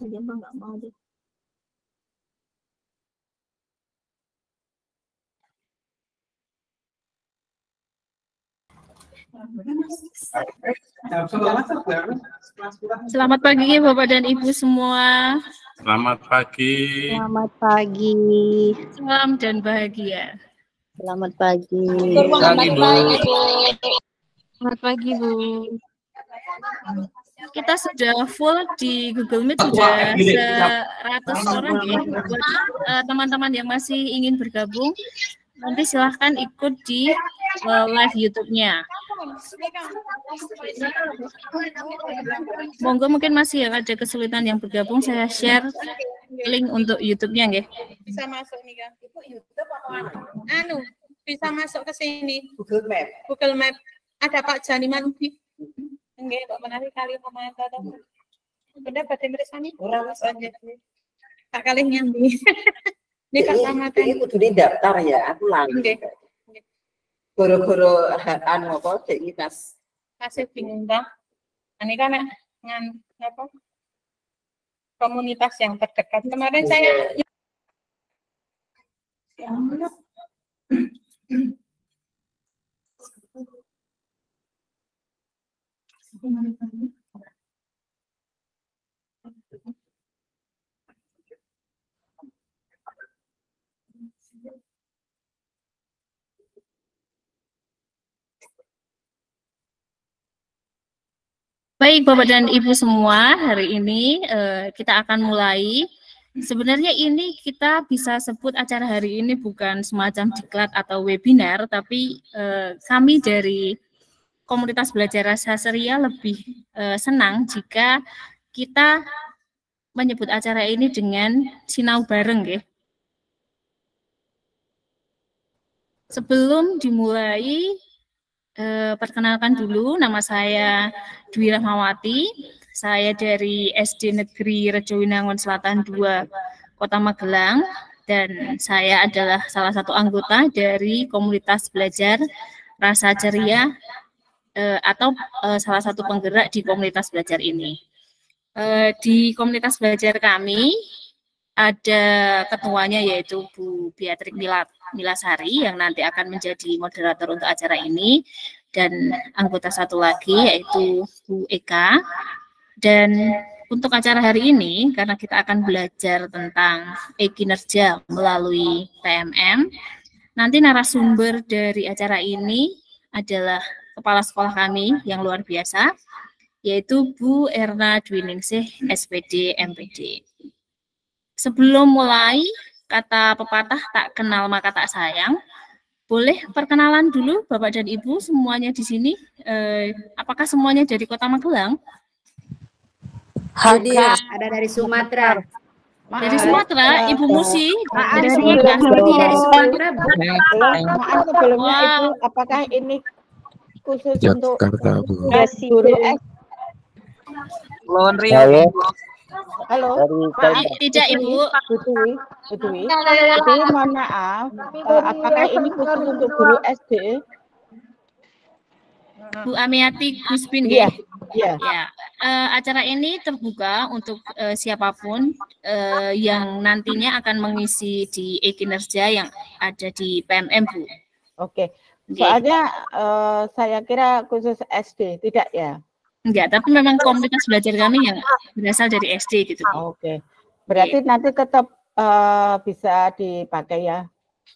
Jadi apa nggak mau deh. Selamat pagi Bapak dan Ibu semua. Selamat pagi. Selamat pagi. Salam dan bahagia. Selamat pagi. Pagi, Bu. Selamat pagi Bu. Kita sudah full di Google Meet sudah 100 orang ya. Buat eh, teman-teman yang masih ingin bergabung, nanti silahkan ikut di eh, live YouTube-nya. Monggo mungkin masih yang ada kesulitan yang bergabung, saya share link untuk YouTube-nya nggih. bisa masuk nih kan YouTube apa anu bisa masuk ke sini Google Map. Google Map ada Pak Janiman Ubi enggak kok menarik kali pemain kata benda pada meresani Ora wis tak kali nyambi ini kacamata Ini kudu daftar ya, aku lali. Nggih. Goro-goro anu apa cek iki pas masih bingung bang ini kan ngan apa? Komunitas yang terdekat. Kemarin saya Baik Bapak dan Ibu semua, hari ini eh, kita akan mulai. Sebenarnya ini kita bisa sebut acara hari ini bukan semacam diklat atau webinar, tapi eh, kami dari komunitas belajar rasa ceria lebih eh, senang jika kita menyebut acara ini dengan sinau bareng ya. Sebelum dimulai Eh, perkenalkan dulu, nama saya Dwi Rahmawati. Saya dari SD Negeri Rejowinangun Selatan 2, Kota Magelang. Dan saya adalah salah satu anggota dari komunitas belajar Rasa Ceria eh, atau eh, salah satu penggerak di komunitas belajar ini. Eh, di komunitas belajar kami ada ketuanya yaitu Bu Beatrix Milasari yang nanti akan menjadi moderator untuk acara ini dan anggota satu lagi yaitu Bu Eka dan untuk acara hari ini karena kita akan belajar tentang e-kinerja melalui PMM nanti narasumber dari acara ini adalah kepala sekolah kami yang luar biasa yaitu Bu Erna Dwiningsih SPD MPD. Sebelum mulai kata pepatah tak kenal maka tak sayang. Boleh perkenalan dulu Bapak dan Ibu semuanya di sini. Eh, apakah semuanya dari Kota Magelang? Hadir. Ada dari Sumatera. Dari Sumatera, Ibu Musi Maaf, dari dari Sumatera. Dari Sumatera. maaf sebelumnya. Ibu apakah ini khusus untuk Jakarta Bu. guru S. Saya halo. Dari Ti- Tidak Ibu, Butwi Butwi Butwi mohon maaf eh, apakah ini khusus untuk guru SD Bu Amiati Guspin Iya. iya. Ya, eh, acara ini terbuka untuk eh, siapa pun eh, yang nantinya akan mengisi di e-kinerja yang ada di PMM Bu. oke. Nggih. Soalnya eh, saya kira khusus SD tidak ya Enggak, tapi memang komunitas belajar kami yang berasal dari SD gitu. Bu. Oke, berarti nanti tetap eh, bisa dipakai ya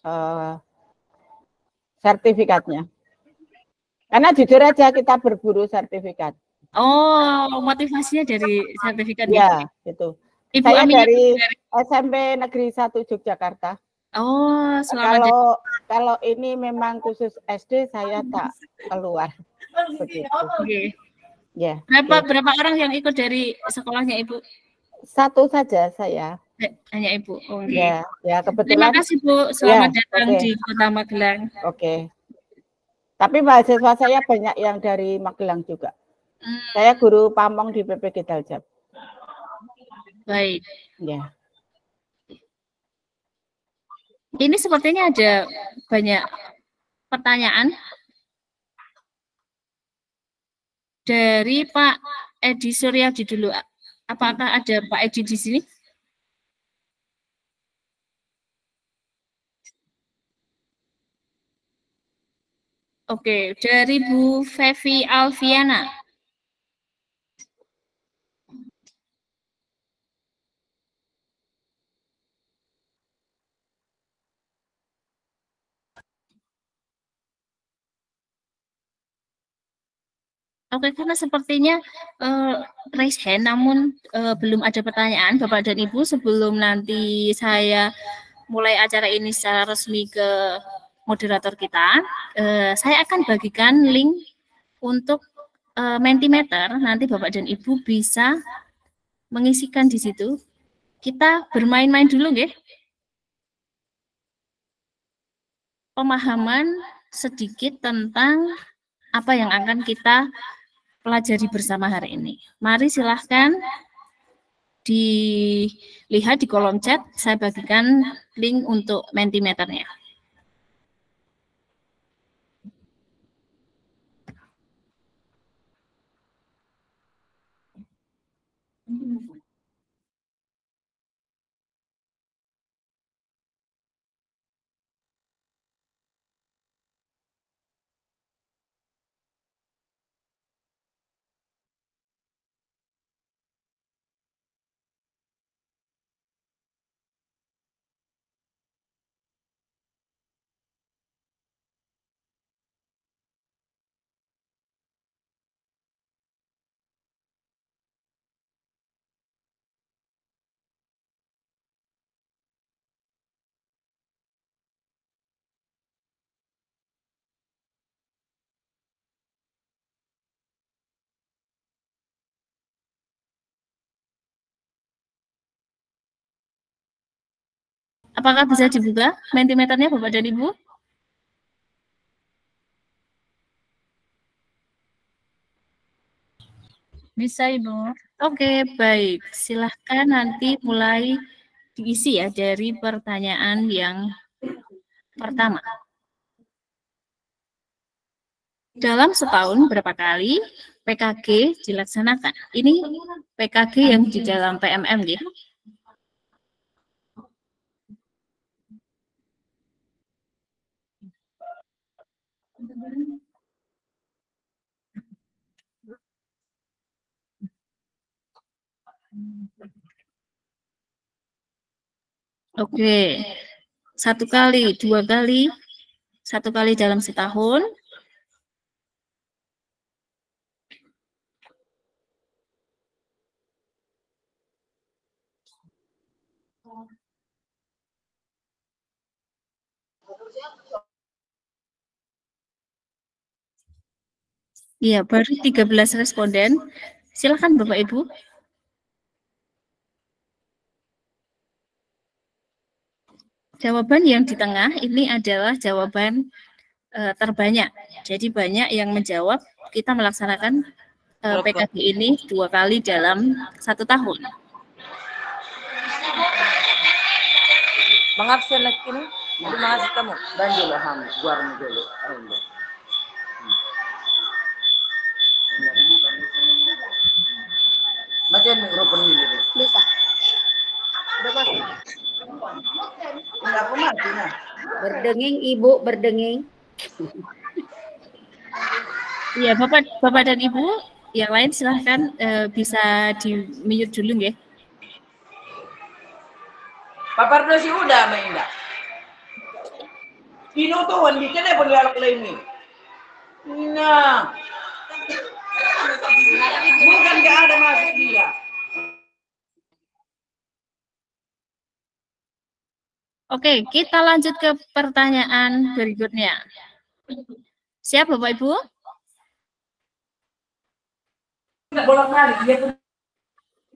eh, sertifikatnya. Karena jujur aja kita berburu sertifikat. Oh, motivasinya dari sertifikat Ya, gitu. Ibu Saya Aminah dari SMP Negeri 1 Yogyakarta. Oh, selamat Kalau kalau ini memang khusus SD saya tak keluar. Begitu. Oke. Ya, Berapa berapa orang yang ikut dari sekolahnya Ibu? satu saja saya. Eh, Hanya Ibu. Oh, oke. Ya, ya Terima kebetulan. kasih Bu, selamat Ya, datang oke. di Kota Magelang. Oke. Tapi mahasiswa saya banyak yang dari Magelang juga. Hmm, Saya guru pamong di PPG Daljab. baik. Ya. Ini sepertinya ada banyak pertanyaan dari Pak Edi Suryadi dulu. Apakah ada Pak Edi di sini? Oke, dari Bu Fevi Alfiana. Oke, karena sepertinya uh, raise hand, namun uh, belum ada pertanyaan, Bapak dan Ibu. Sebelum nanti saya mulai acara ini secara resmi ke moderator kita, uh, saya akan bagikan link untuk uh, Mentimeter. Nanti Bapak dan Ibu bisa mengisikan di situ. Kita bermain-main dulu, ya. Pemahaman sedikit tentang apa yang akan kita pelajari bersama hari ini. Mari silahkan dilihat di kolom chat, saya bagikan link untuk Mentimeternya. Apakah bisa dibuka mentimeternya Bapak dan Ibu? Bisa Ibu. Oke, baik. Silahkan nanti mulai diisi ya dari pertanyaan yang pertama. Dalam setahun berapa kali PKG dilaksanakan? Ini PKG yang di dalam PMM ya. Oke, satu kali, dua kali, satu kali dalam setahun. Iya, baru 13 responden. Silakan Bapak Ibu. Jawaban yang di tengah ini adalah jawaban uh, terbanyak. Jadi banyak yang menjawab kita melaksanakan uh, eh, PKG ini dua kali dalam satu tahun. Mengabsen ini, terima kasih kamu. Dan juga ham, dulu. Matiin mikrofon ini. Bisa. Udah pasti. Enggak mati nah. Berdenging Ibu, berdenging. Iya, Bapak Bapak dan Ibu, yang lain silahkan uh, bisa di mute dulu ya. Papar si udah main enggak? Ino tuh wan bikin ya pendialog ini. Nah, Bukan gak ada masuk dia. Oke, kita lanjut ke pertanyaan berikutnya. Siap Bapak Ibu? Bolak-balik, dia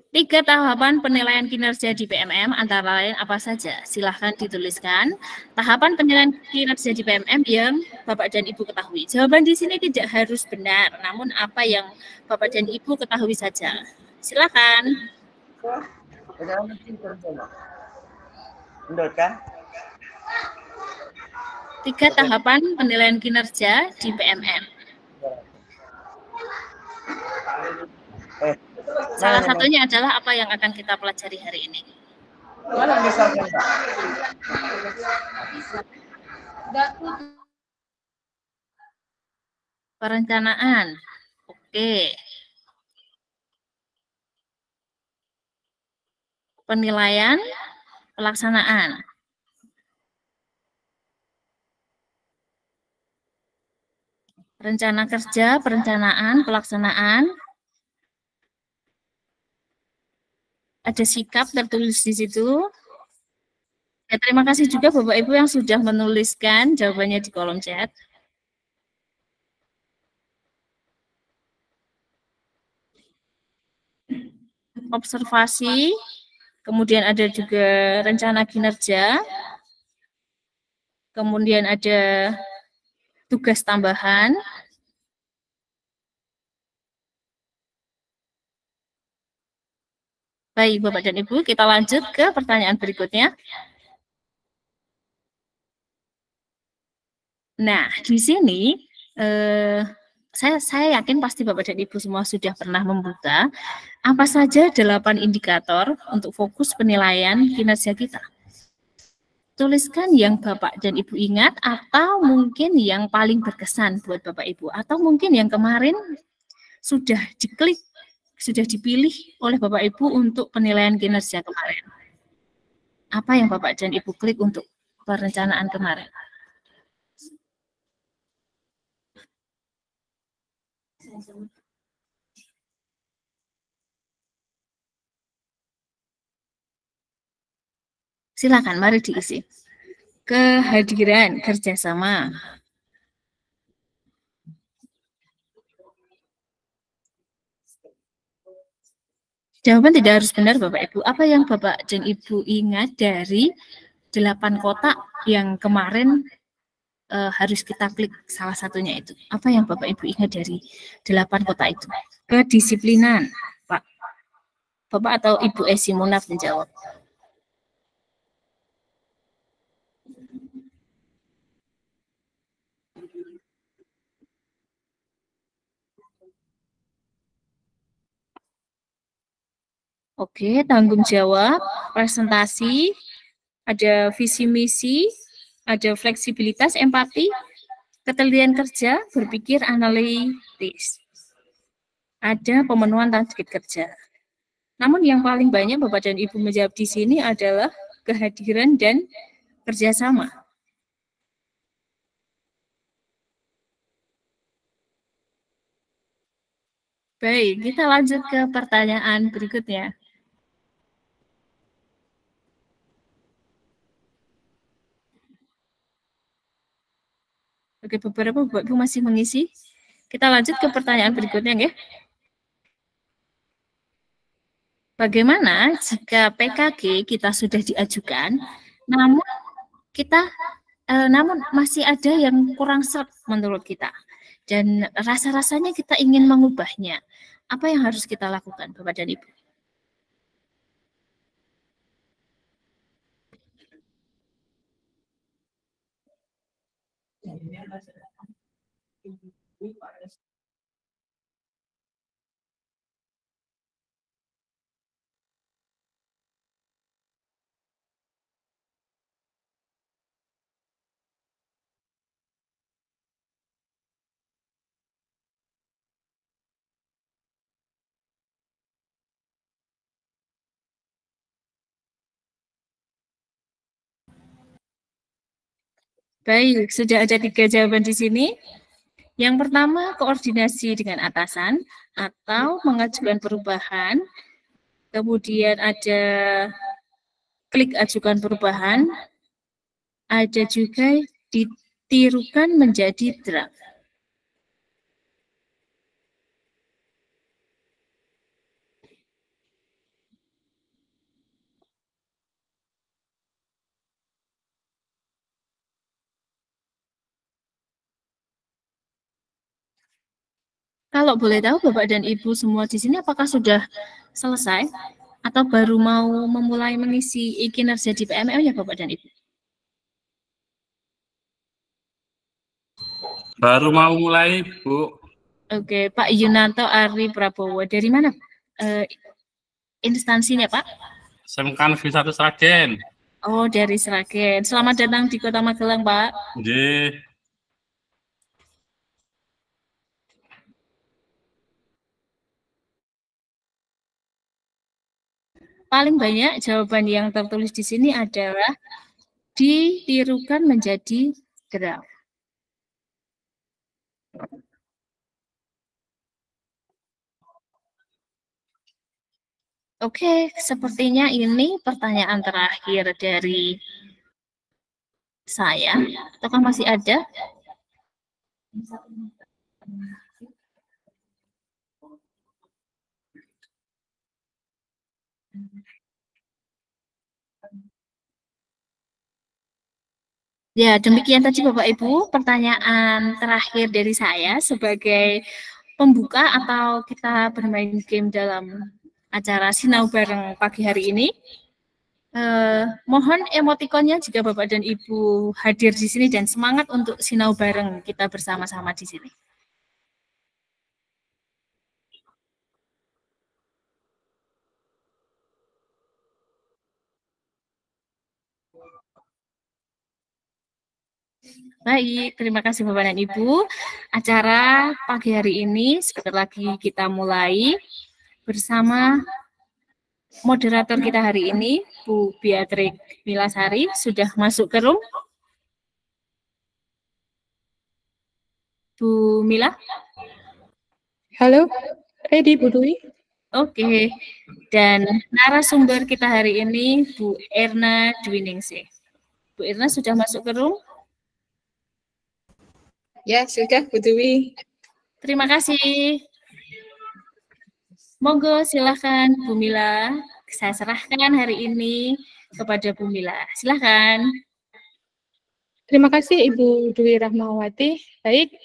Tiga tahapan penilaian kinerja di PMM antara lain apa saja? Silahkan dituliskan. Tahapan penilaian kinerja di PMM yang Bapak dan Ibu ketahui. Jawaban di sini tidak harus benar, namun apa yang Bapak dan Ibu ketahui saja. Silahkan. kan? Tiga tahapan penilaian kinerja di PMM. Eh, Salah satunya adalah apa yang akan kita pelajari hari ini. Perencanaan. Oke. Penilaian, pelaksanaan. Rencana kerja, perencanaan, pelaksanaan. Ada sikap tertulis di situ. Ya, terima kasih juga Bapak Ibu yang sudah menuliskan jawabannya di kolom chat. Observasi, kemudian ada juga rencana kinerja, kemudian ada tugas tambahan, Baik, Bapak dan Ibu, kita lanjut ke pertanyaan berikutnya. Nah, di sini eh, saya saya yakin pasti Bapak dan Ibu semua sudah pernah membuka apa saja delapan indikator untuk fokus penilaian kinerja kita. Tuliskan yang Bapak dan Ibu ingat atau mungkin yang paling berkesan buat Bapak Ibu atau mungkin yang kemarin sudah diklik sudah dipilih oleh Bapak Ibu untuk penilaian kinerja kemarin. Apa yang Bapak dan Ibu klik untuk perencanaan kemarin? Silakan, mari diisi. Kehadiran kerjasama. Jawaban tidak harus benar Bapak Ibu. Apa yang Bapak dan Ibu ingat dari delapan kotak yang kemarin uh, harus kita klik salah satunya itu? Apa yang Bapak Ibu ingat dari delapan kotak itu? Kedisiplinan, Pak. Bapak atau Ibu Esi Munaf menjawab. Oke, tanggung jawab, presentasi, ada visi misi, ada fleksibilitas, empati, ketelitian kerja, berpikir analitis. Ada pemenuhan target kerja. Namun yang paling banyak Bapak dan Ibu menjawab di sini adalah kehadiran dan kerjasama. Baik, kita lanjut ke pertanyaan berikutnya. Oke, beberapa Bapak Ibu masih mengisi. Kita lanjut ke pertanyaan berikutnya ya. Bagaimana jika PKG kita sudah diajukan, namun kita eh, namun masih ada yang kurang serp menurut kita dan rasa-rasanya kita ingin mengubahnya. Apa yang harus kita lakukan, Bapak dan Ibu? Yeah, that's it. Baik, sudah ada tiga jawaban di sini. Yang pertama, koordinasi dengan atasan atau mengajukan perubahan. Kemudian ada klik ajukan perubahan. Ada juga ditirukan menjadi draft. Kalau boleh tahu Bapak dan Ibu semua di sini apakah sudah selesai atau baru mau memulai mengisi kinerja di PML ya Bapak dan Ibu? Baru mau mulai, Bu. Oke, Pak Yunanto Ari Prabowo. Dari mana? eh, instansinya, Pak? SMK Negeri 1 Sragen. Oh, dari Sragen. Selamat datang di Kota Magelang, Pak. Nggih. Paling banyak jawaban yang tertulis di sini adalah ditirukan menjadi graf. Oke, sepertinya ini pertanyaan terakhir dari saya. Ataukah masih ada? Ya, demikian tadi Bapak Ibu pertanyaan terakhir dari saya sebagai pembuka atau kita bermain game dalam acara Sinau bareng pagi hari ini. Eh, mohon emotikonnya jika Bapak dan Ibu hadir di sini dan semangat untuk sinau bareng kita bersama-sama di sini. Baik, terima kasih Bapak dan Ibu. Acara pagi hari ini sebentar lagi kita mulai bersama moderator kita hari ini, Bu Beatrix Milasari, sudah masuk ke room. Bu Mila? Halo, ready Bu Dwi? Oke, dan narasumber kita hari ini Bu Erna Dwiningsih. Bu Erna sudah masuk ke room? Ya, sudah Bu Dwi. Terima kasih. Monggo silahkan Bu Mila. Saya serahkan hari ini kepada Bu Mila. Silahkan. Terima kasih Ibu Dwi Rahmawati. Baik,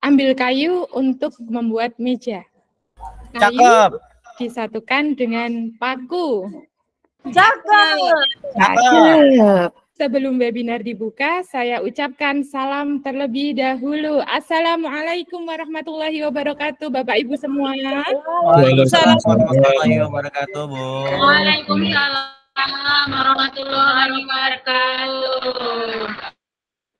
ambil kayu untuk membuat meja. Kayu Cakep. disatukan dengan paku. Cakep. Sebelum webinar dibuka, saya ucapkan salam terlebih dahulu. Assalamualaikum warahmatullahi wabarakatuh, Bapak Ibu semua. Waalaikumsalam warahmatullahi wabarakatuh, Bu. Waalaikumsalam warahmatullahi wabarakatuh.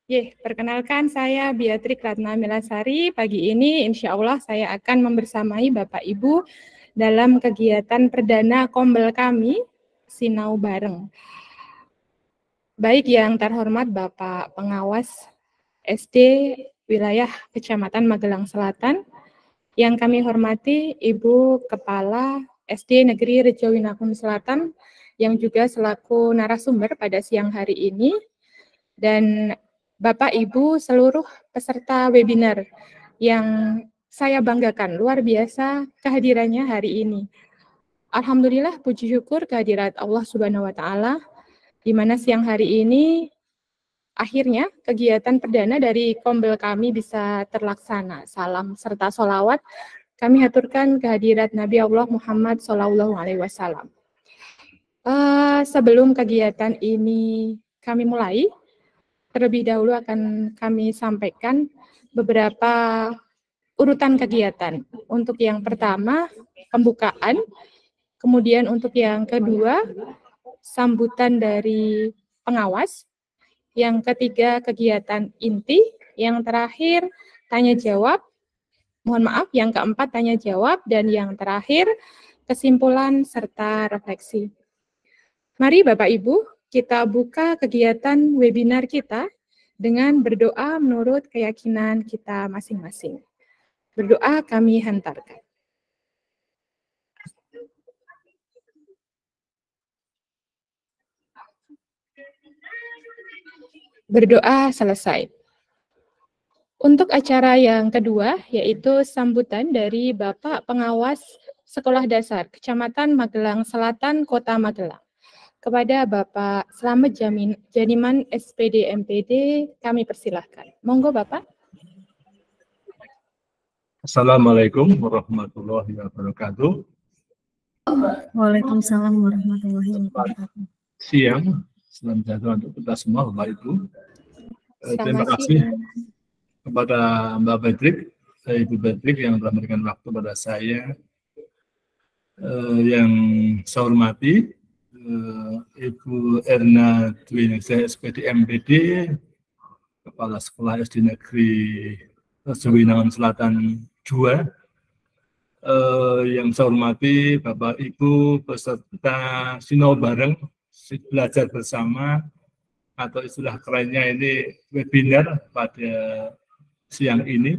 Ye, perkenalkan saya Beatrix Ratna Milasari. Pagi ini insya Allah saya akan membersamai Bapak Ibu dalam kegiatan perdana kombel kami, Sinau Bareng. Baik yang terhormat Bapak Pengawas SD Wilayah Kecamatan Magelang Selatan, yang kami hormati Ibu Kepala SD Negeri Rejowinakun Selatan, yang juga selaku narasumber pada siang hari ini, dan Bapak Ibu seluruh peserta webinar yang saya banggakan luar biasa kehadirannya hari ini. Alhamdulillah puji syukur kehadirat Allah Subhanahu wa taala di mana siang hari ini akhirnya kegiatan perdana dari kombel kami bisa terlaksana. Salam serta solawat kami haturkan kehadirat Nabi Allah Muhammad Sallallahu Alaihi Wasallam. Eh, sebelum kegiatan ini kami mulai, terlebih dahulu akan kami sampaikan beberapa urutan kegiatan. Untuk yang pertama, pembukaan. Kemudian untuk yang kedua, sambutan dari pengawas. Yang ketiga, kegiatan inti. Yang terakhir, tanya jawab. Mohon maaf, yang keempat tanya jawab. Dan yang terakhir, kesimpulan serta refleksi. Mari Bapak Ibu, kita buka kegiatan webinar kita dengan berdoa menurut keyakinan kita masing-masing. Berdoa kami hantarkan. Berdoa selesai. Untuk acara yang kedua, yaitu sambutan dari Bapak Pengawas Sekolah Dasar Kecamatan Magelang Selatan, Kota Magelang. Kepada Bapak Selamat Jamin, Janiman SPD MPD, kami persilahkan. Monggo Bapak. Assalamualaikum warahmatullahi wabarakatuh. Waalaikumsalam warahmatullahi wabarakatuh. Siang, selamat datang untuk kita semua Bapak Ibu. Eh, Terima Selamat kasih siang. kepada Mbak Patrick Ibu Patrick yang telah memberikan waktu pada saya. Eh, yang saya hormati eh, Ibu Erna Dwi Ningsih SPD MPD, Kepala Sekolah SD Negeri Sewinangan Selatan 2, eh, yang saya hormati Bapak Ibu peserta Sinau Bareng belajar bersama atau istilah kerennya ini webinar pada siang ini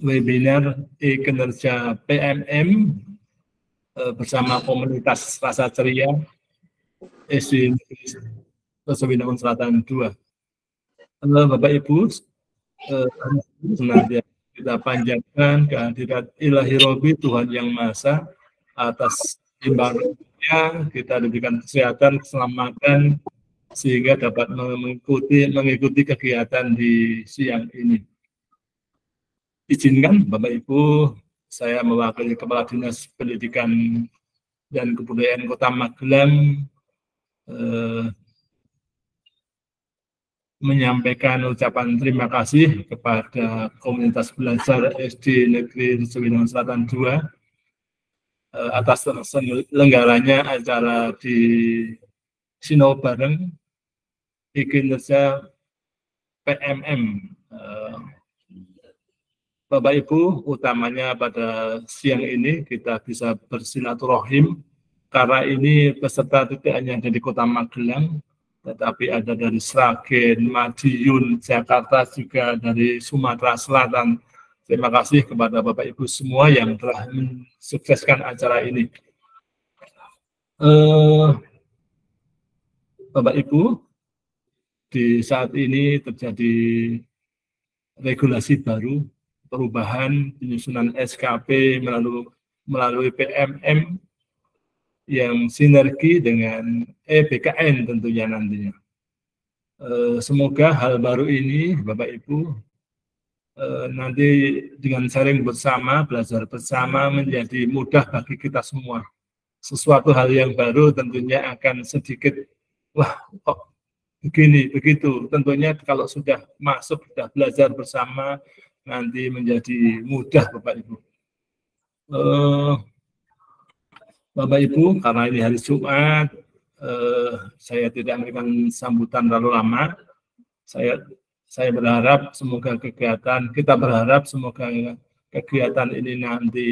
webinar e-kinerja PMM eh, bersama komunitas Rasa Ceria SD Sewinangun Selatan 2. Eh, Bapak Ibu, eh, senantiasa kita panjatkan kehadirat ilahi Robi Tuhan Yang Maha atas imbalannya kita diberikan kesehatan, keselamatan sehingga dapat mengikuti mengikuti kegiatan di siang ini. Izinkan Bapak Ibu, saya mewakili Kepala Dinas Pendidikan dan Kebudayaan Kota Magelang eh, menyampaikan ucapan terima kasih kepada komunitas belajar SD Negeri Sewinangun Selatan 2 eh, atas terselenggaranya acara di Sinau Bareng Kinerja PMM. Eh, Bapak Ibu, utamanya pada siang ini kita bisa bersilaturahim karena ini peserta tidak hanya dari Kota Magelang, tetapi ada dari Sragen, Madiun, Jakarta, juga dari Sumatera Selatan. Terima kasih kepada Bapak Ibu semua yang telah mensukseskan acara ini. Eh, Bapak Ibu, di saat ini terjadi regulasi baru, perubahan penyusunan SKP melalui melalui PMM yang sinergi dengan EBKN tentunya nantinya. Eh, Semoga hal baru ini, Bapak Ibu, nanti dengan sharing bersama, belajar bersama menjadi mudah bagi kita semua. Sesuatu hal yang baru tentunya akan sedikit, wah kok begini, begitu. Tentunya kalau sudah masuk, sudah belajar bersama, nanti menjadi mudah Bapak Ibu. Eh, Bapak Ibu, karena ini hari Jumat, eh, saya tidak memberikan sambutan terlalu lama. Saya saya berharap semoga kegiatan kita berharap semoga kegiatan ini nanti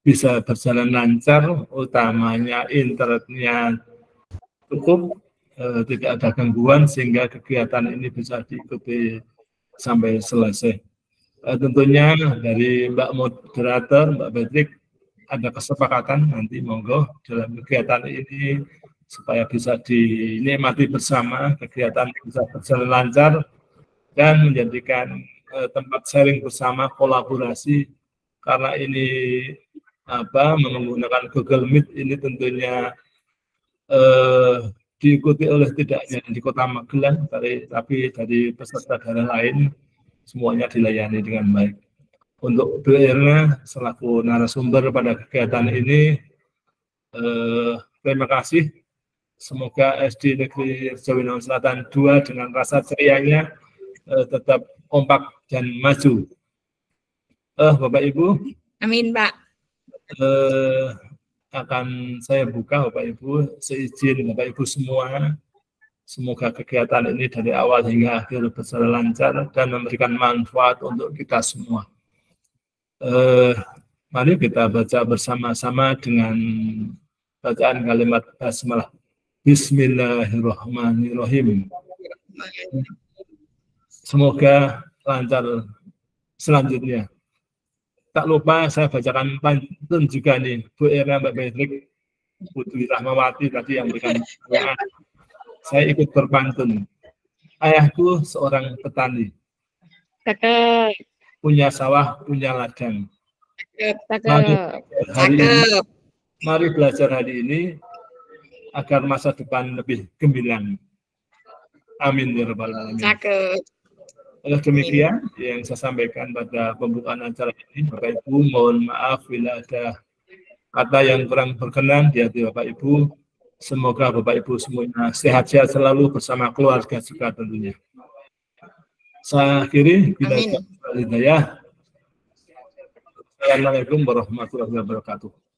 bisa berjalan lancar, utamanya internetnya cukup, eh, tidak ada gangguan sehingga kegiatan ini bisa diikuti sampai selesai. Eh, tentunya dari Mbak Moderator, Mbak Patrick, ada kesepakatan nanti monggo dalam kegiatan ini supaya bisa dinikmati bersama, kegiatan bisa berjalan lancar dan menjadikan eh, tempat sharing bersama kolaborasi karena ini apa menggunakan Google Meet ini tentunya eh, diikuti oleh tidak hanya di Kota Magelang tapi, tapi dari peserta daerah lain semuanya dilayani dengan baik. Untuk Bu Erna selaku narasumber pada kegiatan ini, eh, terima kasih. Semoga SD Negeri Jawinangun Selatan 2 dengan rasa cerianya eh, tetap kompak dan maju. Eh, Bapak Ibu, Amin, Pak. eh, akan saya buka Bapak Ibu, seizin Bapak Ibu semua, semoga kegiatan ini dari awal hingga akhir berjalan lancar dan memberikan manfaat untuk kita semua. Eh, mari kita baca bersama-sama dengan bacaan kalimat basmalah. Bismillahirrahmanirrahim. Semoga lancar selanjutnya. Tak lupa saya bacakan pantun juga nih, Bu Era Mbak Patrick, Putri Rahmawati tadi yang berikan. Saya ikut berpantun. Ayahku seorang petani, Cakep, punya sawah, punya ladang. cakep, Mari hari ini, mari belajar hari ini agar masa depan lebih gemilang. Amin ya rabbal alamin. Cakep. Oleh demikian yang saya sampaikan pada pembukaan acara ini, Bapak Ibu, mohon maaf bila ada kata yang kurang berkenan di hati Bapak Ibu. Semoga Bapak Ibu semuanya sehat-sehat selalu bersama keluarga juga tentunya. Saya akhiri bila Amin. Hidayah. Assalamualaikum warahmatullahi wabarakatuh.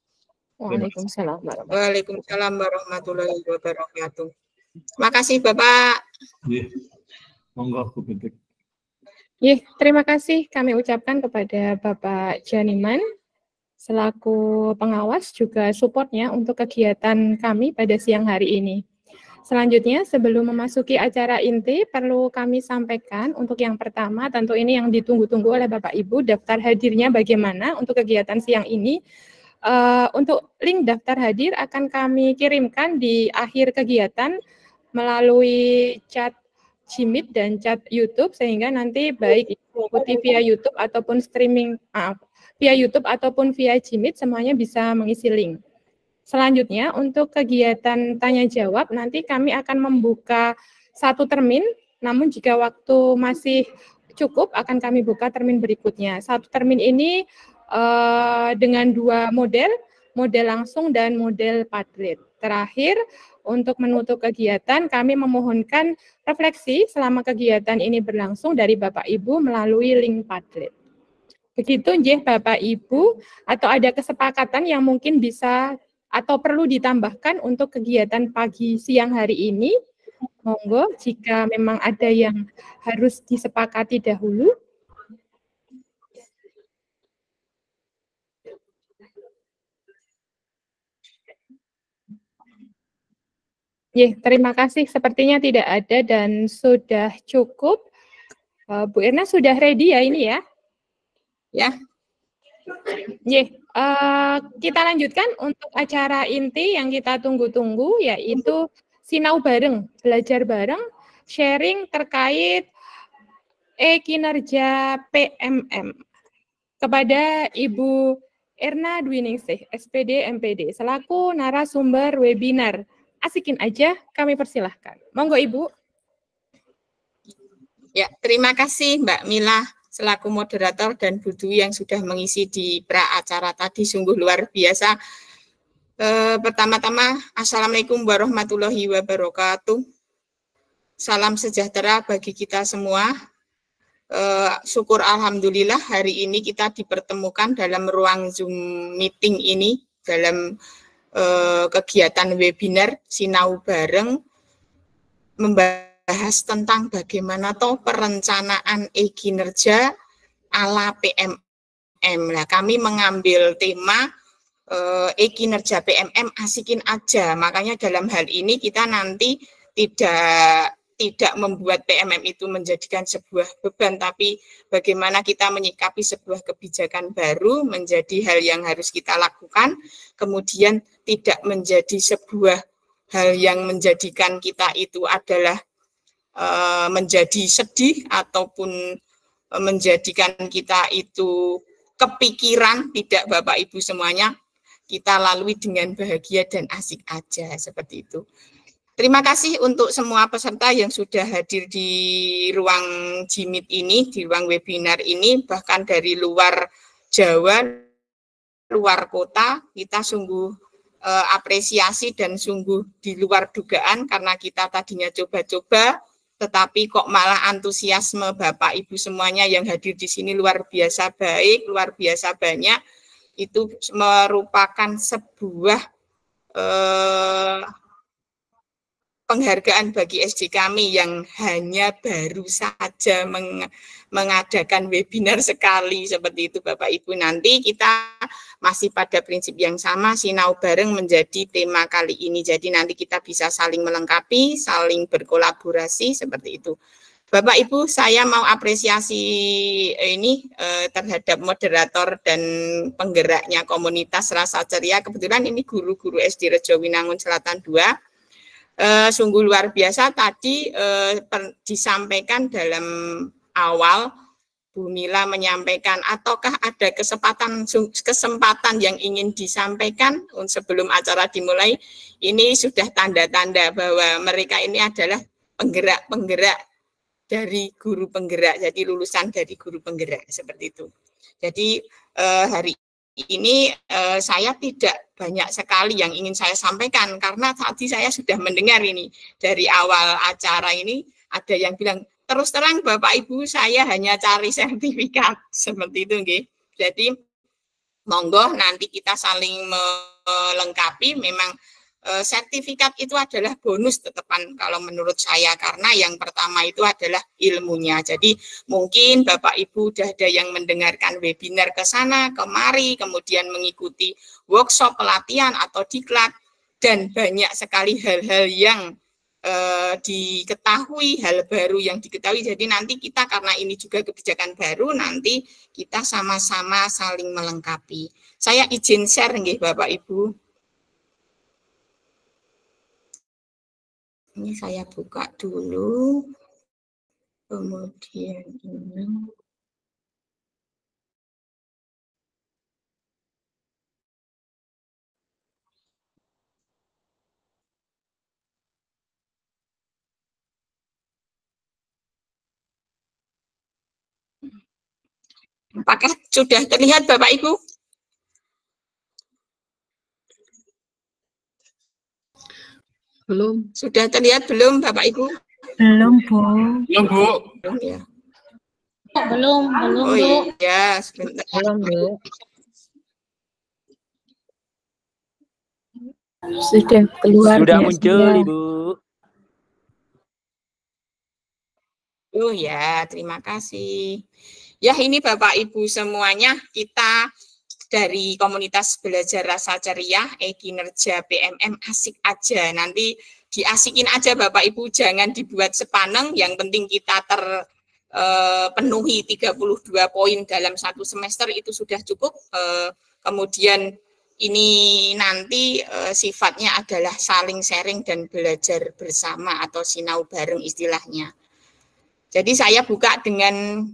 Waalaikumsalam warahmatullahi Waalaikumsalam warahmatullahi wabarakatuh. Makasih Bapak. Iya. Monggo Bu Bintik. Yeh, terima kasih kami ucapkan kepada Bapak Janiman selaku pengawas juga supportnya untuk kegiatan kami pada siang hari ini. Selanjutnya, sebelum memasuki acara inti, perlu kami sampaikan untuk yang pertama, tentu ini yang ditunggu-tunggu oleh Bapak Ibu, daftar hadirnya bagaimana untuk kegiatan siang ini. Uh, untuk link daftar hadir akan kami kirimkan di akhir kegiatan melalui chat Jimit dan chat YouTube sehingga nanti baik ikuti via YouTube ataupun streaming maaf, via YouTube ataupun via Jimit semuanya bisa mengisi link. Selanjutnya untuk kegiatan tanya jawab nanti kami akan membuka satu termin namun jika waktu masih cukup akan kami buka termin berikutnya. Satu termin ini uh, dengan dua model, model langsung dan model Padlet. Terakhir, untuk menutup kegiatan, kami memohonkan refleksi selama kegiatan ini berlangsung dari Bapak Ibu melalui link Padlet. Begitu, Njeh, Bapak Ibu, atau ada kesepakatan yang mungkin bisa atau perlu ditambahkan untuk kegiatan pagi siang hari ini? Monggo, jika memang ada yang harus disepakati dahulu. Ye, terima kasih. Sepertinya tidak ada dan sudah cukup. Uh, Bu Irna sudah ready ya ini ya? Ya. Ye, uh, kita lanjutkan untuk acara inti yang kita tunggu-tunggu yaitu sinau bareng, belajar bareng, sharing terkait e-kinerja PMM kepada Ibu Erna Dwiningsih, SPD MPD, selaku narasumber webinar asikin aja, kami persilahkan. Monggo Ibu. Ya, terima kasih Mbak Mila selaku moderator dan Bu Dwi yang sudah mengisi di pra acara tadi sungguh luar biasa. E, pertama-tama, Assalamualaikum warahmatullahi wabarakatuh. Salam sejahtera bagi kita semua. E, syukur Alhamdulillah hari ini kita dipertemukan dalam ruang Zoom meeting ini, dalam eh, kegiatan webinar Sinau Bareng membahas tentang bagaimana toh perencanaan e-kinerja ala PMM. Nah, kami mengambil tema eh, e-kinerja PMM asikin aja. Makanya dalam hal ini kita nanti tidak tidak membuat PMM itu menjadikan sebuah beban, tapi bagaimana kita menyikapi sebuah kebijakan baru menjadi hal yang harus kita lakukan, kemudian tidak menjadi sebuah hal yang menjadikan kita itu adalah uh, menjadi sedih ataupun menjadikan kita itu kepikiran, tidak Bapak Ibu semuanya, kita lalui dengan bahagia dan asik aja seperti itu. Terima kasih untuk semua peserta yang sudah hadir di ruang Jimit ini, di ruang webinar ini, bahkan dari luar Jawa, luar kota, kita sungguh uh, apresiasi dan sungguh di luar dugaan karena kita tadinya coba-coba, tetapi kok malah antusiasme Bapak Ibu semuanya yang hadir di sini luar biasa baik, luar biasa banyak, itu merupakan sebuah uh, penghargaan bagi SD kami yang hanya baru saja meng, mengadakan webinar sekali seperti itu Bapak Ibu. Nanti kita masih pada prinsip yang sama, sinau bareng menjadi tema kali ini. Jadi nanti kita bisa saling melengkapi, saling berkolaborasi seperti itu. Bapak Ibu, saya mau apresiasi ini eh, terhadap moderator dan penggeraknya komunitas Rasa Ceria. Kebetulan ini guru-guru SD Rejo Winangun Selatan 2 eh, sungguh luar biasa tadi eh, per, disampaikan dalam awal Bu Mila menyampaikan ataukah ada kesempatan kesempatan yang ingin disampaikan? Sebelum acara dimulai ini sudah tanda-tanda bahwa mereka ini adalah penggerak-penggerak dari guru penggerak jadi lulusan dari guru penggerak seperti itu. Jadi eh, hari ini eh, saya tidak banyak sekali yang ingin saya sampaikan karena tadi saya sudah mendengar ini dari awal acara ini ada yang bilang terus terang Bapak Ibu saya hanya cari sertifikat seperti itu. Jadi monggo nanti kita saling melengkapi memang sertifikat itu adalah bonus tetepan kalau menurut saya karena yang pertama itu adalah ilmunya. Jadi mungkin Bapak Ibu sudah ada yang mendengarkan webinar ke sana kemari kemudian mengikuti workshop pelatihan atau diklat dan banyak sekali hal-hal yang eh, diketahui hal baru yang diketahui. Jadi nanti kita karena ini juga kebijakan baru nanti kita sama-sama saling melengkapi. Saya izin share nggih Bapak Ibu. Ini saya buka dulu. Kemudian ini. Apakah sudah terlihat Bapak Ibu? Belum. Sudah terlihat belum Bapak Ibu? Belum, Bu. Belum, Bu. Belum ya. Belum, belum, Oh Bu. iya, sebentar. Belum, Bu. Sudah keluar. Sudah ya, muncul, sudah. Ibu. Oh ya, terima kasih. Ya, ini Bapak Ibu semuanya kita dari komunitas belajar rasa ceria, e-kinerja PMM asik aja. Nanti diasikin aja Bapak Ibu, jangan dibuat sepaneng, yang penting kita terpenuhi 32 poin dalam satu semester itu sudah cukup. Eh, kemudian ini nanti eh, sifatnya adalah saling sharing dan belajar bersama atau sinau bareng istilahnya. Jadi saya buka dengan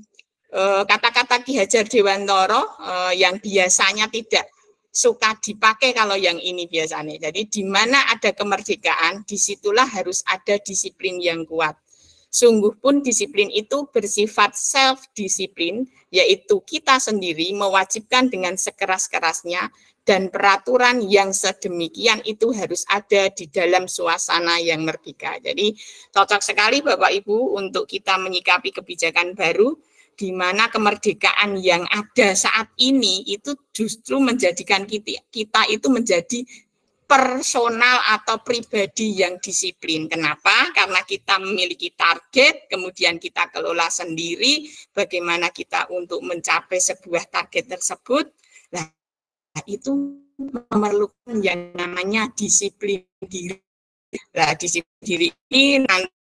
kata-kata Ki Hajar Dewantoro eh, yang biasanya tidak suka dipakai kalau yang ini biasanya. Jadi di mana ada kemerdekaan, di situlah harus ada disiplin yang kuat. Sungguh pun disiplin itu bersifat self-disiplin, yaitu kita sendiri mewajibkan dengan sekeras-kerasnya dan peraturan yang sedemikian itu harus ada di dalam suasana yang merdeka. Jadi cocok sekali Bapak Ibu untuk kita menyikapi kebijakan baru di mana kemerdekaan yang ada saat ini itu justru menjadikan kita, kita itu menjadi personal atau pribadi yang disiplin. Kenapa? Karena kita memiliki target, kemudian kita kelola sendiri bagaimana kita untuk mencapai sebuah target tersebut. Nah, itu memerlukan yang namanya disiplin diri. Nah, disiplin diri ini nanti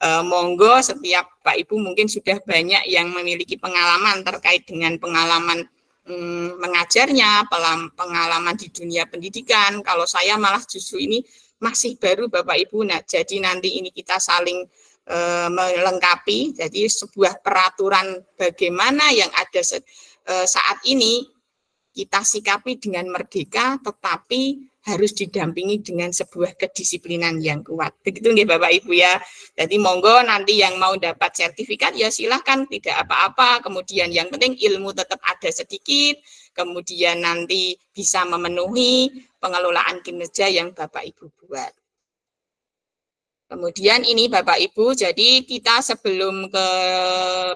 eh, monggo setiap Pak Ibu mungkin sudah banyak yang memiliki pengalaman terkait dengan pengalaman mm, mengajarnya, pengalaman di dunia pendidikan. Kalau saya malah justru ini masih baru Bapak Ibu. Nah, jadi nanti ini kita saling eh, melengkapi. Jadi sebuah peraturan bagaimana yang ada eh, saat ini kita sikapi dengan merdeka, tetapi harus didampingi dengan sebuah kedisiplinan yang kuat. Begitu nggih Bapak Ibu ya. Jadi monggo nanti yang mau dapat sertifikat ya silahkan tidak apa-apa. Kemudian yang penting ilmu tetap ada sedikit. Kemudian nanti bisa memenuhi pengelolaan kinerja yang Bapak Ibu buat. Kemudian ini Bapak Ibu, jadi kita sebelum ke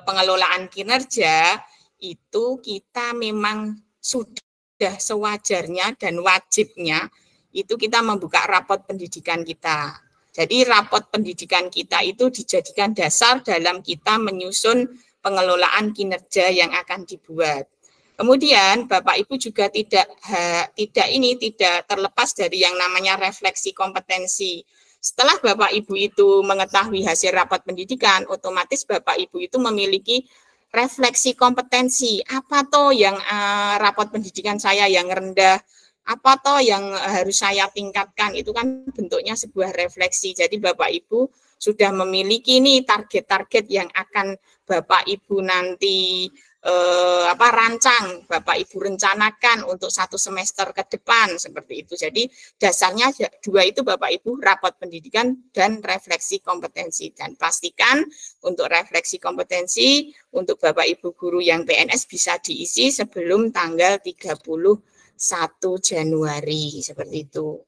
pengelolaan kinerja itu kita memang sudah sewajarnya dan wajibnya itu kita membuka rapot pendidikan kita. Jadi rapot pendidikan kita itu dijadikan dasar dalam kita menyusun pengelolaan kinerja yang akan dibuat. Kemudian Bapak Ibu juga tidak ha, tidak ini tidak terlepas dari yang namanya refleksi kompetensi. Setelah Bapak Ibu itu mengetahui hasil rapat pendidikan, otomatis Bapak Ibu itu memiliki refleksi kompetensi. Apa toh yang uh, rapot pendidikan saya yang rendah? Apa toh yang harus saya tingkatkan? Itu kan bentuknya sebuah refleksi. Jadi Bapak Ibu sudah memiliki nih target-target yang akan Bapak Ibu nanti eh, apa rancang Bapak Ibu rencanakan untuk satu semester ke depan seperti itu. Jadi dasarnya dua itu Bapak Ibu rapot pendidikan dan refleksi kompetensi dan pastikan untuk refleksi kompetensi untuk Bapak Ibu guru yang PNS bisa diisi sebelum tanggal 31 Januari seperti itu.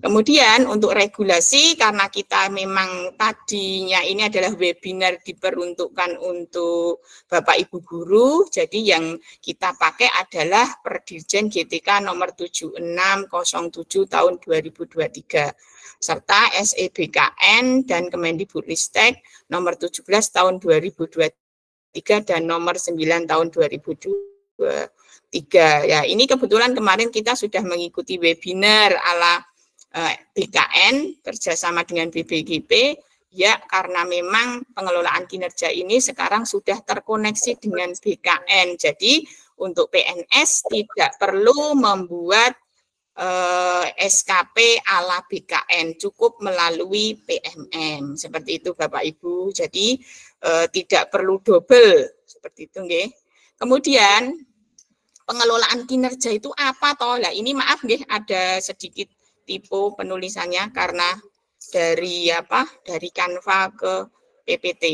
Kemudian untuk regulasi karena kita memang tadinya ini adalah webinar diperuntukkan untuk Bapak Ibu guru, jadi yang kita pakai adalah Perdirjen GTK nomor 7607 tahun 2023 serta SEBKN dan Kemendikbudristek nomor 17 tahun 2023 dan nomor 9 tahun 2023. Ya, ini kebetulan kemarin kita sudah mengikuti webinar ala BKN bersama dengan BBGP ya karena memang pengelolaan kinerja ini sekarang sudah terkoneksi dengan BKN. Jadi untuk PNS tidak perlu membuat eh, SKP ala BKN cukup melalui PMM seperti itu Bapak Ibu jadi eh, tidak perlu double seperti itu nggih. Kemudian pengelolaan kinerja itu apa toh? Lah ini maaf nggih ada sedikit tipe penulisannya karena dari apa? dari Canva ke PPT.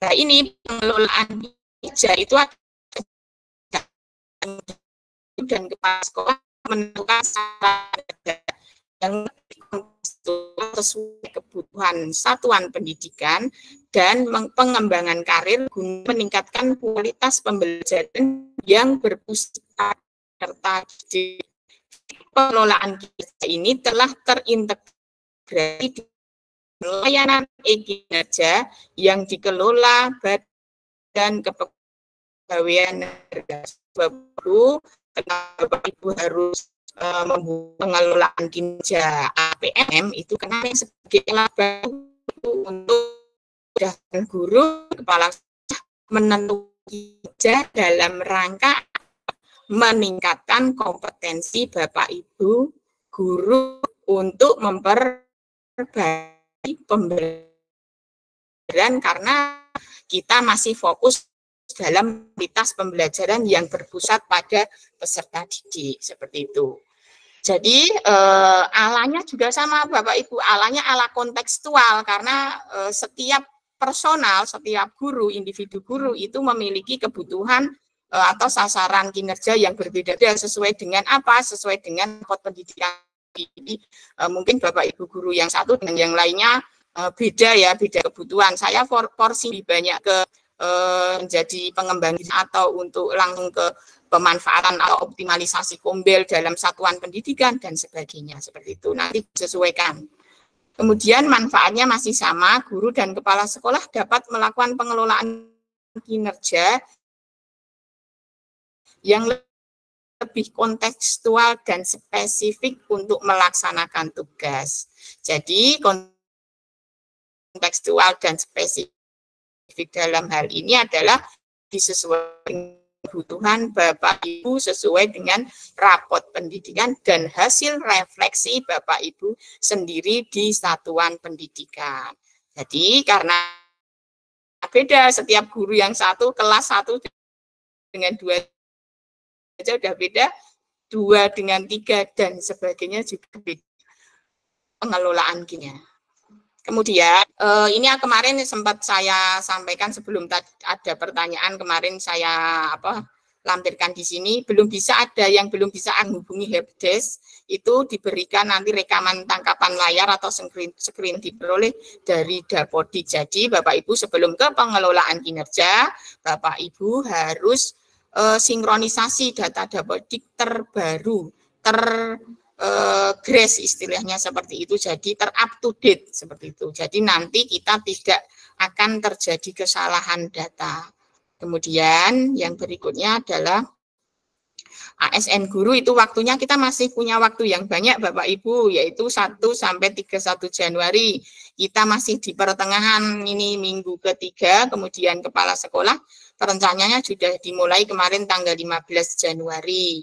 Nah, ini pengelolaan kinerja itu dan kepala sekolah menentukan yang sesuai kebutuhan satuan pendidikan dan pengembangan karir guna meningkatkan kualitas pembelajaran yang berpusat serta pengelolaan kita ini telah terintegrasi di layanan e-kinerja yang dikelola Badan Kepegawaian Negara Bapak Ibu harus uh, pengelolaan kinerja APM itu karena sebagai laba untuk guru kepala menentukan kinerja dalam rangka meningkatkan kompetensi Bapak Ibu guru untuk memperbaiki pembelajaran karena kita masih fokus dalam kualitas pembelajaran yang berpusat pada peserta didik seperti itu. Jadi eh, alanya juga sama Bapak Ibu, alanya ala kontekstual karena eh, setiap personal, setiap guru, individu guru itu memiliki kebutuhan atau sasaran kinerja yang berbeda-beda sesuai dengan apa? Sesuai dengan pot pendidikan. Jadi eh, mungkin Bapak Ibu guru yang satu dengan yang lainnya eh, beda ya, beda kebutuhan. Saya porsi banyak ke eh, menjadi pengembang atau untuk langsung ke pemanfaatan atau optimalisasi kombel dalam satuan pendidikan dan sebagainya seperti itu nanti disesuaikan. Kemudian manfaatnya masih sama, guru dan kepala sekolah dapat melakukan pengelolaan kinerja yang lebih kontekstual dan spesifik untuk melaksanakan tugas. Jadi kontekstual dan spesifik dalam hal ini adalah disesuaikan kebutuhan Bapak Ibu sesuai dengan rapot pendidikan dan hasil refleksi Bapak Ibu sendiri di satuan pendidikan. Jadi karena beda setiap guru yang satu kelas satu dengan dua saja sudah beda, dua dengan tiga dan sebagainya juga beda pengelolaan kinerja. Kemudian eh, ini kemarin sempat saya sampaikan sebelum ada pertanyaan kemarin saya apa lampirkan di sini belum bisa ada yang belum bisa menghubungi helpdesk itu diberikan nanti rekaman tangkapan layar atau screen, screen diperoleh dari Dapodik. Jadi Bapak Ibu sebelum ke pengelolaan kinerja Bapak Ibu harus eh, sinkronisasi data Dapodik terbaru ter uh, grace istilahnya seperti itu. Jadi ter up to date seperti itu. Jadi nanti kita tidak akan terjadi kesalahan data. Kemudian yang berikutnya adalah ASN guru itu waktunya kita masih punya waktu yang banyak Bapak Ibu yaitu 1 sampai 31 Januari. Kita masih di pertengahan ini minggu ketiga kemudian kepala sekolah perencanaannya sudah dimulai kemarin tanggal 15 Januari.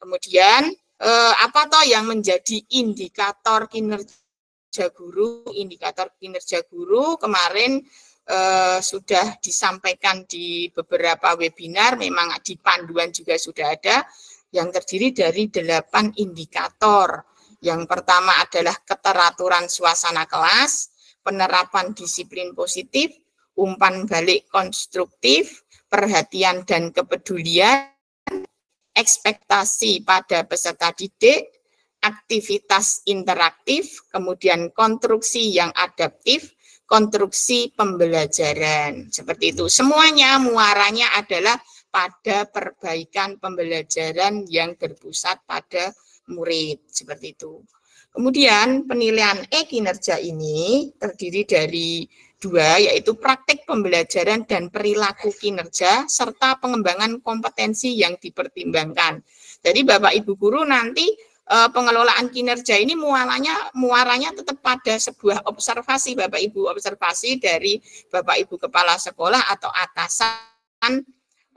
Kemudian eh, apa toh yang menjadi indikator kinerja guru, indikator kinerja guru kemarin eh, sudah disampaikan di beberapa webinar, memang di panduan juga sudah ada yang terdiri dari delapan indikator. Yang pertama adalah keteraturan suasana kelas, penerapan disiplin positif, umpan balik konstruktif, perhatian dan kepedulian, ekspektasi pada peserta didik, aktivitas interaktif, kemudian konstruksi yang adaptif, konstruksi pembelajaran. Seperti itu. Semuanya muaranya adalah pada perbaikan pembelajaran yang berpusat pada murid. Seperti itu. Kemudian penilaian e-kinerja ini terdiri dari dua, yaitu praktik pembelajaran dan perilaku kinerja, serta pengembangan kompetensi yang dipertimbangkan. Jadi Bapak Ibu Guru nanti eh, pengelolaan kinerja ini muaranya muaranya tetap pada sebuah observasi Bapak Ibu observasi dari Bapak Ibu kepala sekolah atau atasan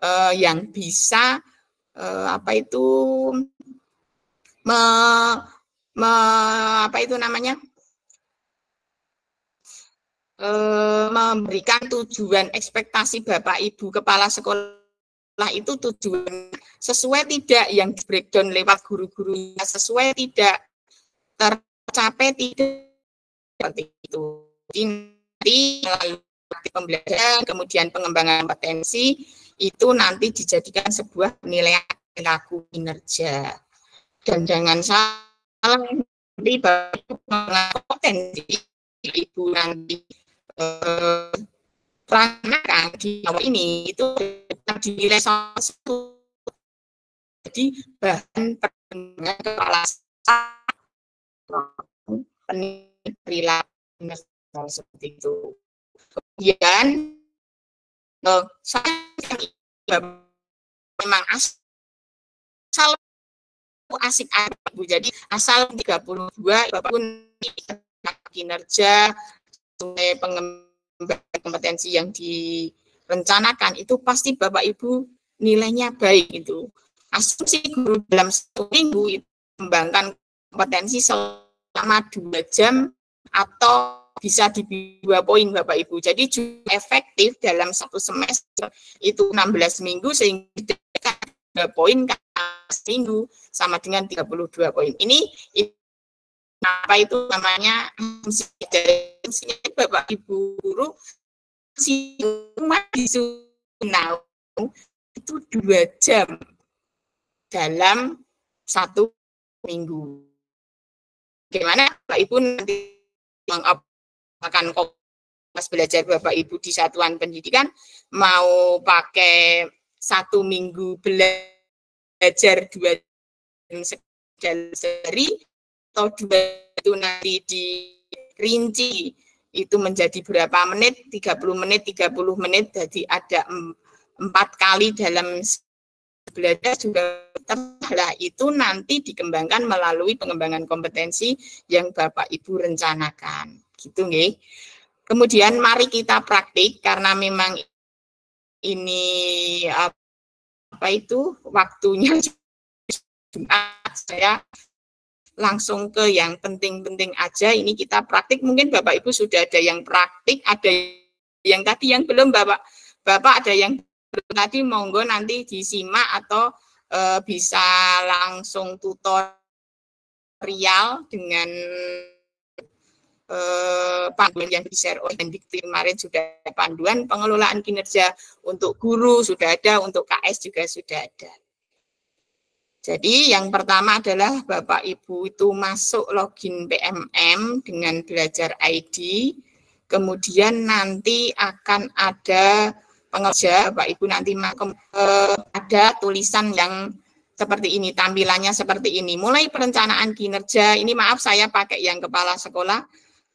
eh, yang bisa eh, apa itu me, me, apa itu namanya memberikan tujuan ekspektasi Bapak Ibu kepala sekolah itu tujuan sesuai tidak yang breakdown lewat guru-gurunya sesuai tidak tercapai tidak seperti itu. Nanti melalui pembelajaran kemudian pengembangan kompetensi itu nanti dijadikan sebuah penilaian perilaku kinerja. Dan jangan salah nanti pengembangan kompetensi ibu nanti eh, terangkan di awal ini itu dinilai satu jadi bahan perkembangan kepala perilaku seperti itu. Kemudian saya memang asal asik Bu. Jadi asal 32 Bapak pun kinerja pengembangan kompetensi yang direncanakan itu pasti Bapak Ibu nilainya baik itu. Asumsi guru dalam satu minggu itu mengembangkan kompetensi selama dua jam atau bisa di dua poin Bapak Ibu. Jadi juga efektif dalam satu semester itu 16 minggu sehingga dua poin seminggu sama dengan 32 poin. Ini apa itu namanya fungsinya Bapak Ibu guru si rumah di Sunau itu dua jam dalam satu minggu. Bagaimana Bapak Ibu nanti mengapakkan kelas belajar Bapak Ibu di satuan pendidikan mau pakai satu minggu belajar dua jam sehari atau dua itu nanti dirinci itu menjadi berapa menit, 30 menit, 30 menit, jadi ada empat kali dalam belajar juga terlah itu nanti dikembangkan melalui pengembangan kompetensi yang Bapak Ibu rencanakan. Gitu nggih. Kemudian mari kita praktik karena memang ini apa itu waktunya Jumat saya langsung ke yang penting-penting aja. Ini kita praktik. Mungkin Bapak Ibu sudah ada yang praktik, ada yang tadi yang belum Bapak. Bapak ada yang belum tadi monggo nanti disimak atau e, bisa langsung tutorial dengan e, panduan yang di-share oleh Mendikti kemarin sudah panduan pengelolaan kinerja untuk guru sudah ada, untuk KS juga sudah ada. Jadi yang pertama adalah Bapak Ibu itu masuk login PMM dengan belajar ID, kemudian nanti akan ada pengerja, Bapak Ibu nanti eh, ada tulisan yang seperti ini, tampilannya seperti ini. Mulai perencanaan kinerja, ini maaf saya pakai yang kepala sekolah,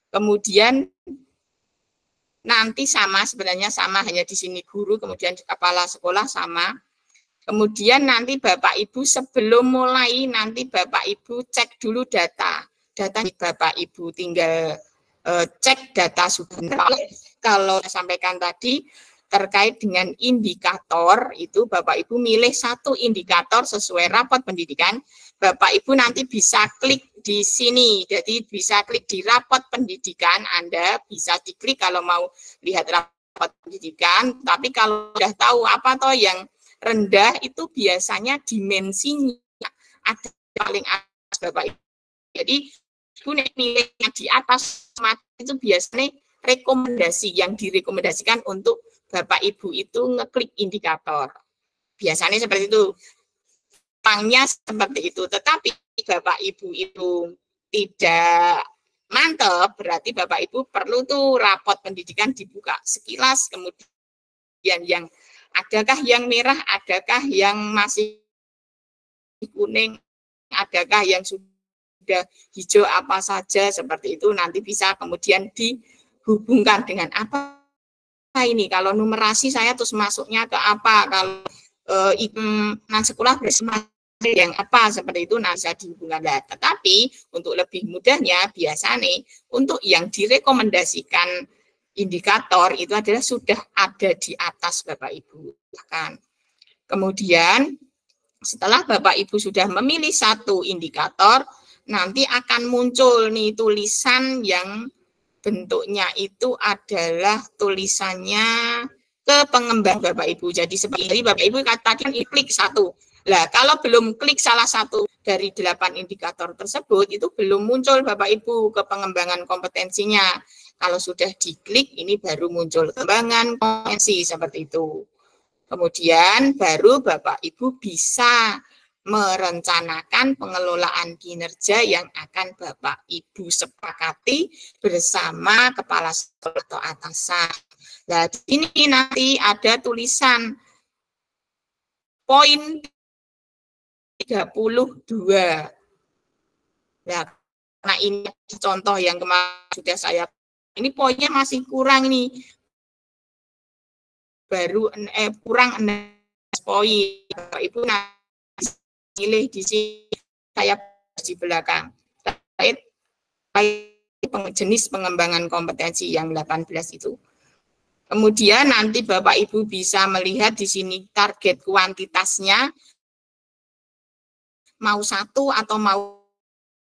kemudian nanti sama sebenarnya sama hanya di sini guru, kemudian kepala sekolah sama, Kemudian nanti Bapak Ibu sebelum mulai nanti Bapak Ibu cek dulu data. Data Bapak Ibu tinggal uh, cek data sudah. Kalau saya sampaikan tadi terkait dengan indikator itu Bapak Ibu milih satu indikator sesuai rapot pendidikan. Bapak Ibu nanti bisa klik di sini. Jadi bisa klik di rapot pendidikan. Anda bisa diklik kalau mau lihat rapot pendidikan. Tapi kalau sudah tahu apa toh yang rendah itu biasanya dimensinya ada paling atas Bapak Ibu. Jadi nilainya di atas itu biasanya rekomendasi yang direkomendasikan untuk Bapak Ibu itu ngeklik indikator. Biasanya seperti itu. Pangnya seperti itu. Tetapi Bapak Ibu itu tidak mantap, berarti Bapak Ibu perlu tuh rapot pendidikan dibuka sekilas, kemudian yang adakah yang merah, adakah yang masih kuning, adakah yang sudah hijau? Apa saja? Seperti itu nanti bisa kemudian dihubungkan dengan apa ini. Kalau numerasi saya terus masuknya ke apa? Kalau eh, nah sekolah bersama yang apa? Seperti itu nah bisa dihubungkan. Lah. Tetapi untuk lebih mudahnya biasa nih untuk yang direkomendasikan indikator itu adalah sudah ada di atas Bapak Ibu kan. Kemudian setelah Bapak Ibu sudah memilih satu indikator, nanti akan muncul nih tulisan yang bentuknya itu adalah tulisannya ke pengembang Bapak Ibu. Jadi seperti Bapak Ibu katakan klik satu. Lah kalau belum klik salah satu dari delapan indikator tersebut itu belum muncul Bapak Ibu ke pengembangan kompetensinya. Kalau sudah diklik ini baru muncul pengembangan kompetensi seperti itu. Kemudian baru Bapak Ibu bisa merencanakan pengelolaan kinerja yang akan Bapak Ibu sepakati bersama kepala sekolah atau atasan. Nah, di sini nanti ada tulisan poin 32. Nah, karena ini contoh yang kemarin sudah saya ini poinnya masih kurang ini baru eh kurang 16 poin. Bapak Ibu nah pilih di sini saya di belakang terkait jenis pengembangan kompetensi yang 18 itu. Kemudian nanti Bapak Ibu bisa melihat di sini target kuantitasnya mau satu atau mau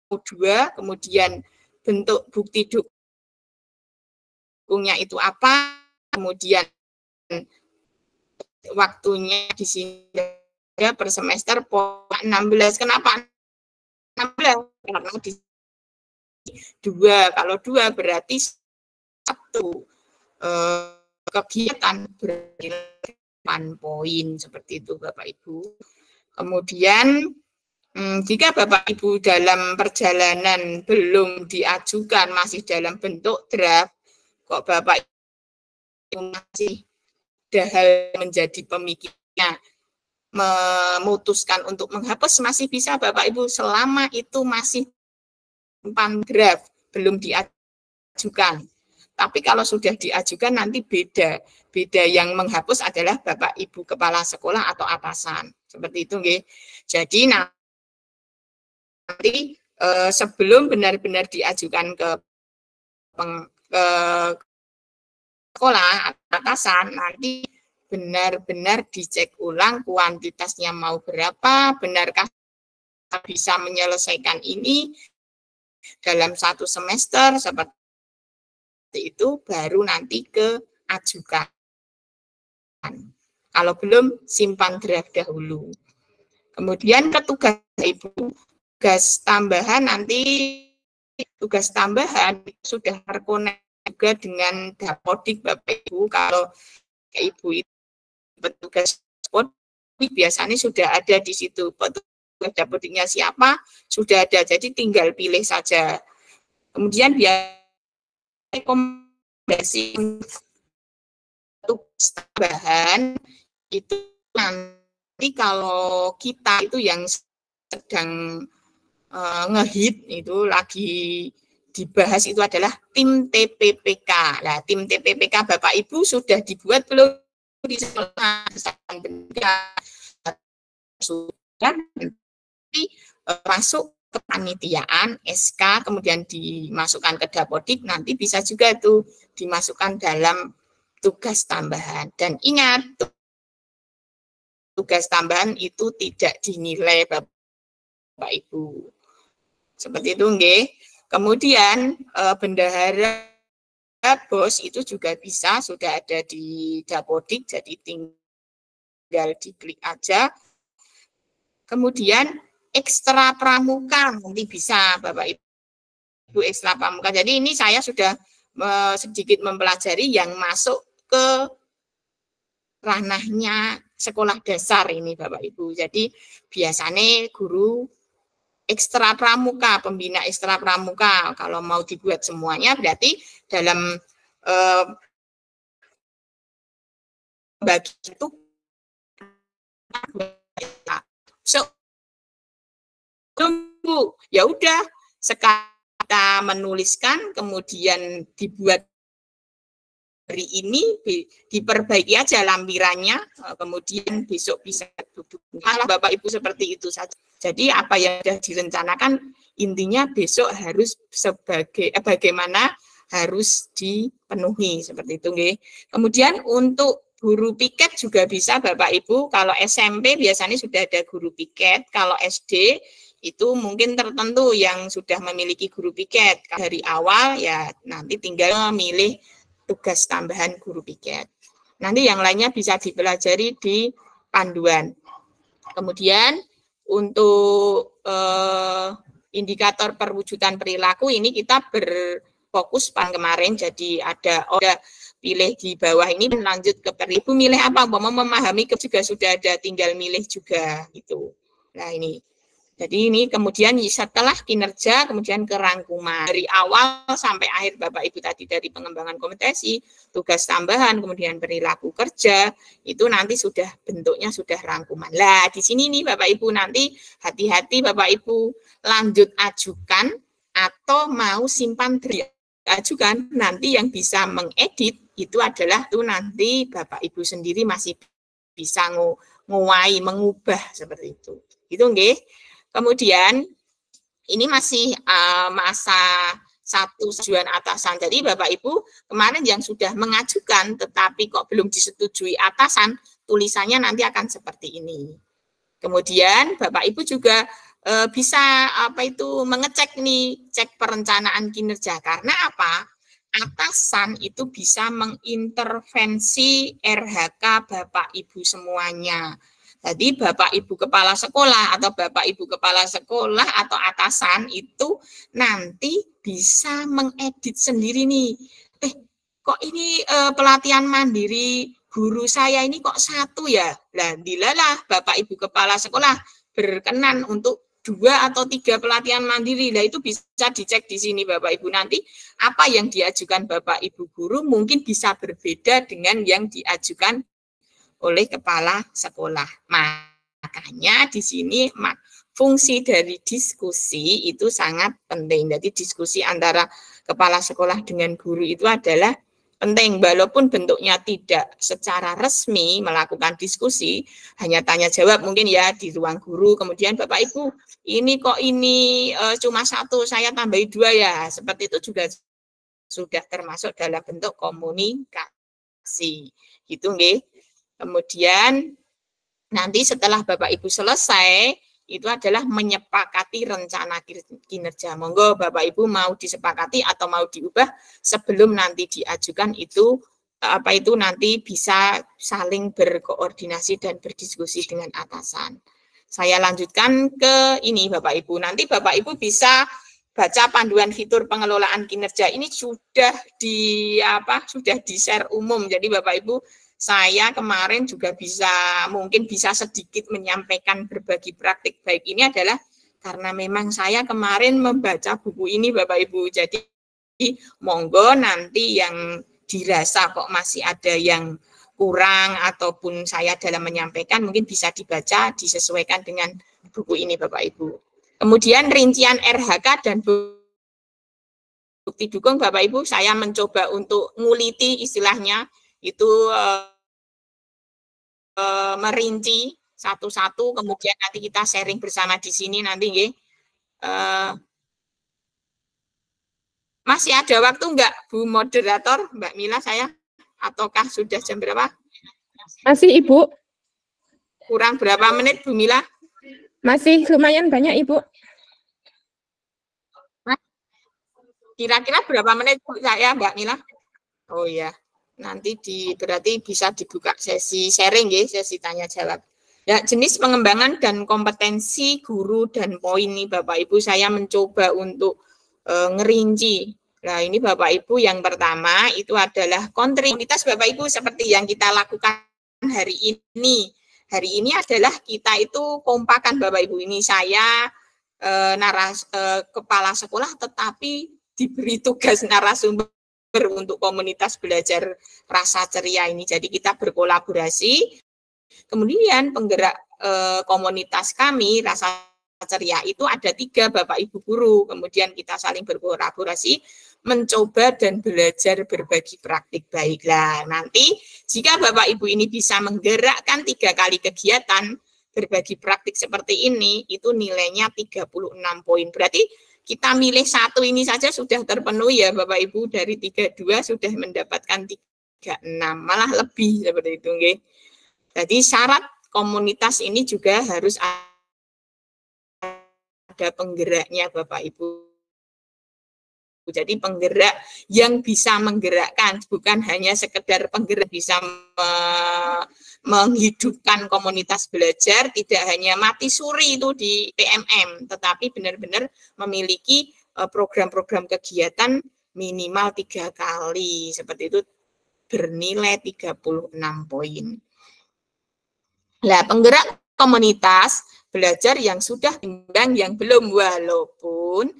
dua, kemudian bentuk bukti dukungnya itu apa, kemudian waktunya di sini per semester 16. Kenapa 16? Karena di dua. Kalau dua berarti satu eh, kegiatan berdelapan poin seperti itu Bapak Ibu. Kemudian hmm, jika Bapak Ibu dalam perjalanan belum diajukan masih dalam bentuk draft, kok Bapak masih ada hal menjadi pemikirannya memutuskan untuk menghapus masih bisa Bapak Ibu selama itu masih empat draft belum diajukan. Tapi kalau sudah diajukan nanti beda. Beda yang menghapus adalah Bapak Ibu kepala sekolah atau atasan. Seperti itu nggih. Jadi nanti eh, sebelum benar-benar diajukan ke, peng, ke sekolah atasan nanti benar-benar dicek ulang kuantitasnya mau berapa, benarkah bisa menyelesaikan ini dalam satu semester seperti itu baru nanti ke ajukan. Kalau belum simpan draft dahulu. Kemudian ke tugas Ibu, tugas tambahan nanti tugas tambahan sudah terkonek juga dengan dapodik Bapak Ibu kalau Ibu itu petugas podik biasanya sudah ada di situ. Petugas dapurnya siapa sudah ada, jadi tinggal pilih saja. Kemudian biar rekomendasi tugas tambahan itu nanti kalau kita itu yang sedang uh, ngehit itu lagi dibahas itu adalah tim TPPK. Nah, tim TPPK Bapak Ibu sudah dibuat belum? Di nanti eh, masuk ke panitiaan SK kemudian dimasukkan ke dapodik nanti bisa juga itu dimasukkan dalam tugas tambahan. Dan ingat tugas tambahan itu tidak dinilai Bapak Ibu. Seperti itu nggih kemudian eh, bendahara bos itu juga bisa sudah ada di Dapodik, jadi tinggal diklik aja. Kemudian ekstra pramuka nanti bisa Bapak Ibu ekstra pramuka. Jadi ini saya sudah sedikit mempelajari yang masuk ke ranahnya sekolah dasar ini Bapak Ibu. Jadi biasanya guru ekstra pramuka, pembina ekstra pramuka. Kalau mau dibuat semuanya berarti dalam eh, bagi itu so tunggu. Ya udah sekarang kita menuliskan kemudian dibuat hari ini di- diperbaiki aja lampirannya eh, kemudian besok bisa duduk. Bapak Ibu seperti itu saja jadi apa yang sudah direncanakan intinya besok harus sebagai eh, bagaimana harus dipenuhi seperti itu nggih. Kemudian untuk guru piket juga bisa Bapak Ibu kalau SMP biasanya sudah ada guru piket, kalau SD itu mungkin tertentu yang sudah memiliki guru piket dari awal ya nanti tinggal memilih tugas tambahan guru piket. Nanti yang lainnya bisa dipelajari di panduan. Kemudian untuk eh, indikator perwujudan perilaku ini kita berfokus pan kemarin jadi ada ada pilih di bawah ini lanjut ke perilaku milih apa mau memahami juga sudah ada tinggal milih juga gitu. Nah ini jadi ini kemudian setelah kinerja, kemudian kerangkuman. Dari awal sampai akhir Bapak Ibu tadi dari pengembangan kompetensi, tugas tambahan, kemudian perilaku kerja, itu nanti sudah bentuknya sudah rangkuman. Lah di sini nih Bapak Ibu nanti hati-hati Bapak Ibu lanjut ajukan atau mau simpan dari ajukan nanti yang bisa mengedit itu adalah itu nanti Bapak Ibu sendiri masih bisa ngu, nguai mengubah seperti itu. Itu nggih. Kemudian ini masih uh, masa satu tujuan atasan. Jadi Bapak Ibu kemarin yang sudah mengajukan tetapi kok belum disetujui atasan, tulisannya nanti akan seperti ini. Kemudian Bapak Ibu juga eh, bisa apa itu mengecek nih cek perencanaan kinerja karena apa? Atasan itu bisa mengintervensi RHK Bapak Ibu semuanya. Jadi Bapak Ibu kepala sekolah atau Bapak Ibu kepala sekolah atau atasan itu nanti bisa mengedit sendiri nih. Eh, kok ini eh, pelatihan mandiri guru saya ini kok satu ya? Lah, dilalah Bapak Ibu kepala sekolah berkenan untuk dua atau tiga pelatihan mandiri. Lah itu bisa dicek di sini Bapak Ibu nanti apa yang diajukan Bapak Ibu guru mungkin bisa berbeda dengan yang diajukan oleh kepala sekolah. Makanya di sini fungsi dari diskusi itu sangat penting. Jadi diskusi antara kepala sekolah dengan guru itu adalah penting. Walaupun bentuknya tidak secara resmi melakukan diskusi hanya tanya jawab mungkin ya di ruang guru. Kemudian Bapak Ibu ini kok ini eh, cuma satu saya tambahi dua ya. Seperti itu juga sudah termasuk dalam bentuk komunikasi. Gitu nggih Kemudian nanti setelah Bapak Ibu selesai itu adalah menyepakati rencana kinerja. Monggo Bapak Ibu mau disepakati atau mau diubah sebelum nanti diajukan itu apa itu nanti bisa saling berkoordinasi dan berdiskusi dengan atasan. Saya lanjutkan ke ini Bapak Ibu. Nanti Bapak Ibu bisa baca panduan fitur pengelolaan kinerja ini sudah di apa sudah di share umum. Jadi Bapak Ibu saya kemarin juga bisa mungkin bisa sedikit menyampaikan berbagi praktik baik ini adalah karena memang saya kemarin membaca buku ini Bapak Ibu. Jadi monggo nanti yang dirasa kok masih ada yang kurang ataupun saya dalam menyampaikan mungkin bisa dibaca disesuaikan dengan buku ini Bapak Ibu. Kemudian rincian RHK dan bukti dukung Bapak Ibu saya mencoba untuk nguliti istilahnya itu uh, uh, merinci satu-satu kemudian nanti kita sharing bersama di sini nanti. Uh, masih ada waktu enggak Bu moderator Mbak Mila saya ataukah sudah jam berapa? Masih Ibu, Kurang berapa menit Bu Mila? masih lumayan banyak Ibu. Kira-kira berapa menit Bu saya Mbak Mila? Oh iya. Nanti di berarti bisa dibuka sesi sharing ya, sesi tanya jawab. Ya, jenis pengembangan dan kompetensi guru dan poin nih Bapak Ibu saya mencoba untuk eh, ngerinci. Nah, ini Bapak Ibu yang pertama itu adalah kontribusitas Bapak Ibu seperti yang kita lakukan hari ini. Hari ini adalah kita itu kompakan Bapak Ibu ini saya eh, naras eh, kepala sekolah tetapi diberi tugas narasumber untuk komunitas belajar rasa ceria ini. Jadi kita berkolaborasi. Kemudian penggerak eh, komunitas kami rasa ceria itu ada tiga Bapak Ibu guru. Kemudian kita saling berkolaborasi mencoba dan belajar berbagi praktik baiklah. Nanti jika Bapak Ibu ini bisa menggerakkan tiga kali kegiatan berbagi praktik seperti ini, itu nilainya 36 poin. Berarti kita milih satu ini saja sudah terpenuhi ya Bapak Ibu dari 32 sudah mendapatkan 36 malah lebih seperti itu nggih. Jadi syarat komunitas ini juga harus ada penggeraknya Bapak Ibu. Jadi penggerak yang bisa menggerakkan, bukan hanya sekedar penggerak bisa me menghidupkan komunitas belajar, tidak hanya mati suri itu di PMM, tetapi benar-benar memiliki e, program-program kegiatan minimal tiga kali, seperti itu bernilai 36 poin. Nah, penggerak komunitas belajar yang sudah timbang yang belum, walaupun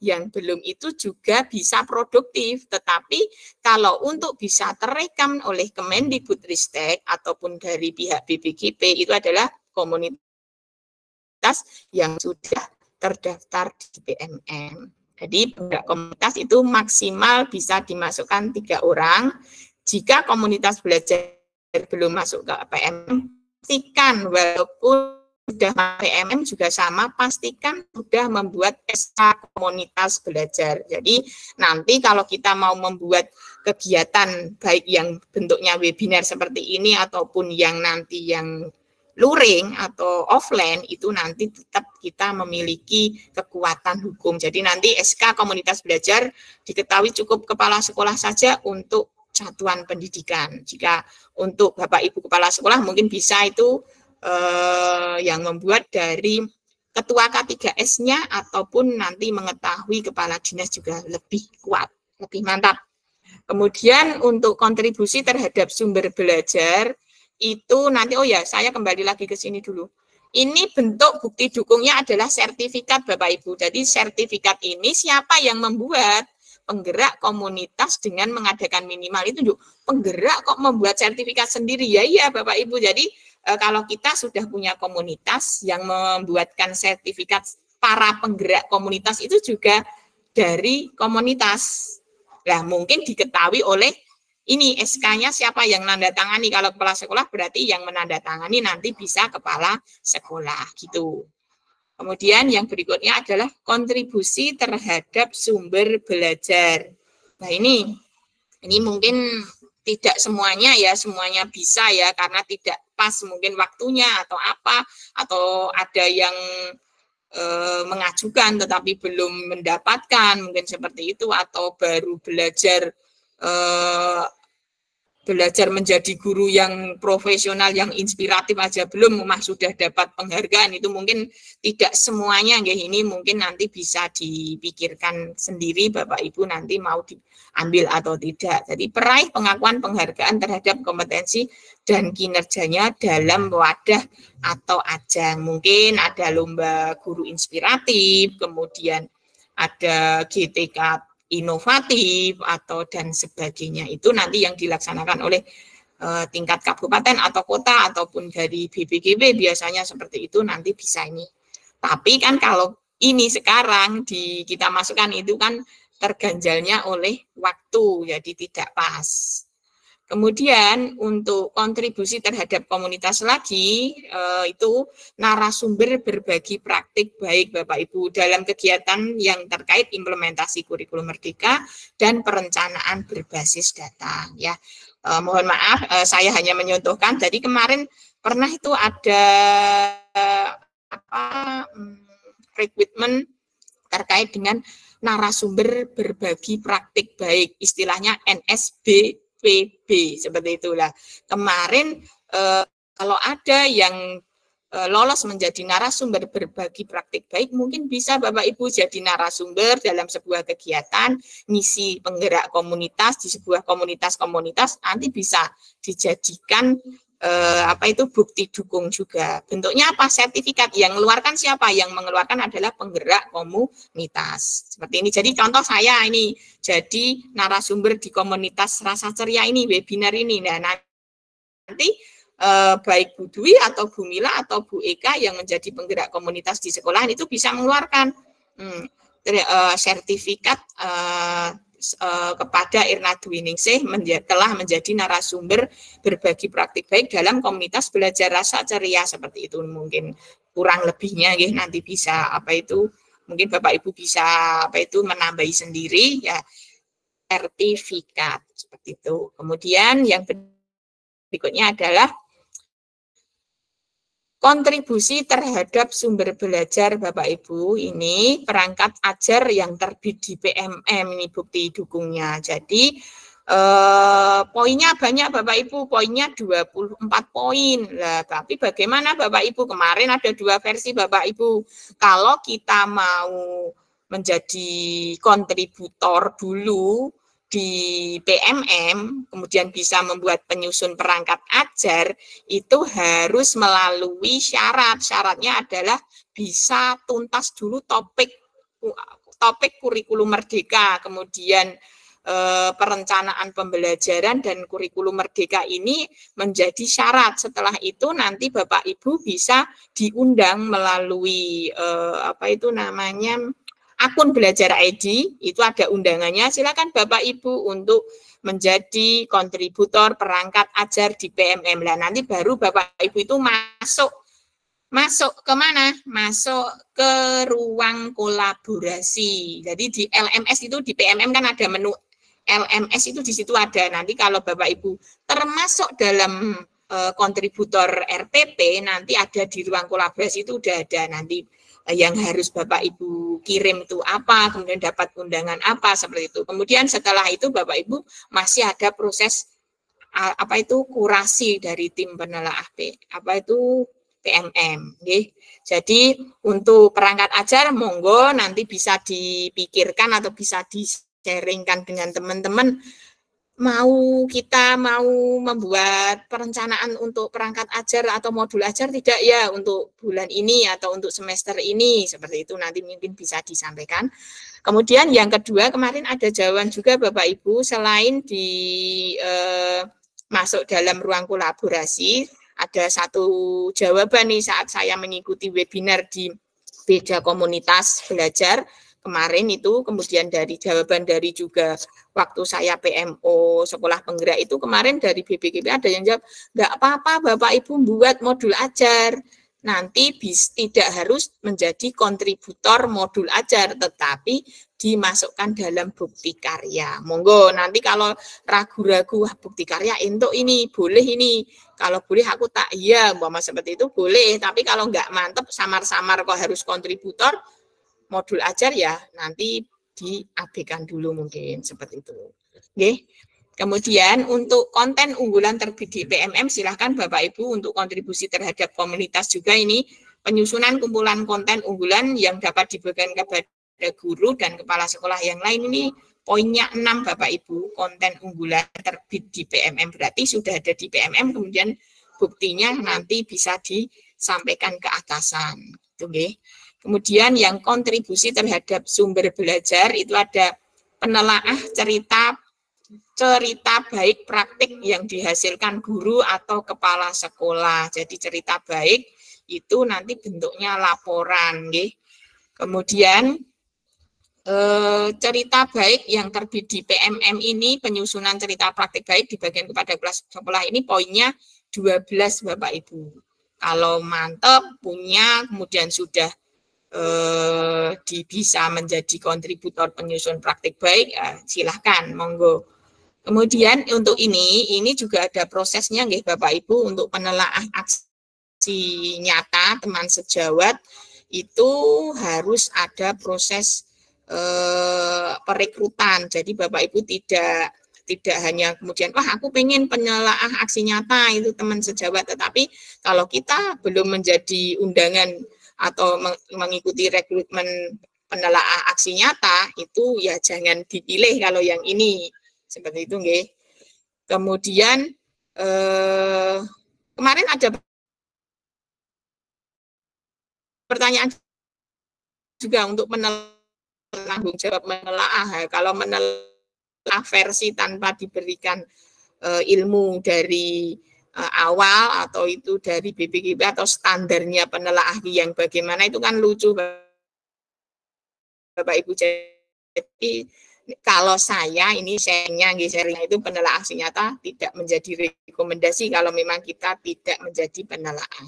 yang belum itu juga bisa produktif. Tetapi kalau untuk bisa terekam oleh Kemendikbudristek ataupun dari pihak BPGP itu adalah komunitas yang sudah terdaftar di BMM. Jadi penggerak komunitas itu maksimal bisa dimasukkan tiga orang. Jika komunitas belajar belum masuk ke PMM, pastikan walaupun sudah PMM juga sama, pastikan sudah membuat SK komunitas belajar. Jadi nanti kalau kita mau membuat kegiatan baik yang bentuknya webinar seperti ini ataupun yang nanti yang luring atau offline itu nanti tetap kita memiliki kekuatan hukum. Jadi nanti SK komunitas belajar diketahui cukup kepala sekolah saja untuk satuan pendidikan. Jika untuk Bapak Ibu kepala sekolah mungkin bisa itu eh, yang membuat dari ketua K3S-nya ataupun nanti mengetahui kepala dinas juga lebih kuat, lebih mantap. Kemudian untuk kontribusi terhadap sumber belajar itu nanti oh ya saya kembali lagi ke sini dulu. Ini bentuk bukti dukungnya adalah sertifikat Bapak Ibu. Jadi sertifikat ini siapa yang membuat? Penggerak komunitas dengan mengadakan minimal itu penggerak kok membuat sertifikat sendiri ya iya Bapak Ibu. Jadi kalau kita sudah punya komunitas yang membuatkan sertifikat para penggerak komunitas itu juga dari komunitas. Nah, mungkin diketahui oleh ini SK-nya siapa yang menandatangani. Kalau kepala sekolah berarti yang menandatangani nanti bisa kepala sekolah gitu. Kemudian yang berikutnya adalah kontribusi terhadap sumber belajar. Nah, ini ini mungkin tidak semuanya ya semuanya bisa ya karena tidak pas mungkin waktunya atau apa atau ada yang e, mengajukan tetapi belum mendapatkan mungkin seperti itu atau baru belajar e, belajar menjadi guru yang profesional, yang inspiratif aja belum, mah sudah dapat penghargaan itu mungkin tidak semuanya ya ini mungkin nanti bisa dipikirkan sendiri Bapak Ibu nanti mau diambil atau tidak. Jadi peraih pengakuan penghargaan terhadap kompetensi dan kinerjanya dalam wadah atau ajang. Mungkin ada lomba guru inspiratif, kemudian ada GTK inovatif atau dan sebagainya itu nanti yang dilaksanakan oleh uh, tingkat kabupaten atau kota ataupun dari BPGB biasanya seperti itu nanti bisa ini. Tapi kan kalau ini sekarang di kita masukkan itu kan terganjalnya oleh waktu jadi tidak pas. Kemudian untuk kontribusi terhadap komunitas lagi eh, itu narasumber berbagi praktik baik Bapak Ibu dalam kegiatan yang terkait implementasi kurikulum merdeka dan perencanaan berbasis data ya. Eh, mohon maaf eh, saya hanya menyontohkan Jadi kemarin pernah itu ada apa hmm, recruitment terkait dengan narasumber berbagi praktik baik istilahnya NSB PB seperti itulah. Kemarin eh, kalau ada yang eh, lolos menjadi narasumber berbagi praktik baik, mungkin bisa Bapak Ibu jadi narasumber dalam sebuah kegiatan, ngisi penggerak komunitas di sebuah komunitas-komunitas, nanti bisa dijadikan eh, apa itu bukti dukung juga. Bentuknya apa? Sertifikat yang mengeluarkan siapa? Yang mengeluarkan adalah penggerak komunitas. Seperti ini. Jadi contoh saya ini jadi narasumber di komunitas rasa ceria ini webinar ini. Nah, nanti eh, baik Bu Dwi atau Bu Mila atau Bu Eka yang menjadi penggerak komunitas di sekolahan itu bisa mengeluarkan hmm, eh, sertifikat eh, eh, kepada Irna Dwiningsih menja- telah menjadi narasumber berbagi praktik baik dalam komunitas belajar rasa ceria seperti itu mungkin kurang lebihnya ya nanti bisa apa itu mungkin Bapak Ibu bisa apa itu menambahi sendiri ya sertifikat seperti itu. Kemudian yang berikutnya adalah kontribusi terhadap sumber belajar Bapak Ibu ini perangkat ajar yang terbit di PMM ini bukti dukungnya. Jadi eh, poinnya banyak Bapak Ibu, poinnya 24 poin. Lah, tapi bagaimana Bapak Ibu? Kemarin ada dua versi Bapak Ibu. Kalau kita mau menjadi kontributor dulu di PMM, kemudian bisa membuat penyusun perangkat ajar, itu harus melalui syarat. Syaratnya adalah bisa tuntas dulu topik topik kurikulum merdeka, kemudian eh, perencanaan pembelajaran dan kurikulum merdeka ini menjadi syarat. Setelah itu nanti Bapak Ibu bisa diundang melalui eh, apa itu namanya akun belajar ID itu ada undangannya. Silakan Bapak Ibu untuk menjadi kontributor perangkat ajar di PMM. Lah nanti baru Bapak Ibu itu masuk masuk ke mana? Masuk ke ruang kolaborasi. Jadi di LMS itu di PMM kan ada menu LMS itu di situ ada. Nanti kalau Bapak Ibu termasuk dalam eh, kontributor RPP nanti ada di ruang kolaborasi itu udah ada nanti yang harus Bapak Ibu kirim itu apa, kemudian dapat undangan apa seperti itu. Kemudian setelah itu Bapak Ibu masih ada proses apa itu kurasi dari tim penelaah P, apa itu PMM. nggih. Jadi untuk perangkat ajar monggo nanti bisa dipikirkan atau bisa di-sharingkan dengan teman-teman mau kita mau membuat perencanaan untuk perangkat ajar atau modul ajar tidak ya untuk bulan ini atau untuk semester ini seperti itu nanti mungkin bisa disampaikan. Kemudian yang kedua kemarin ada jawaban juga Bapak Ibu selain di eh, masuk dalam ruang kolaborasi ada satu jawaban nih saat saya mengikuti webinar di beda komunitas belajar kemarin itu kemudian dari jawaban dari juga waktu saya PMO sekolah penggerak itu kemarin dari BPKP ada yang jawab nggak apa-apa Bapak Ibu buat modul ajar. Nanti bis, tidak harus menjadi kontributor modul ajar tetapi dimasukkan dalam bukti karya. Monggo nanti kalau ragu-ragu bukti karya untuk ini boleh ini. Kalau boleh aku tak iya umpama seperti itu boleh. Tapi kalau nggak mantep samar-samar kok harus kontributor modul ajar ya nanti diabaikan dulu mungkin seperti itu. Oke. Kemudian untuk konten unggulan terbit di PMM silahkan Bapak Ibu untuk kontribusi terhadap komunitas juga ini penyusunan kumpulan konten unggulan yang dapat diberikan kepada guru dan kepala sekolah yang lain ini poinnya 6 Bapak Ibu konten unggulan terbit di PMM berarti sudah ada di PMM kemudian buktinya nanti bisa disampaikan ke atasan. Itu nggih. Kemudian yang kontribusi terhadap sumber belajar itu ada penelaah cerita cerita baik praktik yang dihasilkan guru atau kepala sekolah. Jadi cerita baik itu nanti bentuknya laporan. Kemudian eh, cerita baik yang terbit di PMM ini penyusunan cerita praktik baik di bagian kepada kelas sekolah ini poinnya 12 Bapak Ibu. Kalau mantap punya kemudian sudah eh, di, bisa menjadi kontributor penyusun praktik baik, ya, silahkan, monggo. Kemudian untuk ini, ini juga ada prosesnya, nggih Bapak Ibu, untuk penelaah aksi nyata teman sejawat itu harus ada proses eh, perekrutan. Jadi Bapak Ibu tidak tidak hanya kemudian wah aku pengen penelaah aksi nyata itu teman sejawat tetapi kalau kita belum menjadi undangan atau mengikuti rekrutmen penelaah aksi nyata itu ya jangan dipilih kalau yang ini seperti itu nggih. Kemudian eh, kemarin ada pertanyaan juga untuk menanggung jawab menelaah. Kalau menelaah versi tanpa diberikan uh, ilmu dari awal atau itu dari BPKB atau standarnya penelaah yang bagaimana itu kan lucu Bapak Ibu. Jadi kalau saya ini sharingnya, sharingnya itu penelaah nyata tidak menjadi rekomendasi kalau memang kita tidak menjadi penelaah.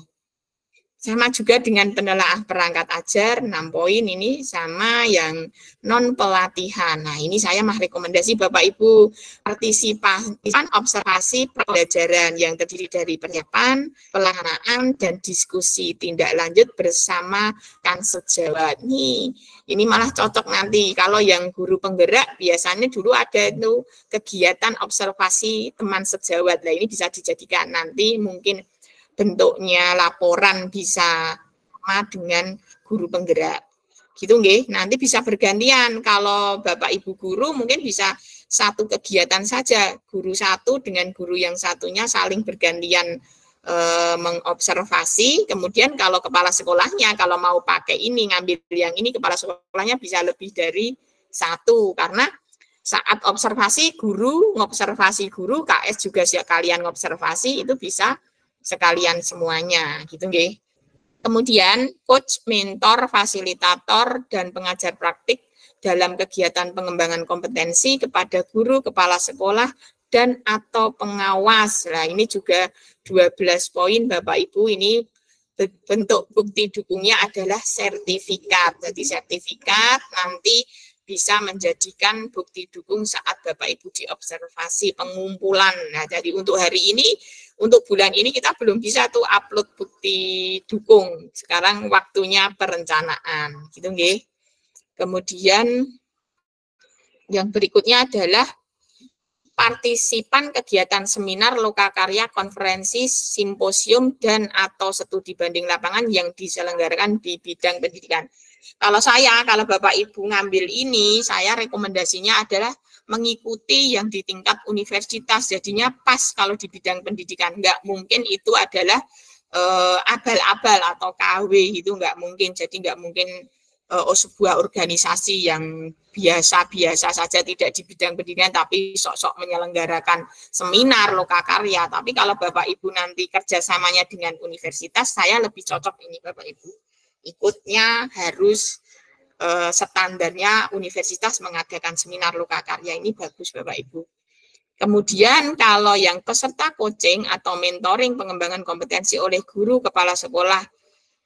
Sama juga dengan penelaah perangkat ajar, 6 poin ini sama yang non pelatihan. Nah ini saya mah rekomendasi Bapak Ibu partisipasi observasi pembelajaran yang terdiri dari persiapan, pelaksanaan, dan diskusi tindak lanjut bersama kan sejawat. Nih, ini malah cocok nanti kalau yang guru penggerak biasanya dulu ada itu kegiatan observasi teman sejawat. Nah ini bisa dijadikan nanti mungkin bentuknya laporan bisa sama dengan guru penggerak. Gitu nggih. Nanti bisa bergantian kalau Bapak Ibu guru mungkin bisa satu kegiatan saja, guru satu dengan guru yang satunya saling bergantian e, mengobservasi. Kemudian kalau kepala sekolahnya kalau mau pakai ini ngambil yang ini kepala sekolahnya bisa lebih dari satu karena saat observasi guru ngobservasi guru KS juga kalian ngobservasi itu bisa sekalian semuanya gitu nggih. Kemudian coach, mentor, fasilitator dan pengajar praktik dalam kegiatan pengembangan kompetensi kepada guru, kepala sekolah dan atau pengawas. Nah, ini juga 12 poin Bapak Ibu ini bentuk bukti dukungnya adalah sertifikat. Jadi sertifikat nanti bisa menjadikan bukti dukung saat Bapak Ibu diobservasi pengumpulan. Nah, jadi untuk hari ini untuk bulan ini kita belum bisa tuh upload bukti dukung. Sekarang waktunya perencanaan, gitu nggih. Kemudian yang berikutnya adalah partisipan kegiatan seminar, lokakarya, konferensi, simposium, dan atau studi banding lapangan yang diselenggarakan di bidang pendidikan. Kalau saya, kalau Bapak Ibu ngambil ini, saya rekomendasinya adalah mengikuti yang di tingkat universitas. Jadinya pas kalau di bidang pendidikan. Enggak mungkin itu adalah eh, abal-abal atau KW itu enggak mungkin. Jadi enggak mungkin uh, sebuah organisasi yang biasa-biasa saja tidak di bidang pendidikan tapi sok-sok menyelenggarakan seminar lokakarya. Tapi kalau Bapak Ibu nanti kerjasamanya dengan universitas, saya lebih cocok ini Bapak Ibu. Ikutnya harus Eh, standarnya universitas mengadakan seminar luka karya ini bagus Bapak Ibu. Kemudian kalau yang peserta coaching atau mentoring pengembangan kompetensi oleh guru, kepala sekolah,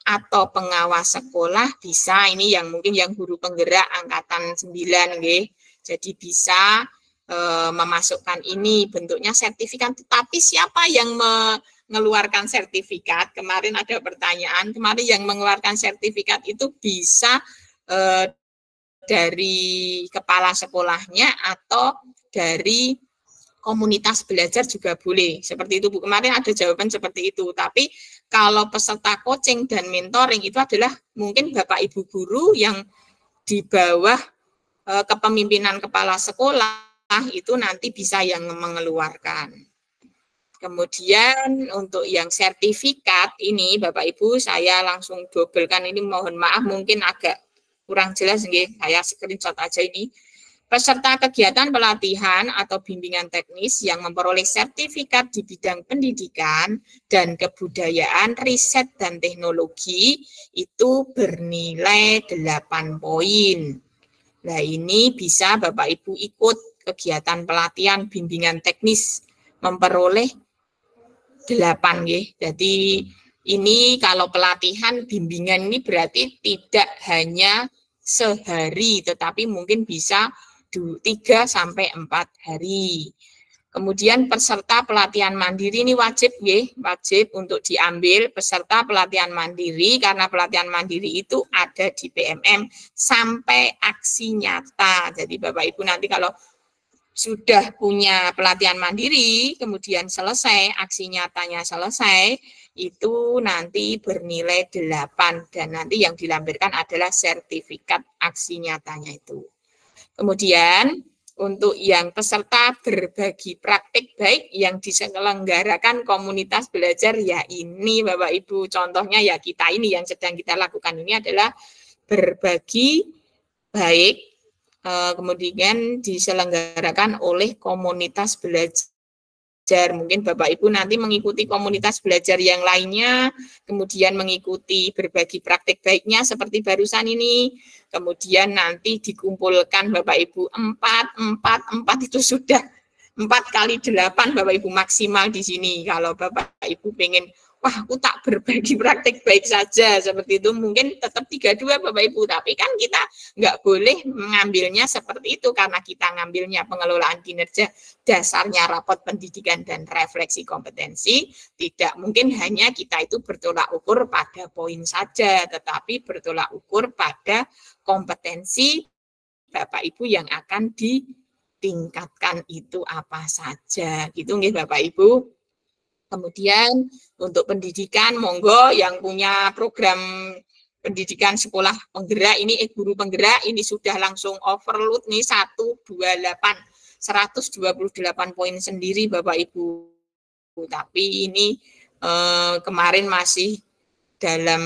atau pengawas sekolah bisa ini yang mungkin yang guru penggerak angkatan 9 nggih. Jadi bisa e, memasukkan ini bentuknya sertifikat. Tetapi siapa yang mengeluarkan sertifikat? Kemarin ada pertanyaan, kemarin yang mengeluarkan sertifikat itu bisa eh, dari kepala sekolahnya atau dari komunitas belajar juga boleh. Seperti itu Bu. Kemarin ada jawaban seperti itu. Tapi kalau peserta coaching dan mentoring itu adalah mungkin Bapak Ibu guru yang di bawah eh, kepemimpinan kepala sekolah itu nanti bisa yang mengeluarkan. Kemudian untuk yang sertifikat ini Bapak Ibu saya langsung dobelkan ini mohon maaf mungkin agak kurang jelas nggih saya screenshot aja ini peserta kegiatan pelatihan atau bimbingan teknis yang memperoleh sertifikat di bidang pendidikan dan kebudayaan, riset dan teknologi itu bernilai 8 poin. Nah, ini bisa Bapak Ibu ikut kegiatan pelatihan bimbingan teknis memperoleh 8 nggih. Jadi ini kalau pelatihan bimbingan ini berarti tidak hanya sehari, tetapi mungkin bisa 3 sampai 4 hari. Kemudian peserta pelatihan mandiri ini wajib ya, wajib untuk diambil peserta pelatihan mandiri karena pelatihan mandiri itu ada di PMM sampai aksi nyata. Jadi Bapak Ibu nanti kalau sudah punya pelatihan mandiri, kemudian selesai, aksi nyatanya selesai, itu nanti bernilai 8 dan nanti yang dilampirkan adalah sertifikat aksi nyatanya itu. Kemudian untuk yang peserta berbagi praktik baik yang diselenggarakan komunitas belajar ya ini Bapak Ibu contohnya ya kita ini yang sedang kita lakukan ini adalah berbagi baik kemudian diselenggarakan oleh komunitas belajar Mungkin Bapak Ibu nanti mengikuti komunitas belajar yang lainnya, kemudian mengikuti berbagi praktik baiknya seperti barusan ini, kemudian nanti dikumpulkan Bapak Ibu empat, empat, empat itu sudah empat kali delapan Bapak Ibu maksimal di sini. Kalau Bapak Ibu pengen wah aku tak berbagi praktik baik saja. Seperti itu mungkin tetap tiga dua bapak ibu. Tapi kan kita nggak boleh mengambilnya seperti itu karena kita ngambilnya pengelolaan kinerja dasarnya rapot pendidikan dan refleksi kompetensi. Tidak mungkin hanya kita itu bertolak ukur pada poin saja tetapi bertolak ukur pada kompetensi bapak ibu yang akan ditingkatkan itu apa saja. Gitu nggih bapak ibu Kemudian untuk pendidikan, monggo yang punya program pendidikan sekolah penggerak ini eh guru penggerak ini sudah langsung overload nih 128 128 poin sendiri Bapak Ibu. Tapi ini eh, kemarin masih dalam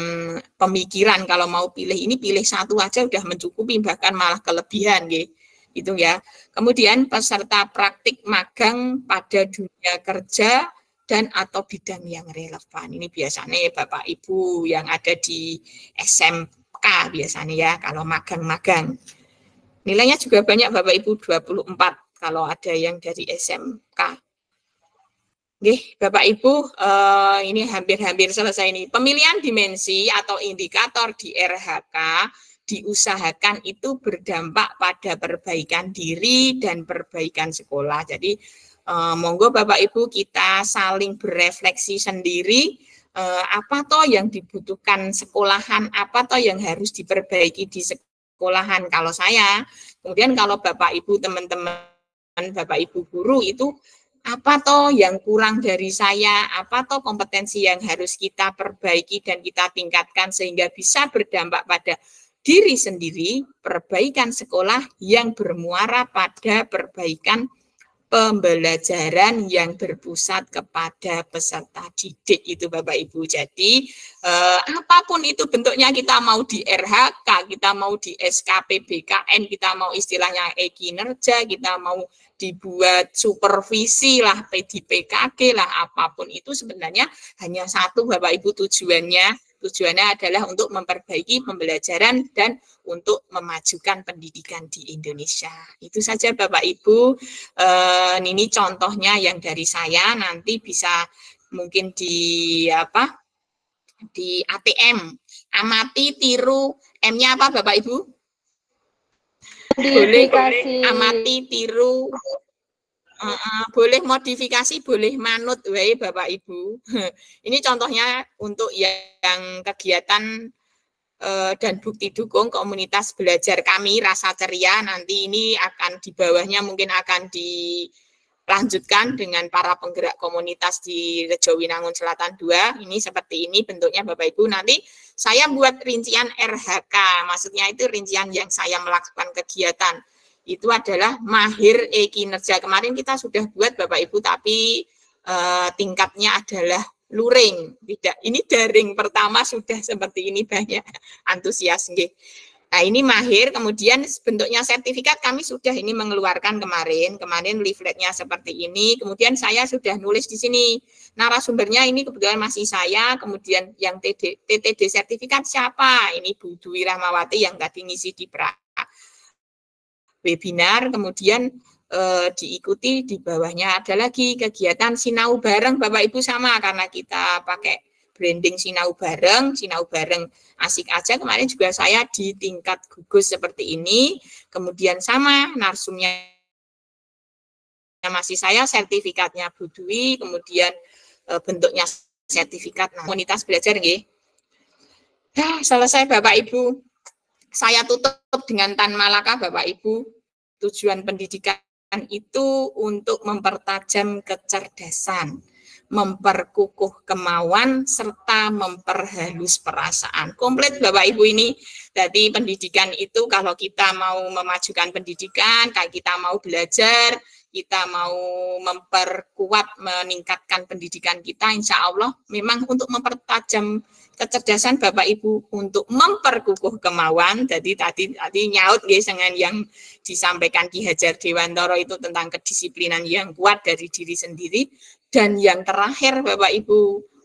pemikiran kalau mau pilih ini pilih satu aja udah mencukupi bahkan malah kelebihan gitu itu ya. Kemudian peserta praktik magang pada dunia kerja dan atau bidang yang relevan. Ini biasanya Bapak Ibu yang ada di SMK biasanya ya kalau magang-magang. Nilainya juga banyak Bapak Ibu 24 kalau ada yang dari SMK. Oke, Bapak Ibu, eh, ini hampir-hampir selesai ini. Pemilihan dimensi atau indikator di RHK diusahakan itu berdampak pada perbaikan diri dan perbaikan sekolah. Jadi Uh, monggo Bapak Ibu kita saling berefleksi sendiri uh, apa toh yang dibutuhkan sekolahan, apa toh yang harus diperbaiki di sekolahan kalau saya. Kemudian kalau Bapak Ibu teman-teman Bapak Ibu guru itu apa toh yang kurang dari saya, apa toh kompetensi yang harus kita perbaiki dan kita tingkatkan sehingga bisa berdampak pada diri sendiri, perbaikan sekolah yang bermuara pada perbaikan pembelajaran yang berpusat kepada peserta didik itu Bapak Ibu. Jadi eh, apa pun itu bentuknya kita mau di RHK, kita mau di SKP BKN, kita mau istilahnya e-kinerja, kita mau dibuat supervisi lah, di PKG lah, apa pun itu sebenarnya hanya satu Bapak Ibu tujuannya Tujuannya adalah untuk memperbaiki pembelajaran dan untuk memajukan pendidikan di Indonesia. Itu saja Bapak Ibu. Eh, ini contohnya yang dari saya nanti bisa mungkin di apa? Di ATM. Amati, tiru, M-nya apa Bapak Ibu? Boleh, boleh amati, tiru, Uh, boleh modifikasi, boleh manut, wae Bapak Ibu. Ini contohnya untuk yang kegiatan uh, dan bukti dukung komunitas belajar kami rasa ceria. Nanti ini akan di bawahnya mungkin akan dilanjutkan dengan para penggerak komunitas di Rejo Winangun Selatan 2. Ini seperti ini bentuknya Bapak Ibu. Nanti saya buat rincian RHK, maksudnya itu rincian yang saya melakukan kegiatan itu adalah mahir e-kinerja. Kemarin kita sudah buat Bapak Ibu tapi uh, tingkatnya adalah luring. Tidak, ini daring pertama sudah seperti ini banyak antusias. Nah, ini mahir, kemudian bentuknya sertifikat kami sudah ini mengeluarkan kemarin. Kemarin leafletnya seperti ini. Kemudian saya sudah nulis di sini. Narasumbernya ini kebetulan masih saya, kemudian yang TD, TTD sertifikat siapa? Ini Bu Dwi Rahmawati yang tadi ngisi di pra webinar, kemudian eh, diikuti di bawahnya ada lagi kegiatan sinau bareng Bapak Ibu sama karena kita pakai branding sinau bareng, sinau bareng asik aja. Kemarin juga saya di tingkat gugus seperti ini, kemudian sama narsumnya masih saya, sertifikatnya Budui, kemudian eh, bentuknya sertifikat nah, komunitas belajar nggih. Ya, selesai Bapak Ibu. Saya tutup dengan Tan Malaka Bapak Ibu. Tujuan pendidikan itu untuk mempertajam kecerdasan, memperkukuh kemauan serta memperhalus perasaan. Komplit Bapak Ibu ini. Jadi pendidikan itu kalau kita mau memajukan pendidikan, kayak kita mau belajar, kita mau memperkuat, meningkatkan pendidikan kita, insya Allah memang untuk mempertajam kecerdasan Bapak Ibu untuk memperkukuh kemauan. Jadi tadi tadi nyaut guys dengan yang disampaikan Ki Hajar Dewantoro itu tentang kedisiplinan yang kuat dari diri sendiri dan yang terakhir Bapak Ibu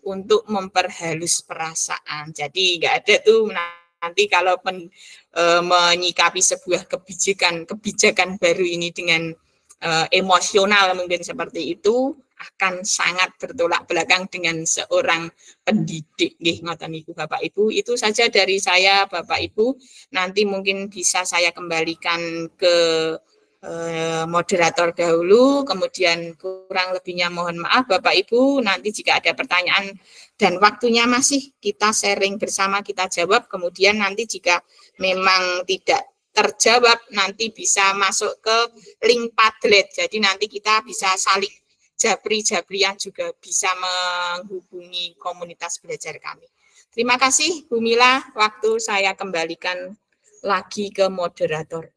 untuk memperhalus perasaan. Jadi nggak ada tuh nanti kalau pen, e, menyikapi sebuah kebijakan kebijakan baru ini dengan e, emosional mungkin seperti itu akan sangat bertolak belakang dengan seorang pendidik nggih ngoten niku Bapak Ibu. Itu saja dari saya Bapak Ibu. Nanti mungkin bisa saya kembalikan ke Eh, moderator dahulu, kemudian kurang lebihnya mohon maaf Bapak Ibu, nanti jika ada pertanyaan dan waktunya masih kita sharing bersama, kita jawab, kemudian nanti jika memang tidak terjawab, nanti bisa masuk ke link Padlet, jadi nanti kita bisa saling jabri-jabrian juga bisa menghubungi komunitas belajar kami. Terima kasih Bu Mila, waktu saya kembalikan lagi ke moderator.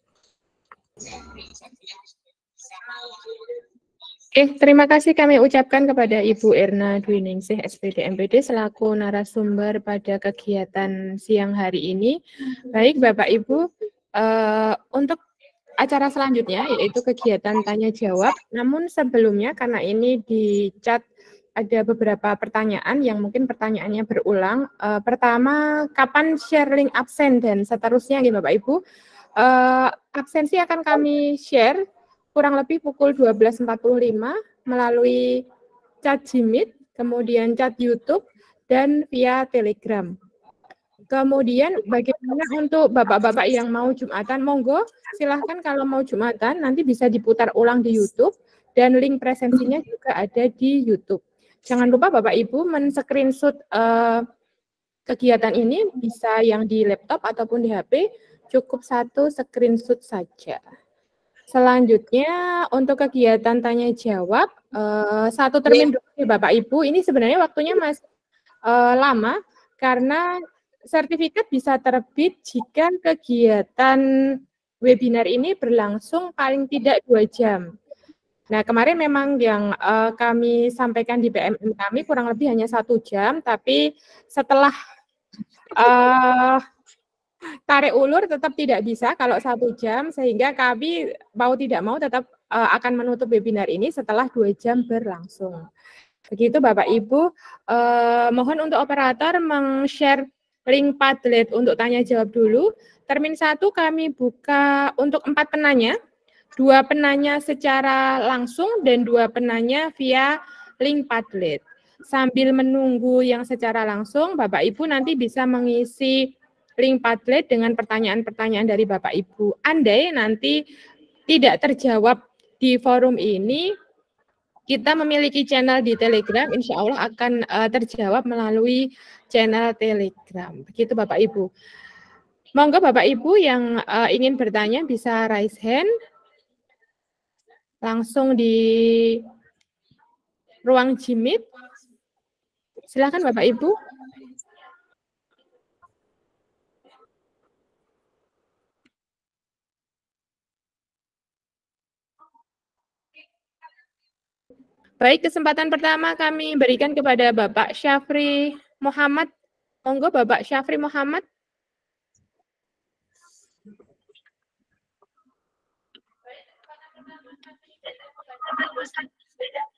Oke, terima kasih kami ucapkan kepada Ibu Erna Dwiningsih SPD MPD selaku narasumber pada kegiatan siang hari ini. Baik Bapak Ibu, uh, untuk acara selanjutnya yaitu kegiatan tanya jawab. Namun sebelumnya karena ini di chat ada beberapa pertanyaan yang mungkin pertanyaannya berulang. Uh, pertama, kapan sharing absen dan seterusnya gitu Bapak Ibu. Uh, absensi akan kami share kurang lebih pukul 12.45 melalui chat Jimit, kemudian chat YouTube, dan via Telegram. Kemudian bagaimana untuk bapak-bapak yang mau Jumatan, monggo silahkan kalau mau Jumatan nanti bisa diputar ulang di YouTube dan link presensinya juga ada di YouTube. Jangan lupa Bapak Ibu men-screenshot uh, kegiatan ini bisa yang di laptop ataupun di HP cukup satu screenshot saja. Selanjutnya untuk kegiatan tanya jawab uh, satu termin dulu ya Bapak Ibu. Ini sebenarnya waktunya masih uh, lama karena sertifikat bisa terbit jika kegiatan webinar ini berlangsung paling tidak dua jam. Nah kemarin memang yang uh, kami sampaikan di BMM kami kurang lebih hanya satu jam, tapi setelah uh, tarik ulur tetap tidak bisa kalau satu jam sehingga kami mau tidak mau tetap uh, akan menutup webinar ini setelah dua jam berlangsung. Begitu Bapak Ibu, uh, mohon untuk operator meng-share link Padlet untuk tanya jawab dulu. Termin satu kami buka untuk empat penanya, dua penanya secara langsung dan dua penanya via link Padlet. Sambil menunggu yang secara langsung, Bapak Ibu nanti bisa mengisi link Padlet dengan pertanyaan-pertanyaan dari Bapak Ibu. Andai nanti tidak terjawab di forum ini, kita memiliki channel di Telegram, insya Allah akan uh, terjawab melalui channel Telegram. Begitu Bapak Ibu. Monggo Bapak Ibu yang uh, ingin bertanya bisa raise hand langsung di ruang Jimit. Silakan Bapak Ibu. Baik, kesempatan pertama kami berikan kepada Bapak Syafri Muhammad. Monggo Bapak Syafri Muhammad. Baik,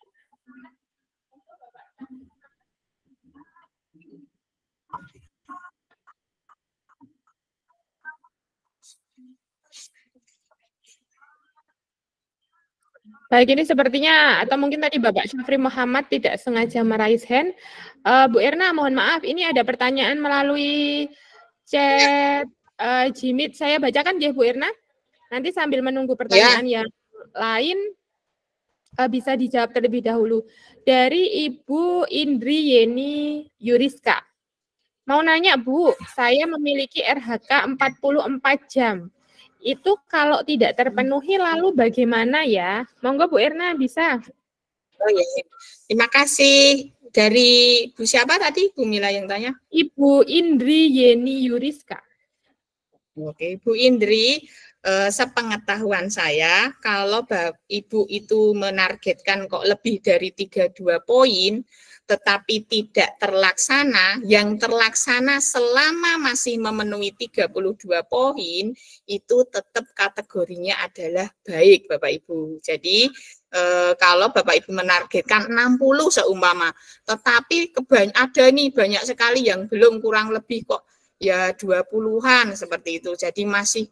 ini sepertinya atau mungkin tadi Bapak Syafri Muhammad tidak sengaja meraih hand. Uh, Bu Erna, mohon maaf, ini ada pertanyaan melalui chat uh, Jimit. Saya bacakan ya Bu Erna. Nanti sambil menunggu pertanyaan ya. yang lain uh, bisa dijawab terlebih dahulu. Dari Ibu Indri Yeni Yuriska. Mau nanya Bu, saya memiliki RHK 44 jam itu kalau tidak terpenuhi lalu bagaimana ya? Monggo Bu Erna bisa. Oh ya. Terima kasih. Dari Bu siapa tadi? Bu Mila yang tanya. Ibu Indri Yeni Yuriska. Oke, Bu Indri, eh, sepengetahuan saya, kalau Ibu itu menargetkan kok lebih dari 32 poin, tetapi tidak terlaksana, yang terlaksana selama masih memenuhi 32 poin, itu tetap kategorinya adalah baik, Bapak Ibu. Jadi, eh, kalau Bapak Ibu menargetkan 60 seumpama, tetapi ada nih banyak sekali yang belum kurang lebih kok ya 20-an seperti itu. Jadi masih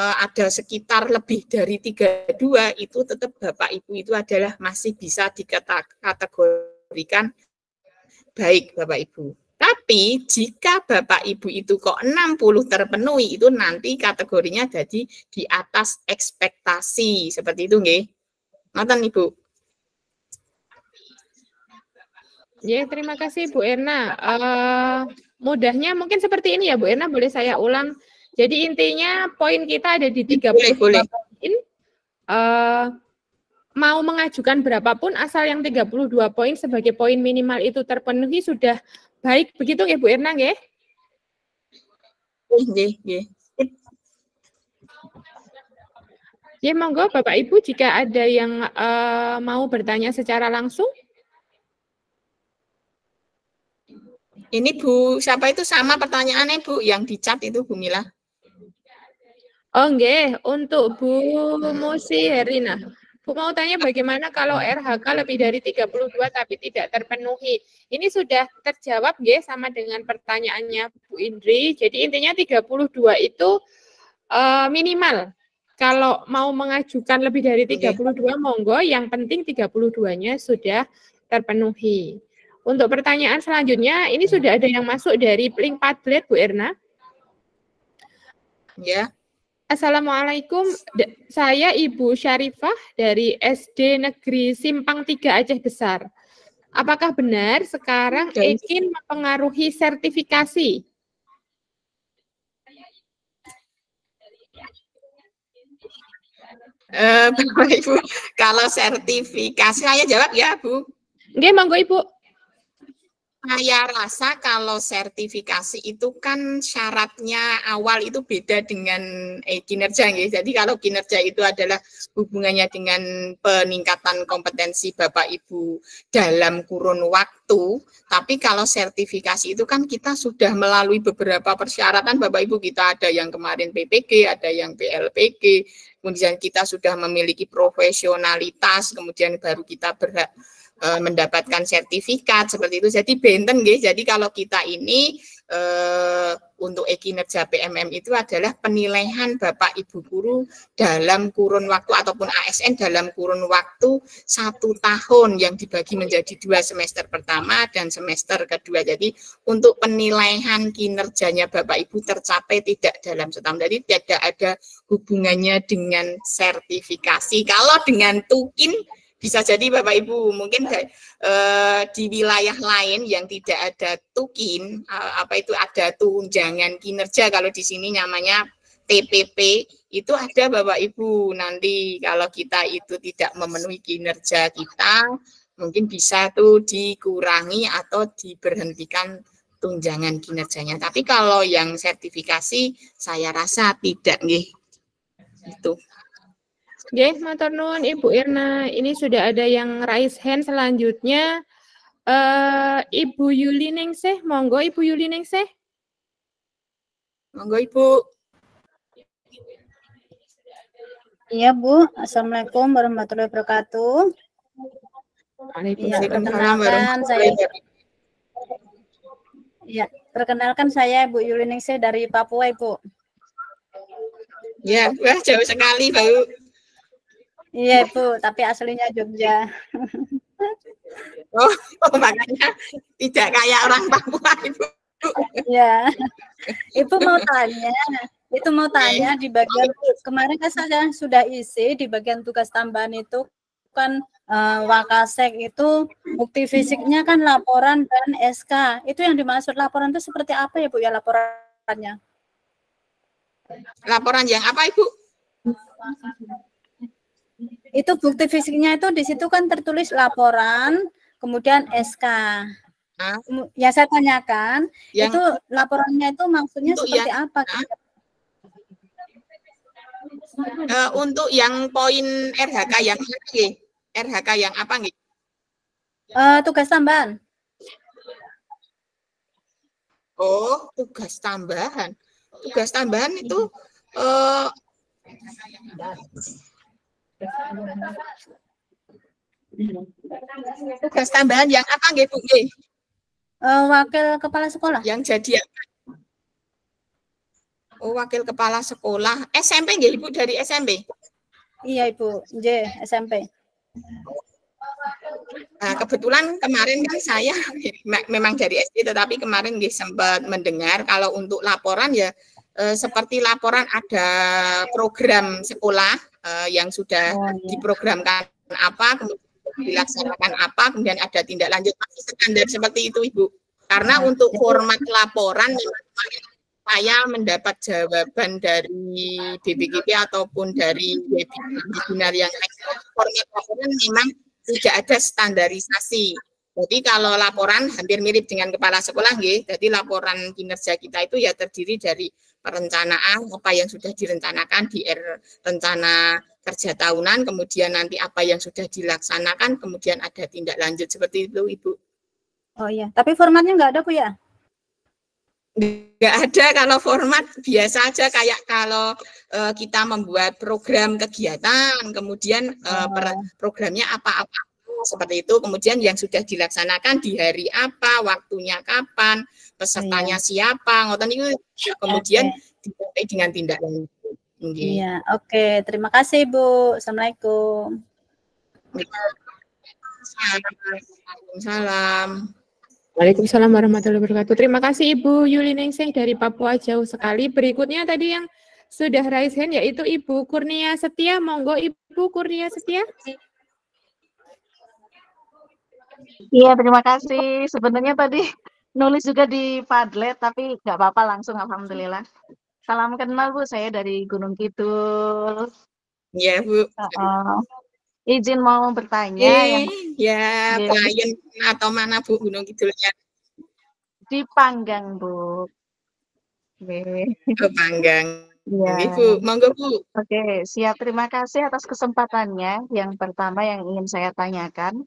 eh, ada sekitar lebih dari 32 itu tetap Bapak Ibu itu adalah masih bisa dikategorikan baik Bapak Ibu. Tapi jika Bapak Ibu itu kok 60 terpenuhi itu nanti kategorinya jadi di atas ekspektasi seperti itu nggih. Ngoten Ibu. Ya, terima kasih Bu Erna. Eh, mudahnya mungkin seperti ini ya Bu Erna, boleh saya ulang. Jadi intinya poin kita ada di 32 boleh. poin. Eh, mau mengajukan berapapun asal yang 32 poin sebagai poin minimal itu terpenuhi sudah baik. Begitu ya Bu nggih? Nggih, nggih. Ya monggo Bapak Ibu jika ada yang eh, mau bertanya secara langsung. Ini Bu, siapa itu sama pertanyaannya Bu yang di chat itu Bu Mila? Oh nggih, untuk Bu Musi Herina. Bu mau tanya bagaimana kalau RHK lebih dari 32 tapi tidak terpenuhi. Ini sudah terjawab nggih sama dengan pertanyaannya Bu Indri. Jadi intinya 32 itu eh, minimal. Kalau mau mengajukan lebih dari 32 monggo, yang penting 32-nya sudah terpenuhi. Untuk pertanyaan selanjutnya, ini sudah ada yang masuk dari link Padlet, Bu Erna. Ya. Assalamualaikum, saya Ibu Syarifah dari SD Negeri Simpang 3 Aceh Besar. Apakah benar sekarang ingin mempengaruhi sertifikasi? Eh, Bapak Ibu, kalau sertifikasi saya jawab ya Bu. Nggih, monggo Ibu. Saya rasa kalau sertifikasi itu kan syaratnya awal itu beda dengan eh, kinerja. nggih. Jadi kalau kinerja itu adalah hubungannya dengan peningkatan kompetensi Bapak Ibu dalam kurun waktu. Tapi kalau sertifikasi itu kan kita sudah melalui beberapa persyaratan Bapak Ibu. Kita ada yang kemarin PPG, ada yang PLPG. Kemudian kita sudah memiliki profesionalitas, kemudian baru kita berhak eh, mendapatkan sertifikat seperti itu. Jadi benten nggih. Jadi kalau kita ini eh, untuk e-kinerja itu adalah penilaian Bapak Ibu guru dalam kurun waktu ataupun ASN dalam kurun waktu satu tahun yang dibagi menjadi dua semester pertama dan semester kedua. Jadi untuk penilaian kinerjanya Bapak Ibu tercapai tidak dalam setahun. Jadi tidak ada hubungannya dengan sertifikasi. Kalau dengan tukin bisa jadi Bapak Ibu mungkin eh, di wilayah lain yang tidak ada tukin eh, apa itu ada tunjangan kinerja kalau di sini namanya TPP itu ada Bapak Ibu. Nanti kalau kita itu tidak memenuhi kinerja kita mungkin bisa tuh dikurangi atau diberhentikan tunjangan kinerjanya. Tapi kalau yang sertifikasi saya rasa tidak nggih. Itu Nggih, matur nuwun Ibu Irna. Ini sudah ada yang raise hand selanjutnya. Eh, Ibu Yuli Ningsih, monggo Ibu Yuli Ningsih. monggo Ibu Iya Bu, Assalamualaikum warahmatullahi wabarakatuh. Iya, Waalaikumsalam perkenalkan saya warahmatullahi wabarakatuh. Iya, perkenalkan saya Bu Yuliningsih dari Papua, Ibu. Ya, wah jauh sekali, Bau. Iya, Ibu, tapi aslinya Jogja. Oh, oh, makanya tidak kayak orang Papua, Ibu. Iya. Ibu mau tanya, itu mau tanya di bagian kemarin kan saya sudah isi di bagian tugas tambahan itu kan eh, Wakasek itu bukti fisiknya kan laporan dan SK. Itu yang dimaksud laporan itu seperti apa ya Bu ya laporannya? Laporan yang apa, Ibu? Itu bukti fisiknya itu di situ kan tertulis laporan, kemudian SK. Kemu- Ya saya tanyakan, Yang- itu laporannya itu maksudnya seperti yang- apa? Eh, untuk yang poin RHK yang apa nggih? RHK yang apa nggih? Eh, tugas tambahan. Oh, tugas tambahan. Tugas tambahan itu eh tugas tambahan yang apa nggih Bu nggih? Eh, wakil kepala sekolah. Yang jadi apa? Oh, wakil kepala sekolah SMP nggih Ibu dari SMP? Iya Ibu, J, SMP. Nah, kebetulan kemarin kan saya me- memang dari SD tetapi kemarin nggih sempat mendengar kalau untuk laporan ya eh, seperti laporan ada program sekolah eh, yang sudah Oh, iya. diprogramkan apa kemudian dilaksanakan apa kemudian ada tindak lanjut masih standar seperti itu Ibu. Karena untuk format laporan saya mendapat jawaban dari BPKP ataupun dari webinar yang lain format laporan memang tidak ada standarisasi. Jadi kalau laporan hampir mirip dengan kepala sekolah, nggih. Jadi laporan kinerja kita itu ya terdiri dari perencanaan apa yang sudah direncanakan di R rencana kerja tahunan, kemudian nanti apa yang sudah dilaksanakan, kemudian ada tindak lanjut seperti itu, Ibu. Oh iya, tapi formatnya nggak ada Bu ya? Nggak ada kalau format biasa aja kayak kalau eh, kita membuat program kegiatan, kemudian eh, per- programnya apa-apa seperti itu, kemudian yang sudah dilaksanakan di hari apa, waktunya kapan, pesertanya siapa, ngoten itu kemudian disertai dengan tindak lanjut. Nggih. Iya, oke. Terima kasih Bu. Assalamualaikum. Waalaikumsalam. Waalaikumsalam warahmatullahi wabarakatuh. Terima kasih Ibu Yuli Ningsih dari Papua jauh sekali. Berikutnya tadi yang sudah raise hand yaitu Ibu Kurnia Setia. Monggo Ibu Kurnia Setia. Iya, terima kasih. Sebenarnya tadi nulis juga di Padlet, tapi nggak apa-apa langsung, Alhamdulillah. Salam kenal Bu, saya dari Gunung Kidul. Iya, Bu. Heeh. Izin mau bertanya yang ya, Iya. pelayan atau mana Bu Gunung Kidulnya? di Panggang, Bu. Oke. Ke Panggang. Iya. Ini Bu, monggo Bu. Oke, siap. Terima kasih atas kesempatannya. Yang pertama yang ingin saya tanyakan,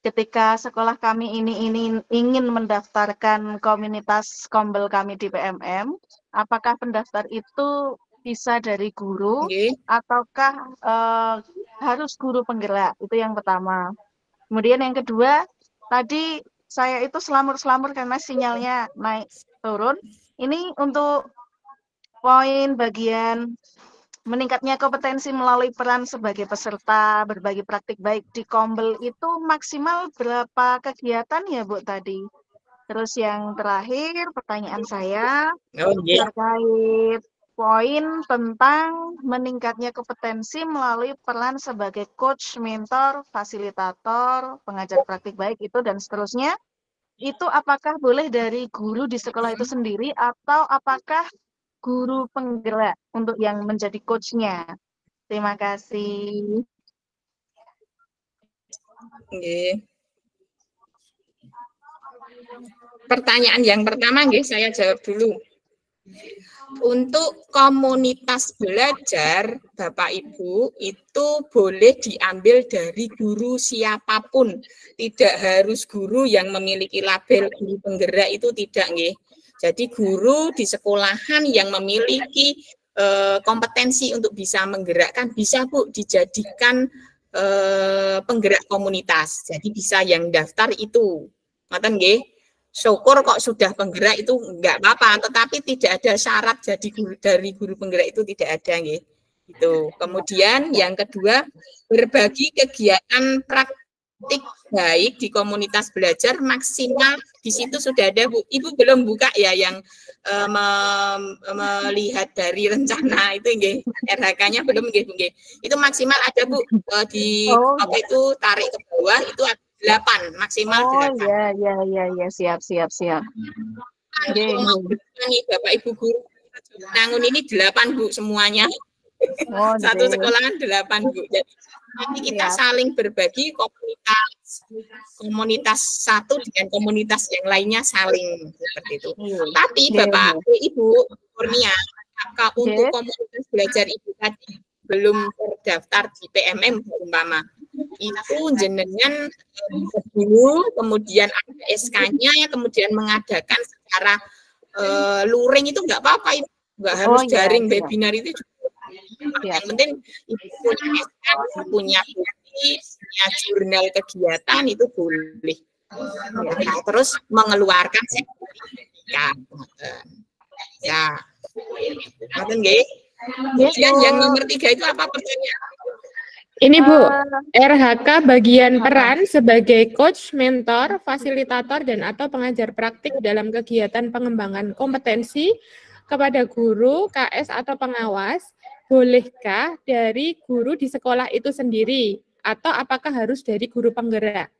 ketika sekolah kami ini, ini ingin mendaftarkan komunitas kombel kami di PMM, apakah pendaftar itu bisa dari guru ataukah eh, harus guru penggerak? Itu yang pertama. Kemudian yang kedua, tadi saya itu selamur-selamur karena sinyalnya naik turun. Ini untuk poin bagian meningkatnya kompetensi melalui peran sebagai peserta berbagi praktik baik di Kombel itu maksimal berapa kegiatan ya Bu tadi? Terus yang terakhir pertanyaan saya Oh, iya. terkait poin tentang meningkatnya kompetensi melalui peran sebagai coach, mentor, fasilitator, pengajar praktik baik itu dan seterusnya. Itu apakah boleh dari guru di sekolah itu sendiri atau apakah guru penggerak untuk yang menjadi coachnya? Terima kasih. Nggih. Pertanyaan yang pertama nggih saya jawab dulu. Untuk komunitas belajar Bapak Ibu itu boleh diambil dari guru siapa pun. Tidak harus guru yang memiliki label guru penggerak itu tidak nggih. Jadi guru di sekolahan yang memiliki eh, kompetensi untuk bisa menggerakkan bisa Bu dijadikan eh, penggerak komunitas. Jadi bisa yang daftar itu. Ngoten nggih. Syukur kok sudah penggerak itu enggak apa-apa, tetapi tidak ada syarat jadi guru dari guru penggerak itu tidak ada nggih. Itu. Kemudian yang kedua, berbagi kegiatan praktik baik di komunitas belajar maksimal di situ sudah ada Bu. Ibu belum buka ya yang eh, mem- melihat dari rencana itu nggih. RHK-nya belum nggih nggih. Itu maksimal ada Bu eh, di Oh, apa itu tarik ke bawah itu ada delapan maksimal Oh delapan. ya ya ya ya siap siap siap. Nggih. Ini Bapak Ibu guru Nangun ini delapan Bu semuanya. Oh, Satu sekolahan delapan Bu. Jadi nanti kita Siap. saling berbagi komunitas komunitas satu dengan komunitas yang lainnya saling seperti itu. Iya. Tapi Nggih, Bapak. Ibu Kurnia, maka untuk komunitas belajar Ibu tadi belum terdaftar di PMM umpama itu jenengan eh, dulu kemudian ada SK-nya kemudian mengadakan secara eh, luring itu nggak apa-apa Ibu. nggak Oh, harus iya, daring iya. webinar itu juga Siap. yang penting ibu punya SK, punya punya jurnal kegiatan itu boleh. Ya, terus mengeluarkan sertifikat. Ya, Ngoten nggih. Kemudian yang nomor tiga itu apa pertanyaan? Ini Bu, Eh, RHK bagian peran sebagai coach, mentor, fasilitator, dan atau pengajar praktik dalam kegiatan pengembangan kompetensi kepada guru, KS, atau pengawas, bolehkah dari guru di sekolah itu sendiri? Atau apakah harus dari guru penggerak?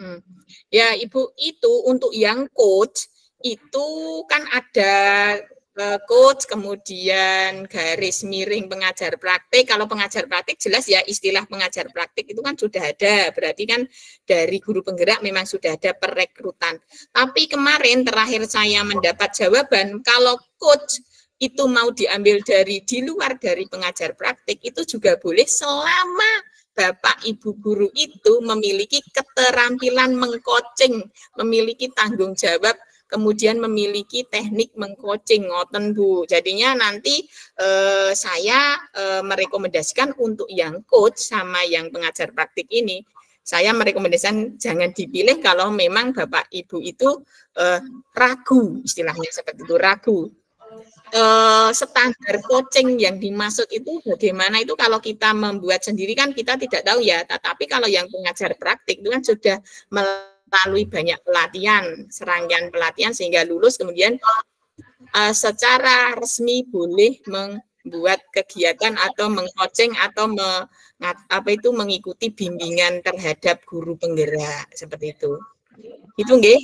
Hmm. Ya, Ibu, itu untuk yang coach itu kan ada eh, coach kemudian garis miring pengajar praktik. Kalau pengajar praktik jelas ya istilah pengajar praktik itu kan sudah ada. Berarti kan dari guru penggerak memang sudah ada perekrutan. Tapi kemarin terakhir saya mendapat jawaban kalau coach itu mau diambil dari di luar dari pengajar praktik itu juga boleh selama Bapak Ibu guru itu memiliki keterampilan mengcoaching, memiliki tanggung jawab, kemudian memiliki teknik mengcoaching, ngoten Bu. Jadinya nanti eh, saya eh, merekomendasikan untuk yang coach sama yang pengajar praktik ini, saya merekomendasikan jangan dipilih kalau memang Bapak Ibu itu eh, ragu, istilahnya seperti itu, ragu eh, standar coaching yang dimaksud itu bagaimana itu kalau kita membuat sendiri kan kita tidak tahu ya tetapi kalau yang pengajar praktik itu kan sudah melalui banyak pelatihan serangkaian pelatihan sehingga lulus kemudian eh, secara resmi boleh membuat kegiatan atau mengcoaching atau me- apa itu mengikuti bimbingan terhadap guru penggerak seperti itu itu nggih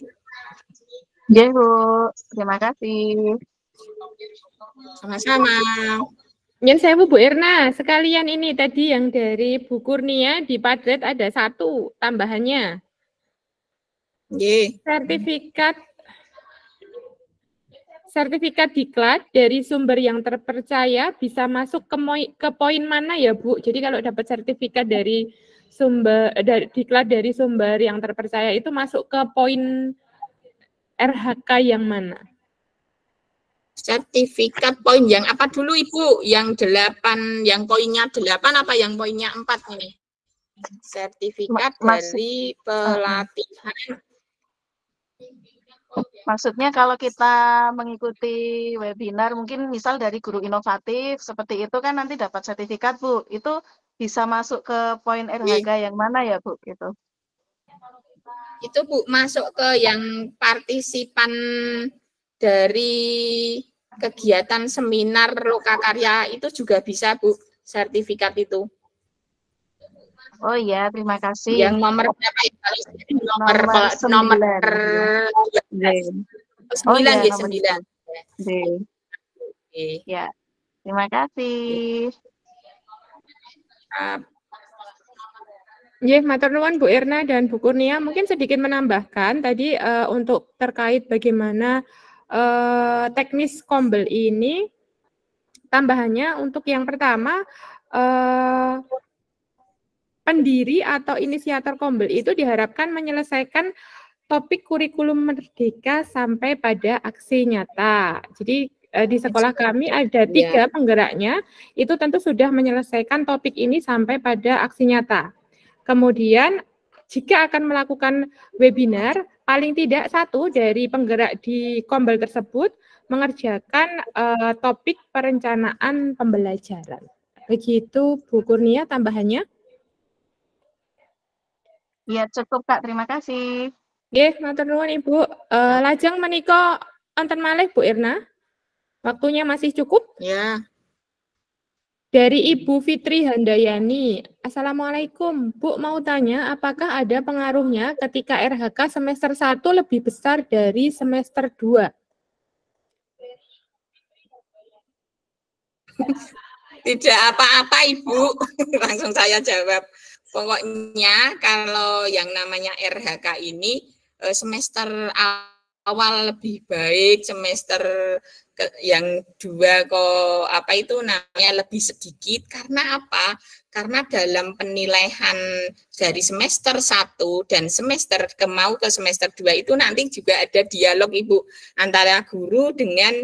Nggih, Bu. Terima kasih. Sama-sama Yang saya Bu Erna, sekalian ini tadi yang dari Bu Kurnia di Padret ada satu tambahannya. nggih Sertifikat sertifikat diklat dari sumber yang terpercaya bisa masuk ke, moi- ke poin mana ya Bu? Jadi kalau dapat sertifikat dari sumber eh, dari diklat dari sumber yang terpercaya itu masuk ke poin RHK yang mana? Sertifikat poin yang apa dulu Ibu? Yang delapan, yang poinnya delapan apa yang poinnya empat ini? Sertifikat Ma- maksud- dari pelatihan. Maksudnya kalau kita mengikuti webinar mungkin misal dari guru inovatif seperti itu kan nanti dapat sertifikat Bu. Itu bisa masuk ke poin RHK yang mana ya Bu gitu. Itu Bu masuk ke yang partisipan dari kegiatan seminar lokakarya itu juga bisa Bu sertifikat itu. Oh iya, terima kasih. Yang nomor berapa ya? Kalau Nomor Nomor nomor sembilan. Nggih. Oh sembilan iya, ya nomor sembilan. Nggih. Oke. Ya. Terima kasih. Ah, Nggih, matur nuwun Bu Erna dan Bu Kurnia. Mungkin sedikit menambahkan tadi eh, untuk terkait bagaimana eh, teknis kombel ini tambahannya untuk yang pertama eh, pendiri atau inisiator kombel itu diharapkan menyelesaikan topik kurikulum merdeka sampai pada aksi nyata. Jadi eh, di sekolah kami ada tiga penggeraknya, itu tentu sudah menyelesaikan topik ini sampai pada aksi nyata. Kemudian jika akan melakukan webinar, paling tidak satu dari penggerak di kombel tersebut mengerjakan eh, topik perencanaan pembelajaran. Begitu Bu Kurnia tambahannya. Ya cukup Kak, terima kasih. Nggih, matur nuwun Ibu. Eh, lajeng menika wonten malih Bu Irna. Waktunya masih cukup? Ya. Dari Ibu Fitri Handayani. Assalamualaikum. Bu mau tanya apakah ada pengaruhnya ketika RHK semester 1 lebih besar dari semester 2? Tidak apa-apa Ibu, langsung saya jawab. Pokoknya kalau yang namanya RHK ini eh, semester awal lebih baik, semester yang dua kok apa itu namanya lebih sedikit karena apa? Karena dalam penilaian dari semester 1 dan semester ke mau ke semester 2 itu nanti juga ada dialog Ibu antara guru dengan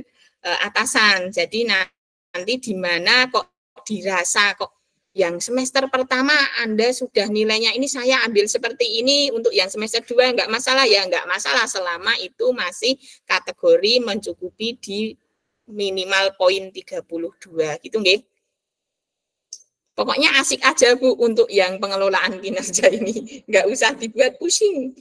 eh, atasan. Jadi nanti di mana kok dirasa kok yang semester pertama Anda sudah nilainya ini saya ambil seperti ini untuk yang semester 2 enggak masalah ya enggak masalah selama itu masih kategori mencukupi di minimal poin 32 gitu nggih. Pokoknya asik aja Bu untuk yang pengelolaan kinerja ini. Enggak usah dibuat pusing.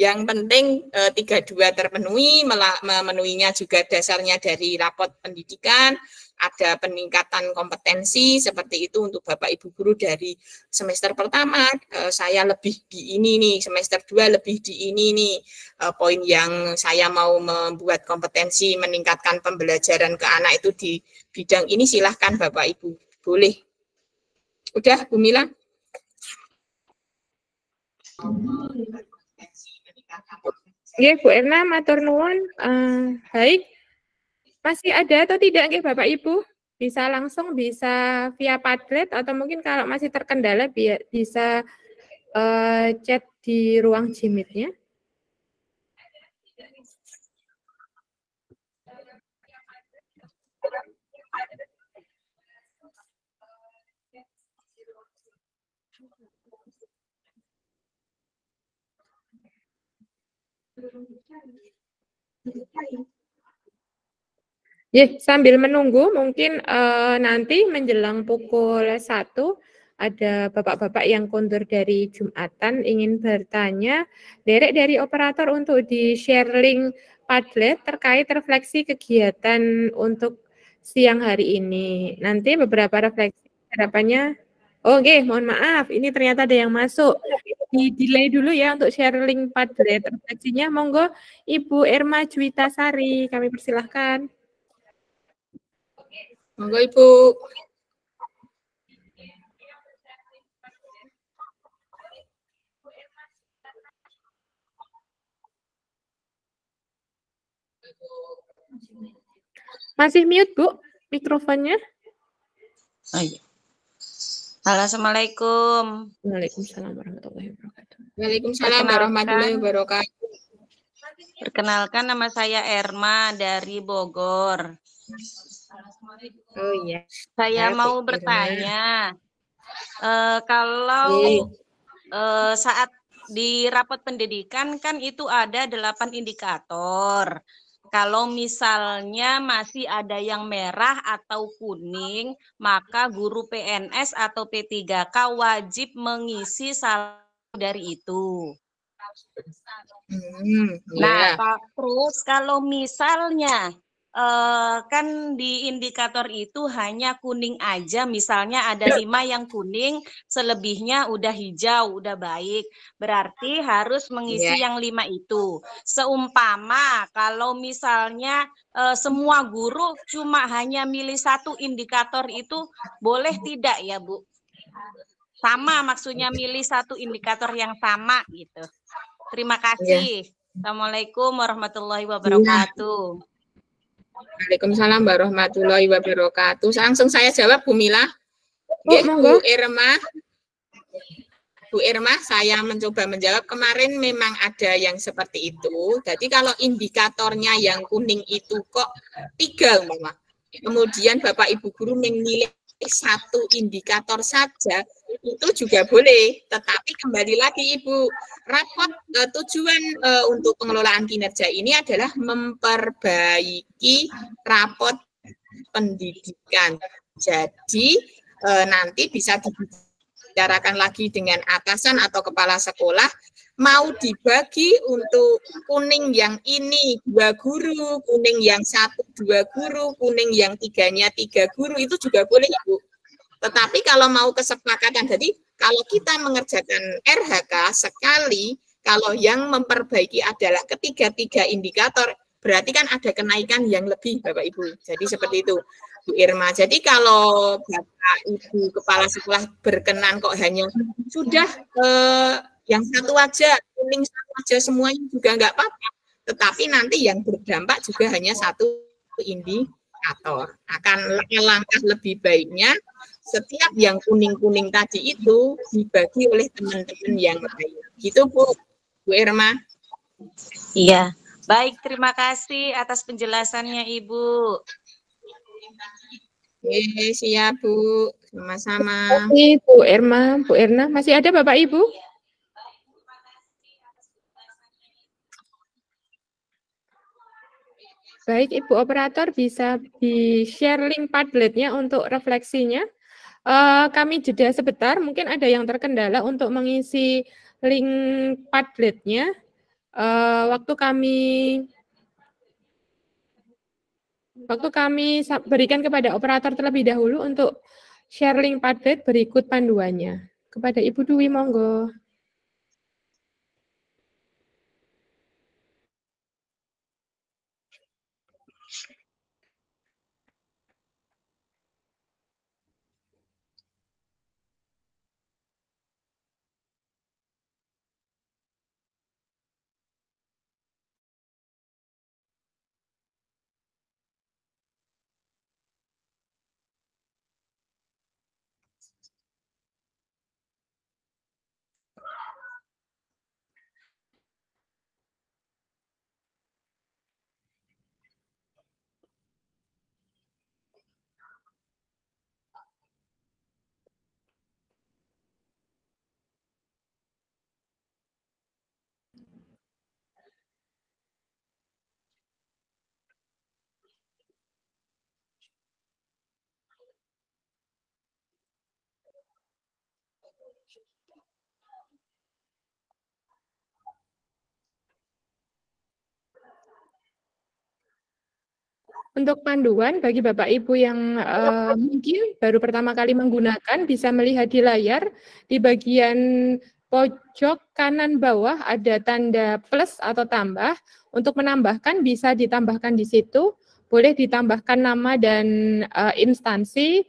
Yang penting eh, 32 terpenuhi, memenuhinya juga dasarnya dari rapot pendidikan, ada peningkatan kompetensi seperti itu untuk Bapak Ibu guru dari semester pertama eh, saya lebih di ini nih, semester 2 lebih di ini nih. Eh, poin yang saya mau membuat kompetensi meningkatkan pembelajaran ke anak itu di bidang ini silahkan Bapak Ibu. Boleh. Udah Bu Mila? Nggih, Bu Erna, matur nuwun. Eh, baik. Masih ada atau tidak nggih Bapak Ibu? Bisa langsung, bisa via Padlet atau mungkin kalau masih terkendala bi- bisa eh, chat di ruang Jimit-nya. Ya, sambil menunggu mungkin eh, nanti menjelang pukul 1 ada bapak-bapak yang kondur dari Jumatan ingin bertanya derek dari operator untuk di share link Padlet terkait refleksi kegiatan untuk siang hari ini. Nanti beberapa refleksi harapannya oke, mohon maaf. Ini ternyata ada yang masuk. Di delay dulu ya untuk share link Padlet refleksinya. Monggo Ibu Irma Juwita Sari, kami persilahkan. Monggo Ibu. Masih mute, Bu, mikrofonnya. Oh, iya. Halo, Assalamualaikum. Waalaikumsalam warahmatullahi wabarakatuh. Waalaikumsalam warahmatullahi wabarakatuh. Perkenalkan nama saya Erma dari Bogor. Oh iya. Saya mau Irma. bertanya, eh, kalau eh, saat di rapat pendidikan kan itu ada delapan indikator. Kalau misalnya masih ada yang merah atau kuning, maka guru PNS atau P3K wajib mengisi salah dari itu. Hmm, Nah, ya. Pak, terus kalau misalnya eh, kan di indikator itu hanya kuning aja, misalnya ada lima yang kuning, selebihnya udah hijau, udah baik. Berarti harus mengisi Ya. yang lima itu. Seumpama kalau misalnya eh, semua guru cuma hanya milih satu indikator itu, boleh tidak ya, Bu? Sama maksudnya milih satu indikator yang sama gitu. Terima kasih. Assalamualaikum warahmatullahi wabarakatuh. Waalaikumsalam warahmatullahi wabarakatuh. Langsung saya jawab Bu Mila. Nggih, monggo. Bu Irma. Bu Irma, saya mencoba menjawab kemarin memang ada yang seperti itu. Jadi kalau indikatornya yang kuning itu kok tiga umpama. Kemudian Bapak Ibu guru memilih satu indikator saja itu juga boleh. Tetapi kembali lagi Ibu, rapot eh, tujuan eh, untuk pengelolaan kinerja ini adalah memperbaiki rapot pendidikan. Jadi eh, nanti bisa dibicarakan lagi dengan atasan atau kepala sekolah mau dibagi untuk kuning yang ini dua guru, kuning yang satu dua guru, kuning yang tiganya tiga guru itu juga boleh Ibu. Tetapi kalau mau kesepakatan, jadi kalau kita mengerjakan RHK sekali, kalau yang memperbaiki adalah ketiga-tiga indikator, berarti kan ada kenaikan yang lebih Bapak Ibu. Jadi seperti itu. Bu Irma. Jadi kalau Bapak Ibu Kepala Sekolah berkenan kok hanya sudah eh, yang satu aja, kuning satu aja semuanya juga nggak apa-apa. Tetapi nanti yang berdampak juga hanya satu indikator. Akan langkah lebih baiknya setiap yang kuning-kuning tadi itu dibagi oleh teman-teman yang lain. Gitu Bu, Bu Irma. Iya. Baik, terima kasih atas penjelasannya Ibu. Oke, siap Bu. Sama-sama. Bu Irma, Bu Erna. Masih ada Bapak Ibu? Baik, Ibu Operator bisa di-share link Padletnya untuk refleksinya. Eh, kami jeda sebentar, mungkin ada yang terkendala untuk mengisi link Padletnya. Eh, waktu kami waktu kami berikan kepada operator terlebih dahulu untuk share link Padlet berikut panduannya. Kepada Ibu Dwi, monggo. Untuk panduan bagi Bapak Ibu yang eh, mungkin baru pertama kali menggunakan bisa melihat di layar di bagian pojok kanan bawah ada tanda plus atau tambah. Untuk menambahkan bisa ditambahkan di situ, boleh ditambahkan nama dan eh, instansi.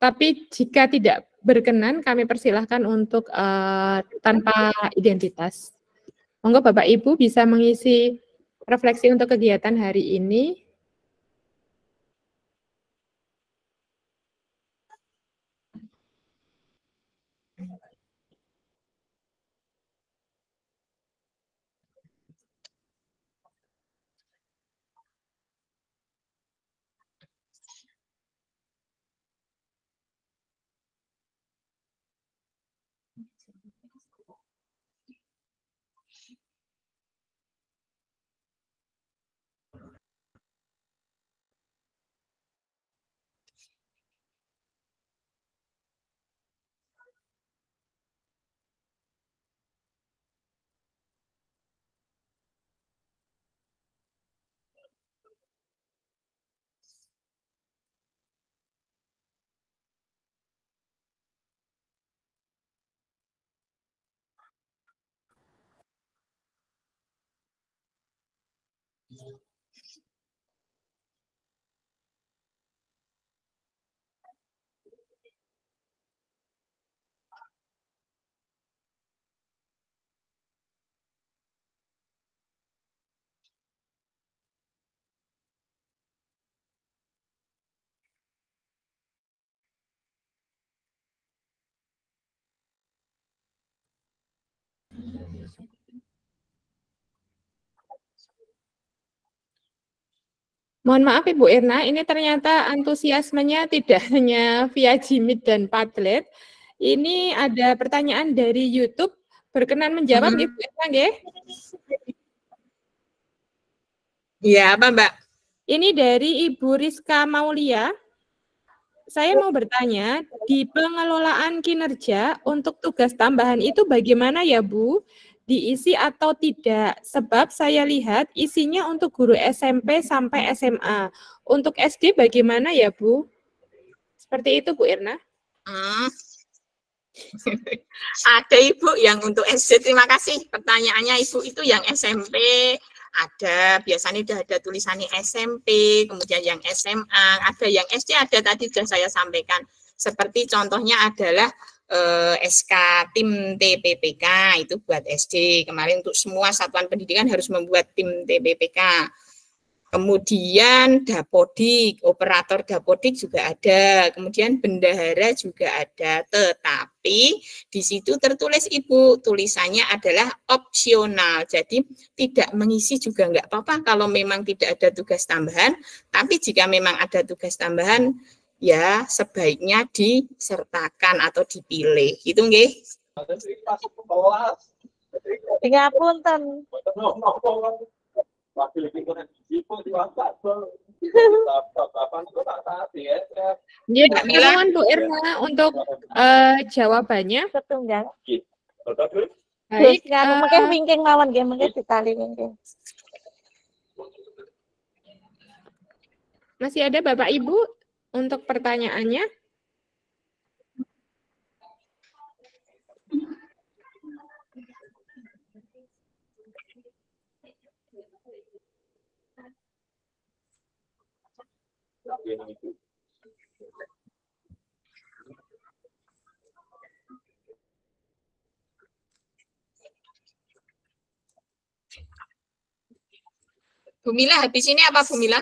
Tapi jika tidak berkenan kami persilahkan untuk eh, tanpa identitas. Monggo Bapak Ibu bisa mengisi refleksi untuk kegiatan hari ini. Mohon maaf Ibu Irna, ini ternyata antusiasmenya tidak hanya via Jimit dan Padlet. Ini ada pertanyaan dari YouTube. Berkenan menjawab Mhm. Ibu Irna, nggih? Iya, apa Mbak? Ini dari Ibu Rizka Maulia. Saya mau bertanya, di pengelolaan kinerja untuk tugas tambahan itu bagaimana ya Bu? Diisi atau tidak? Sebab saya lihat isinya untuk guru SMP sampai SMA. Untuk SD bagaimana ya Bu? Seperti itu Bu Irna. Hmm. Ada Ibu yang untuk SD, terima kasih pertanyaannya Ibu itu yang SMP ada biasanya udah ada tulisannya SMP, kemudian yang SMA, ada yang SD ada tadi sudah saya sampaikan. Seperti contohnya adalah eh, SK tim TPPK itu buat SD. Kemarin untuk semua satuan pendidikan harus membuat tim TPPK. Kemudian dapodik, operator dapodik juga ada. Kemudian bendahara juga ada. Tetapi di situ tertulis Ibu, tulisannya adalah opsional. Jadi tidak mengisi juga enggak apa-apa kalau memang tidak ada tugas tambahan. Tapi jika memang ada tugas tambahan, ya sebaiknya disertakan atau dipilih. Gitu nggih. Ngapunten. Ya, Bu Irma untuk eh, jawabannya. Setunggal. Baik, eh, mungkin wingking mawon nggih mungkin ditali wingking. masih ada Bapak Ibu untuk pertanyaannya? Bumila habis ini apa Bumila?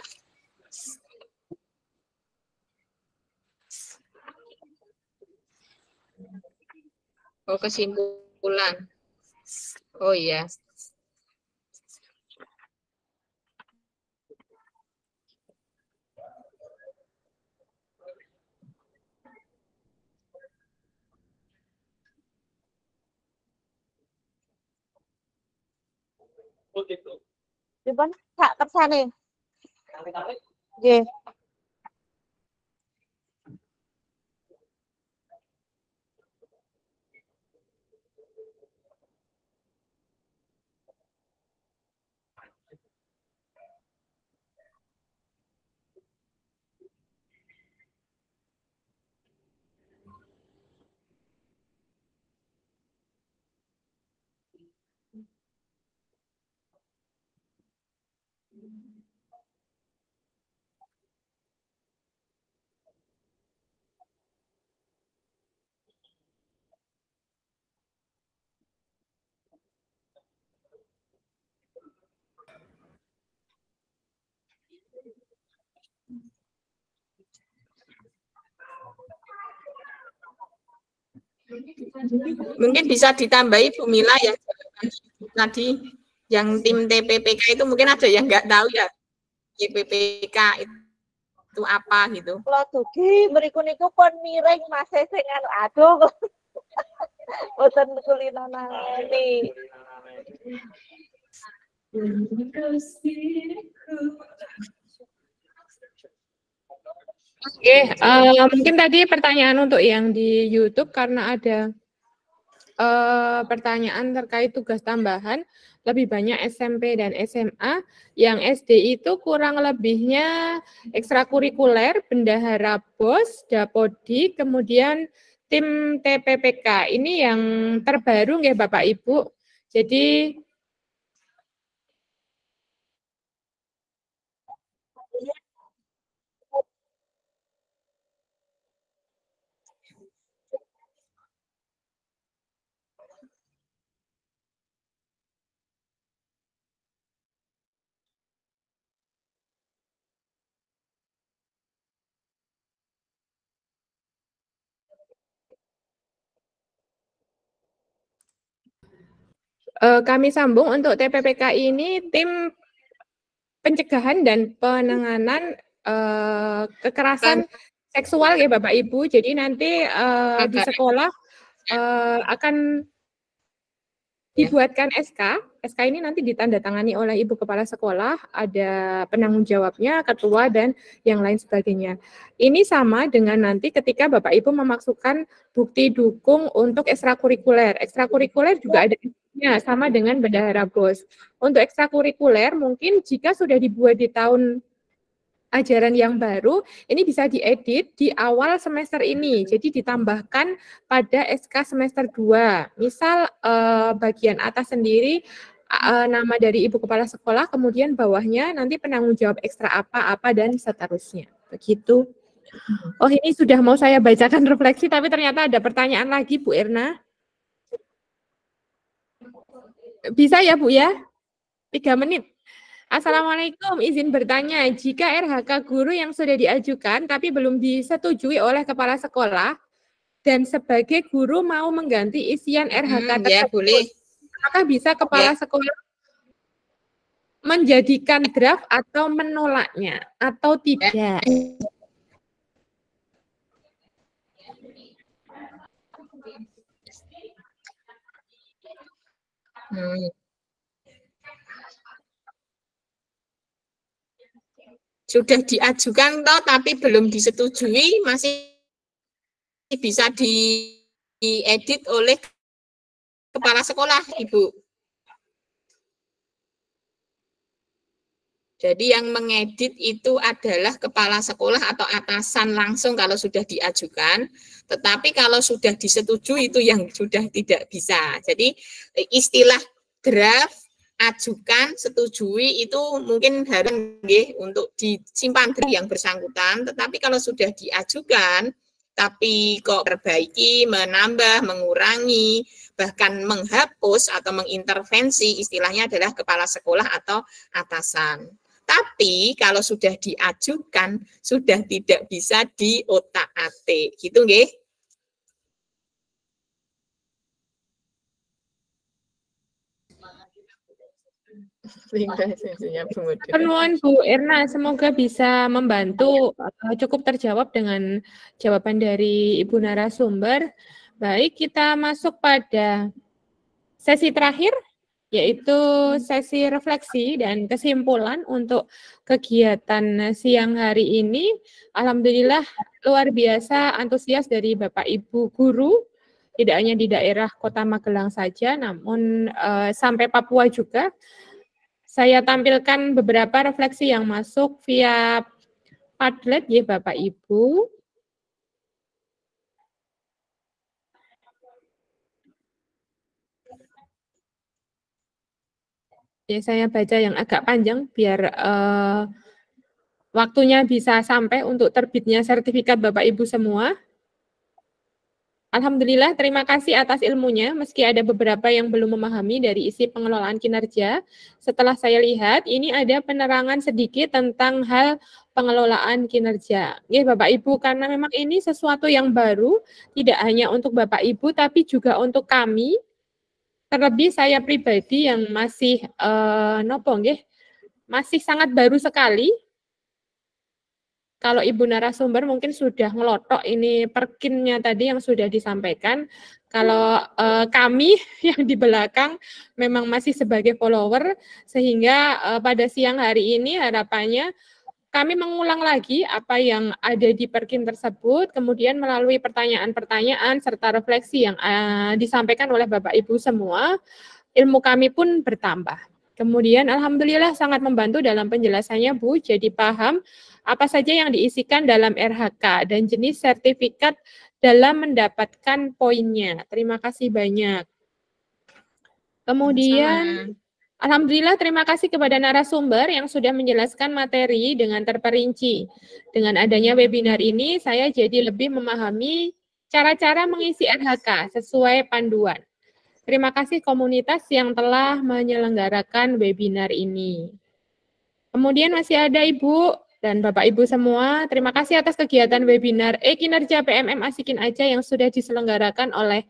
Oh, kesimpulan. Oh iya. Dipun sak kersane. Nggih. Mungkin bisa ditambahi Bu Mila ya tadi yang tim TPPK itu mungkin ada yang nggak tahu ya TPPK itu apa gitu. Kula dugi mriku niku pun miring masih sing anu aduh. Boten kulinanani. Oke, eh, mungkin tadi pertanyaan untuk yang di YouTube karena ada eh, pertanyaan terkait tugas tambahan lebih banyak SMP dan SMA. Yang SD itu kurang lebihnya ekstrakurikuler, bendahara BOS, Dapodik, kemudian tim TPPK. Ini yang terbaru nggih Bapak Ibu. Jadi Eh, kami sambung untuk TPPK ini tim pencegahan dan penanganan eh, kekerasan seksual ya Bapak Ibu. Jadi nanti eh, di sekolah eh, akan dibuatkan SK. SK ini nanti ditandatangani oleh Ibu Kepala Sekolah, ada penanggung jawabnya, ketua, dan yang lain sebagainya. Ini sama dengan nanti ketika Bapak Ibu memasukkan bukti dukung untuk ekstrakurikuler. Ekstrakurikuler juga ada Ya, sama dengan bendahara BOS. Untuk ekstrakurikuler, mungkin jika sudah dibuat di tahun ajaran yang baru, ini bisa diedit di awal semester ini. Jadi ditambahkan pada SK semester 2. Misal eh, bagian atas sendiri eh, nama dari ibu kepala sekolah, kemudian bawahnya nanti penanggung jawab ekstra apa, apa dan seterusnya. Begitu. Oh ini sudah mau saya bacakan refleksi, tapi ternyata ada pertanyaan lagi Bu Erna. Bisa ya Bu ya? Tiga menit. Assalamualaikum, izin bertanya, jika RHK guru yang sudah diajukan tapi belum disetujui oleh kepala sekolah dan sebagai guru mau mengganti isian RH Hmm, ya, tersebut, boleh. apakah bisa kepala Ya. sekolah menjadikan draft atau menolaknya atau tidak? Hmm. Sudah diajukan toh tapi belum disetujui masih bisa di- diedit oleh kepala sekolah, Ibu. Jadi yang mengedit itu adalah kepala sekolah atau atasan langsung kalau sudah diajukan, tetapi kalau sudah disetujui itu yang sudah tidak bisa. Jadi eh, istilah draft, ajukan, setujui itu mungkin harus untuk disimpan dari yang bersangkutan, tetapi kalau sudah diajukan tapi kok perbaiki, menambah, mengurangi, bahkan menghapus atau mengintervensi istilahnya adalah kepala sekolah atau atasan. Tapi kalau sudah diajukan sudah tidak bisa diotak-atik. Gitu nggih? Penuan Bu Erna, semoga bisa membantu eh, cukup terjawab dengan jawaban dari Ibu narasumber. Baik, kita masuk pada sesi terakhir, yaitu sesi refleksi dan kesimpulan untuk kegiatan siang hari ini. Alhamdulillah luar biasa antusias dari Bapak Ibu guru, tidak hanya di daerah Kota Magelang saja, namun eh, sampai Papua juga. Saya tampilkan beberapa refleksi yang masuk via Padlet ya Bapak Ibu. Ya, saya baca yang agak panjang biar eh, waktunya bisa sampai untuk terbitnya sertifikat Bapak Ibu semua. Alhamdulillah, terima kasih atas ilmunya, meski ada beberapa yang belum memahami dari isi pengelolaan kinerja. Setelah saya lihat, ini ada penerangan sedikit tentang hal pengelolaan kinerja. Ya, Bapak Ibu, karena memang ini sesuatu yang baru, tidak hanya untuk Bapak Ibu, tapi juga untuk kami, terlebih saya pribadi yang masih eh, nopo nggih, masih sangat baru sekali kalau Ibu narasumber mungkin sudah ngelotok ini perkinnya tadi yang sudah disampaikan. Kalau eh, kami yang di belakang memang masih sebagai follower, sehingga eh, pada siang hari ini harapannya kami mengulang lagi apa yang ada di perkin tersebut, kemudian melalui pertanyaan-pertanyaan serta refleksi yang eh, disampaikan oleh Bapak Ibu semua, ilmu kami pun bertambah. Kemudian Alhamdulillah sangat membantu dalam penjelasannya Bu, jadi paham apa saja yang diisikan dalam RHK dan jenis sertifikat dalam mendapatkan poinnya. Terima kasih banyak. Kemudian Alhamdulillah terima kasih kepada narasumber yang sudah menjelaskan materi dengan terperinci. Dengan adanya webinar ini saya jadi lebih memahami cara-cara mengisi RHK sesuai panduan. Terima kasih komunitas yang telah menyelenggarakan webinar ini. Kemudian masih ada Ibu dan Bapak Ibu semua, terima kasih atas kegiatan webinar e-kinerja PMM Asikin Aja yang sudah diselenggarakan oleh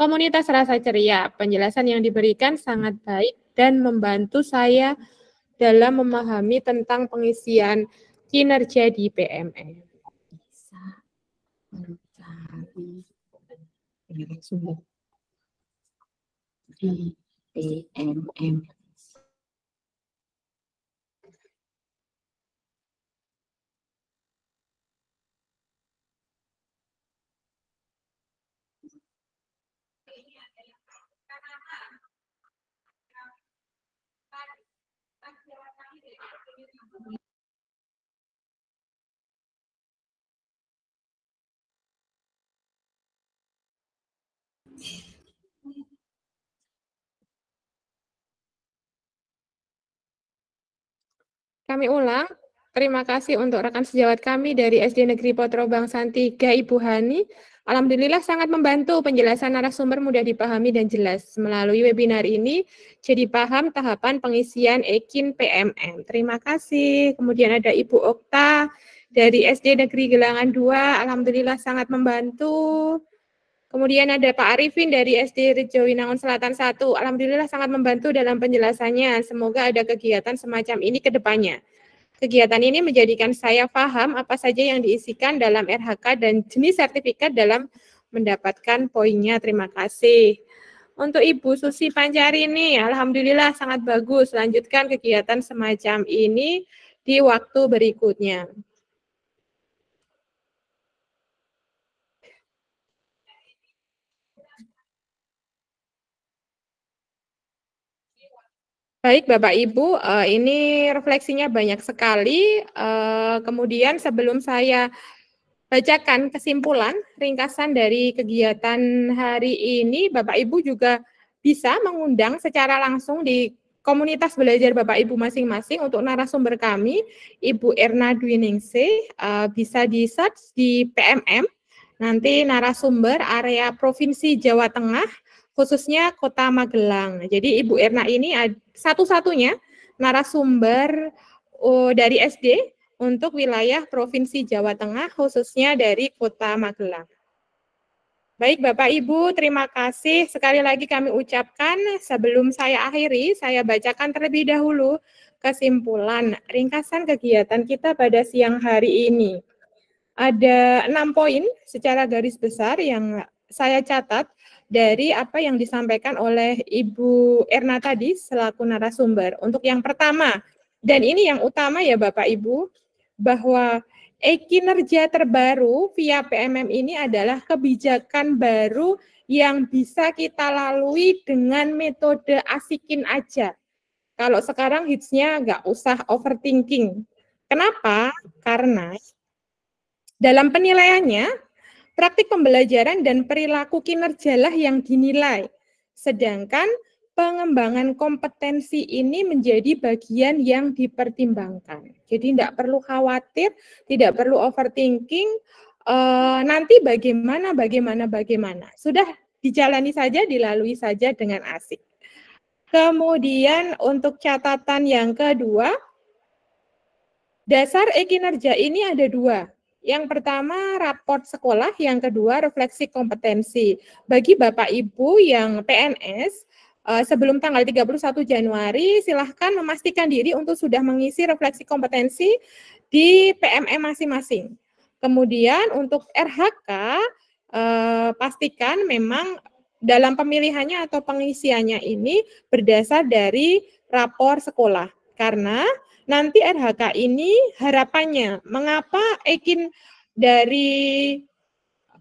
komunitas Rasa Ceria. Penjelasan yang diberikan sangat baik dan membantu saya dalam memahami tentang pengisian kinerja di PMM. di PMM. Kami ulang. Terima kasih untuk rekan sejawat kami dari SD Negeri Potro Bangsan 3, Ibu Hani. Alhamdulillah sangat membantu penjelasan narasumber mudah dipahami dan jelas. Melalui webinar ini, jadi paham tahapan pengisian EKIN PMM. Terima kasih. Kemudian ada Ibu Okta dari SD Negeri Gelangan 2. Alhamdulillah sangat membantu. Kemudian ada Pak Arifin dari SD Rejo Winangun Selatan 1. Alhamdulillah sangat membantu dalam penjelasannya. Semoga ada kegiatan semacam ini ke depannya. Kegiatan ini menjadikan saya paham apa saja yang diisikan dalam RHK dan jenis sertifikat dalam mendapatkan poinnya. Terima kasih. Untuk Ibu Susi Pancarini, Alhamdulillah sangat bagus. Lanjutkan kegiatan semacam ini di waktu berikutnya. Baik, Bapak Ibu, uh, ini refleksinya banyak sekali. Uh, kemudian sebelum saya bacakan kesimpulan ringkasan dari kegiatan hari ini, Bapak Ibu juga bisa mengundang secara langsung di komunitas belajar Bapak Ibu masing-masing untuk narasumber kami, Ibu Erna Dwiningsih, uh, bisa di search di PMM, nanti narasumber area Provinsi Jawa Tengah, khususnya Kota Magelang. Jadi Ibu Erna ini satu-satunya narasumber uh, dari SD untuk wilayah Provinsi Jawa Tengah, khususnya dari Kota Magelang. Baik Bapak Ibu, terima kasih. Sekali lagi kami ucapkan sebelum saya akhiri, saya bacakan terlebih dahulu kesimpulan ringkasan kegiatan kita pada siang hari ini. Ada enam poin secara garis besar yang saya catat dari apa yang disampaikan oleh Ibu Erna tadi selaku narasumber. Untuk yang pertama, dan ini yang utama ya Bapak Ibu, bahwa e-kinerja terbaru via PMM ini adalah kebijakan baru yang bisa kita lalui dengan metode asikin aja. Kalau sekarang hitsnya nggak usah overthinking. Kenapa? Karena dalam penilaiannya Praktik pembelajaran dan perilaku kinerjalah yang dinilai. Sedangkan pengembangan kompetensi ini menjadi bagian yang dipertimbangkan. Jadi tidak perlu khawatir, tidak perlu overthinking, uh, nanti bagaimana, bagaimana, bagaimana. Sudah dijalani saja, dilalui saja dengan asik. Kemudian untuk catatan yang kedua, dasar e-kinerja ini ada dua. Yang pertama raport sekolah, yang kedua refleksi kompetensi. Bagi Bapak Ibu yang PNS, eh, sebelum tanggal 31 Januari, silahkan memastikan diri untuk sudah mengisi refleksi kompetensi di PMM masing-masing. Kemudian untuk RHK, eh, pastikan memang dalam pemilihannya atau pengisiannya ini berdasar dari rapor sekolah. Karena nanti RHK ini harapannya mengapa Ekin dari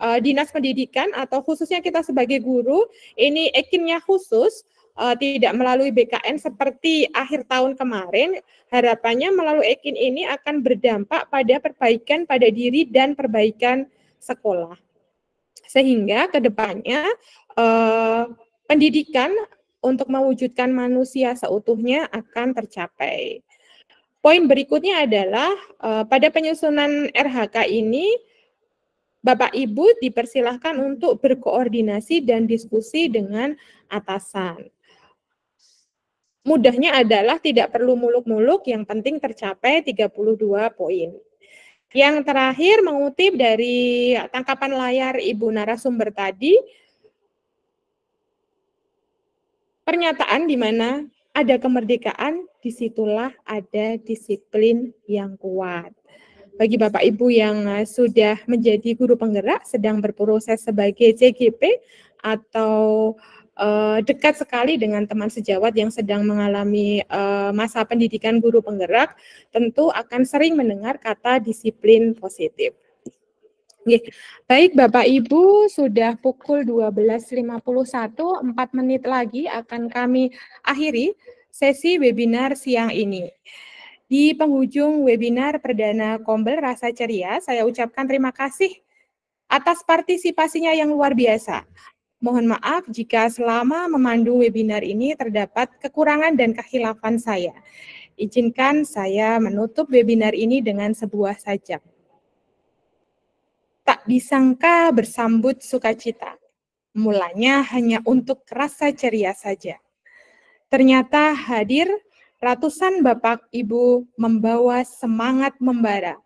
uh, Dinas Pendidikan atau khususnya kita sebagai guru ini Ekinnya khusus uh, tidak melalui BKN seperti akhir tahun kemarin, harapannya melalui Ekin ini akan berdampak pada perbaikan pada diri dan perbaikan sekolah. Sehingga ke depannya uh, pendidikan untuk mewujudkan manusia seutuhnya akan tercapai. Poin berikutnya adalah uh, pada penyusunan RHK ini Bapak Ibu dipersilahkan untuk berkoordinasi dan diskusi dengan atasan. Mudahnya adalah tidak perlu muluk-muluk, yang penting tercapai 32 poin. Yang terakhir mengutip dari tangkapan layar Ibu narasumber tadi, pernyataan di mana ada kemerdekaan, di situlah ada disiplin yang kuat. Bagi Bapak Ibu yang eh, sudah menjadi guru penggerak, sedang berproses sebagai CGP, atau uh, dekat sekali dengan teman sejawat yang sedang mengalami uh, masa pendidikan guru penggerak, tentu akan sering mendengar kata disiplin positif. Baik Bapak Ibu, sudah pukul 12.51, 4 menit lagi akan kami akhiri sesi webinar siang ini. Di penghujung webinar perdana Kombel Rasa Ceria, saya ucapkan terima kasih atas partisipasinya yang luar biasa. Mohon maaf jika selama memandu webinar ini terdapat kekurangan dan kehilafan saya. Izinkan saya menutup webinar ini dengan sebuah sajak. Tak disangka bersambut sukacita. Mulanya hanya untuk rasa ceria saja. Ternyata hadir ratusan bapak ibu membawa semangat membara.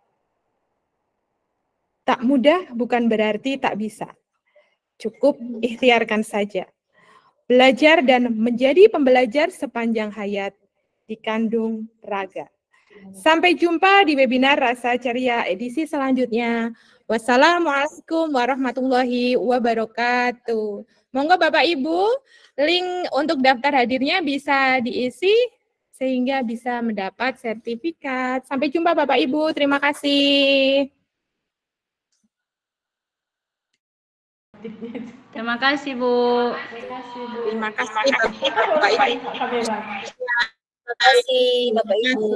Tak mudah bukan berarti tak bisa. Cukup ikhtiarkan saja. Belajar dan menjadi pembelajar sepanjang hayat dikandung raga. Sampai jumpa di webinar Rasa Ceria edisi selanjutnya. Wassalamualaikum warahmatullahi wabarakatuh. Monggo Bapak Ibu, link untuk daftar hadirnya bisa diisi sehingga bisa mendapat sertifikat. Sampai jumpa Bapak Ibu, terima kasih. Terima kasih, Bu. Terima kasih Bapak Ibu. Terima kasih Bapak Ibu.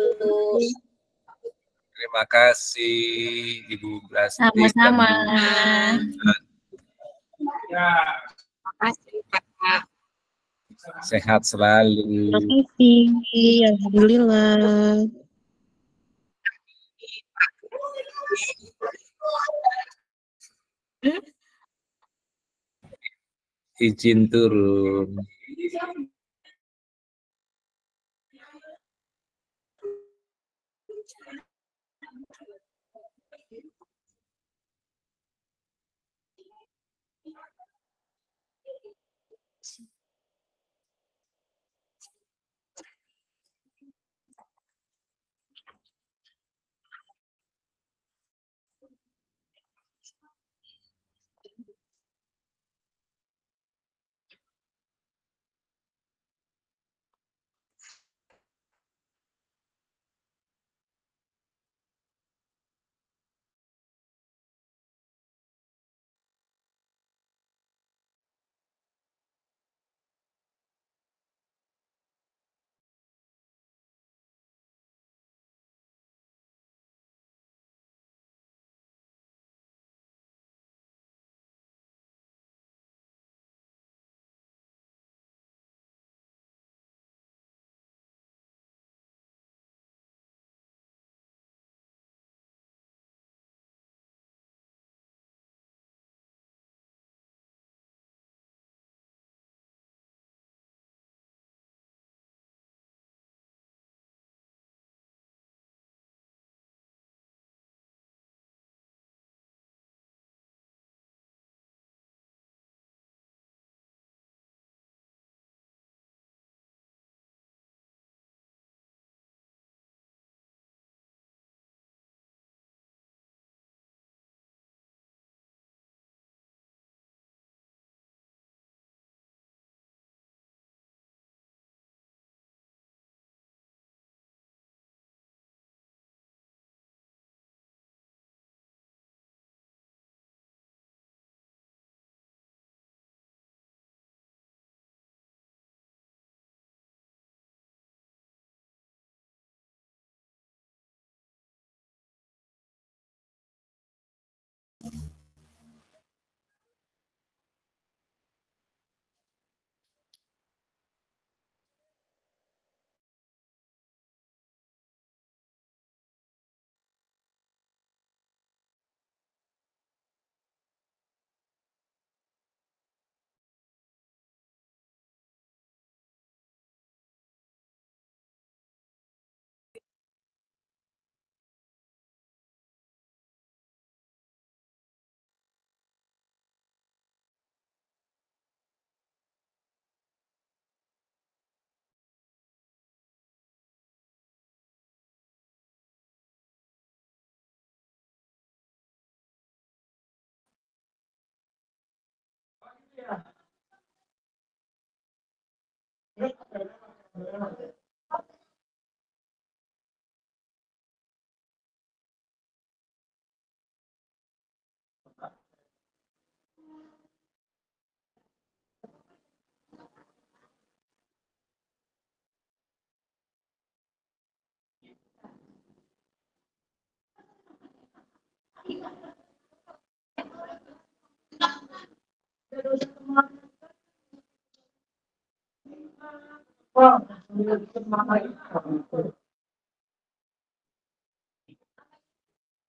Terima kasih Ibu Brasti. Sama-sama. Terima kasih Pak. Sehat selalu. Terima kasih. Alhamdulillah. Izin turun.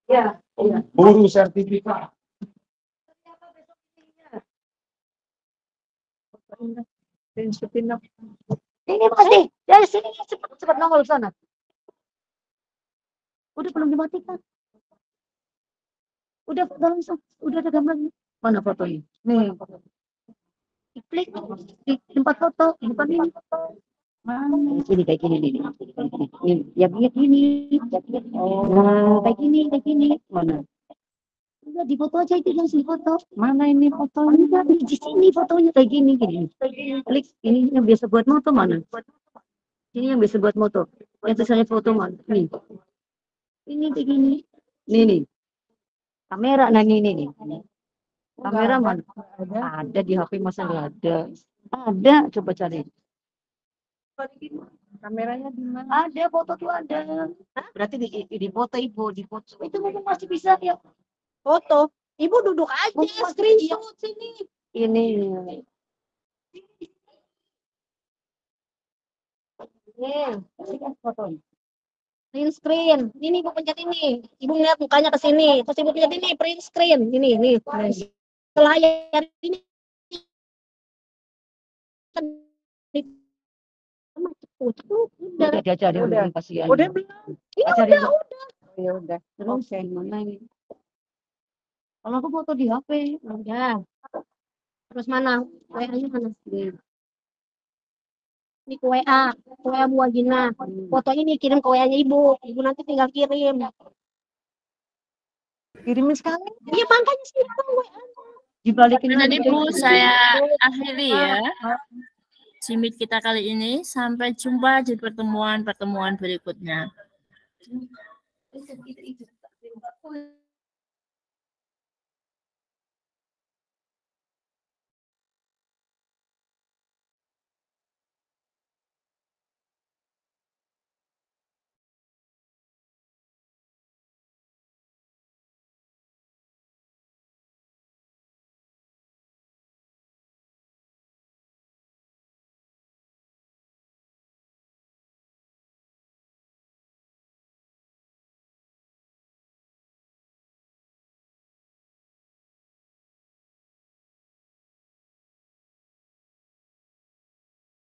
Ya. ya. Buru sertifikat. Ini masih dari sini cepat cepat nongol sana. Udah belum dimatikan. Udah dalam udah ada gambarnya. Mana fotonya? Nih. Klik di tempat foto, bukan ini. Mana? Ini kayak gini nih. Ya kayak gini. Nah, kayak gini, kayak gini. Mana? Udah di foto aja itu yang di foto. Mana ini fotonya? Di sini fotonya kayak gini, gini. Klik ini yang biasa buat moto mana? Ini yang biasa buat moto. Yang tulisannya foto mana? Nih. Ini kayak gini. Nih nih. Kamera nah ini nih. Kamera mana? Ada di HP masa nggak ada? Ada, coba cari. Kameranya di mana? Ada foto tuh ada. Berarti di, di foto ibu, di foto. Itu mungkin masih bisa ya. Foto. Ibu duduk aja, screenshot sini. Ini. Nih, kasih fotonya. Print screen. Ini ibu pencet ini. Ibu ngeliat mukanya ke sini. Terus ibu pencet ini print screen. Ini, ini. Layar ini. Udah diajarin Udah. belum kasihan. Udah belum? Iya, Ajarin udah, udah. Ya udah. Terus mana ini? Kalau aku foto di HP. Udah. Terus mana? WA-nya mana? Nih. Ini ke WA. Ke WA Bu Wajina. Foto ini kirim ke WA-nya Ibu. Ibu nanti tinggal kirim. Kirimin sekali. Iya, makanya sih itu WA. Dibalikin Tadi lagi. Bu, saya akhiri ya. Simit kita kali ini. Sampai jumpa di pertemuan-pertemuan berikutnya.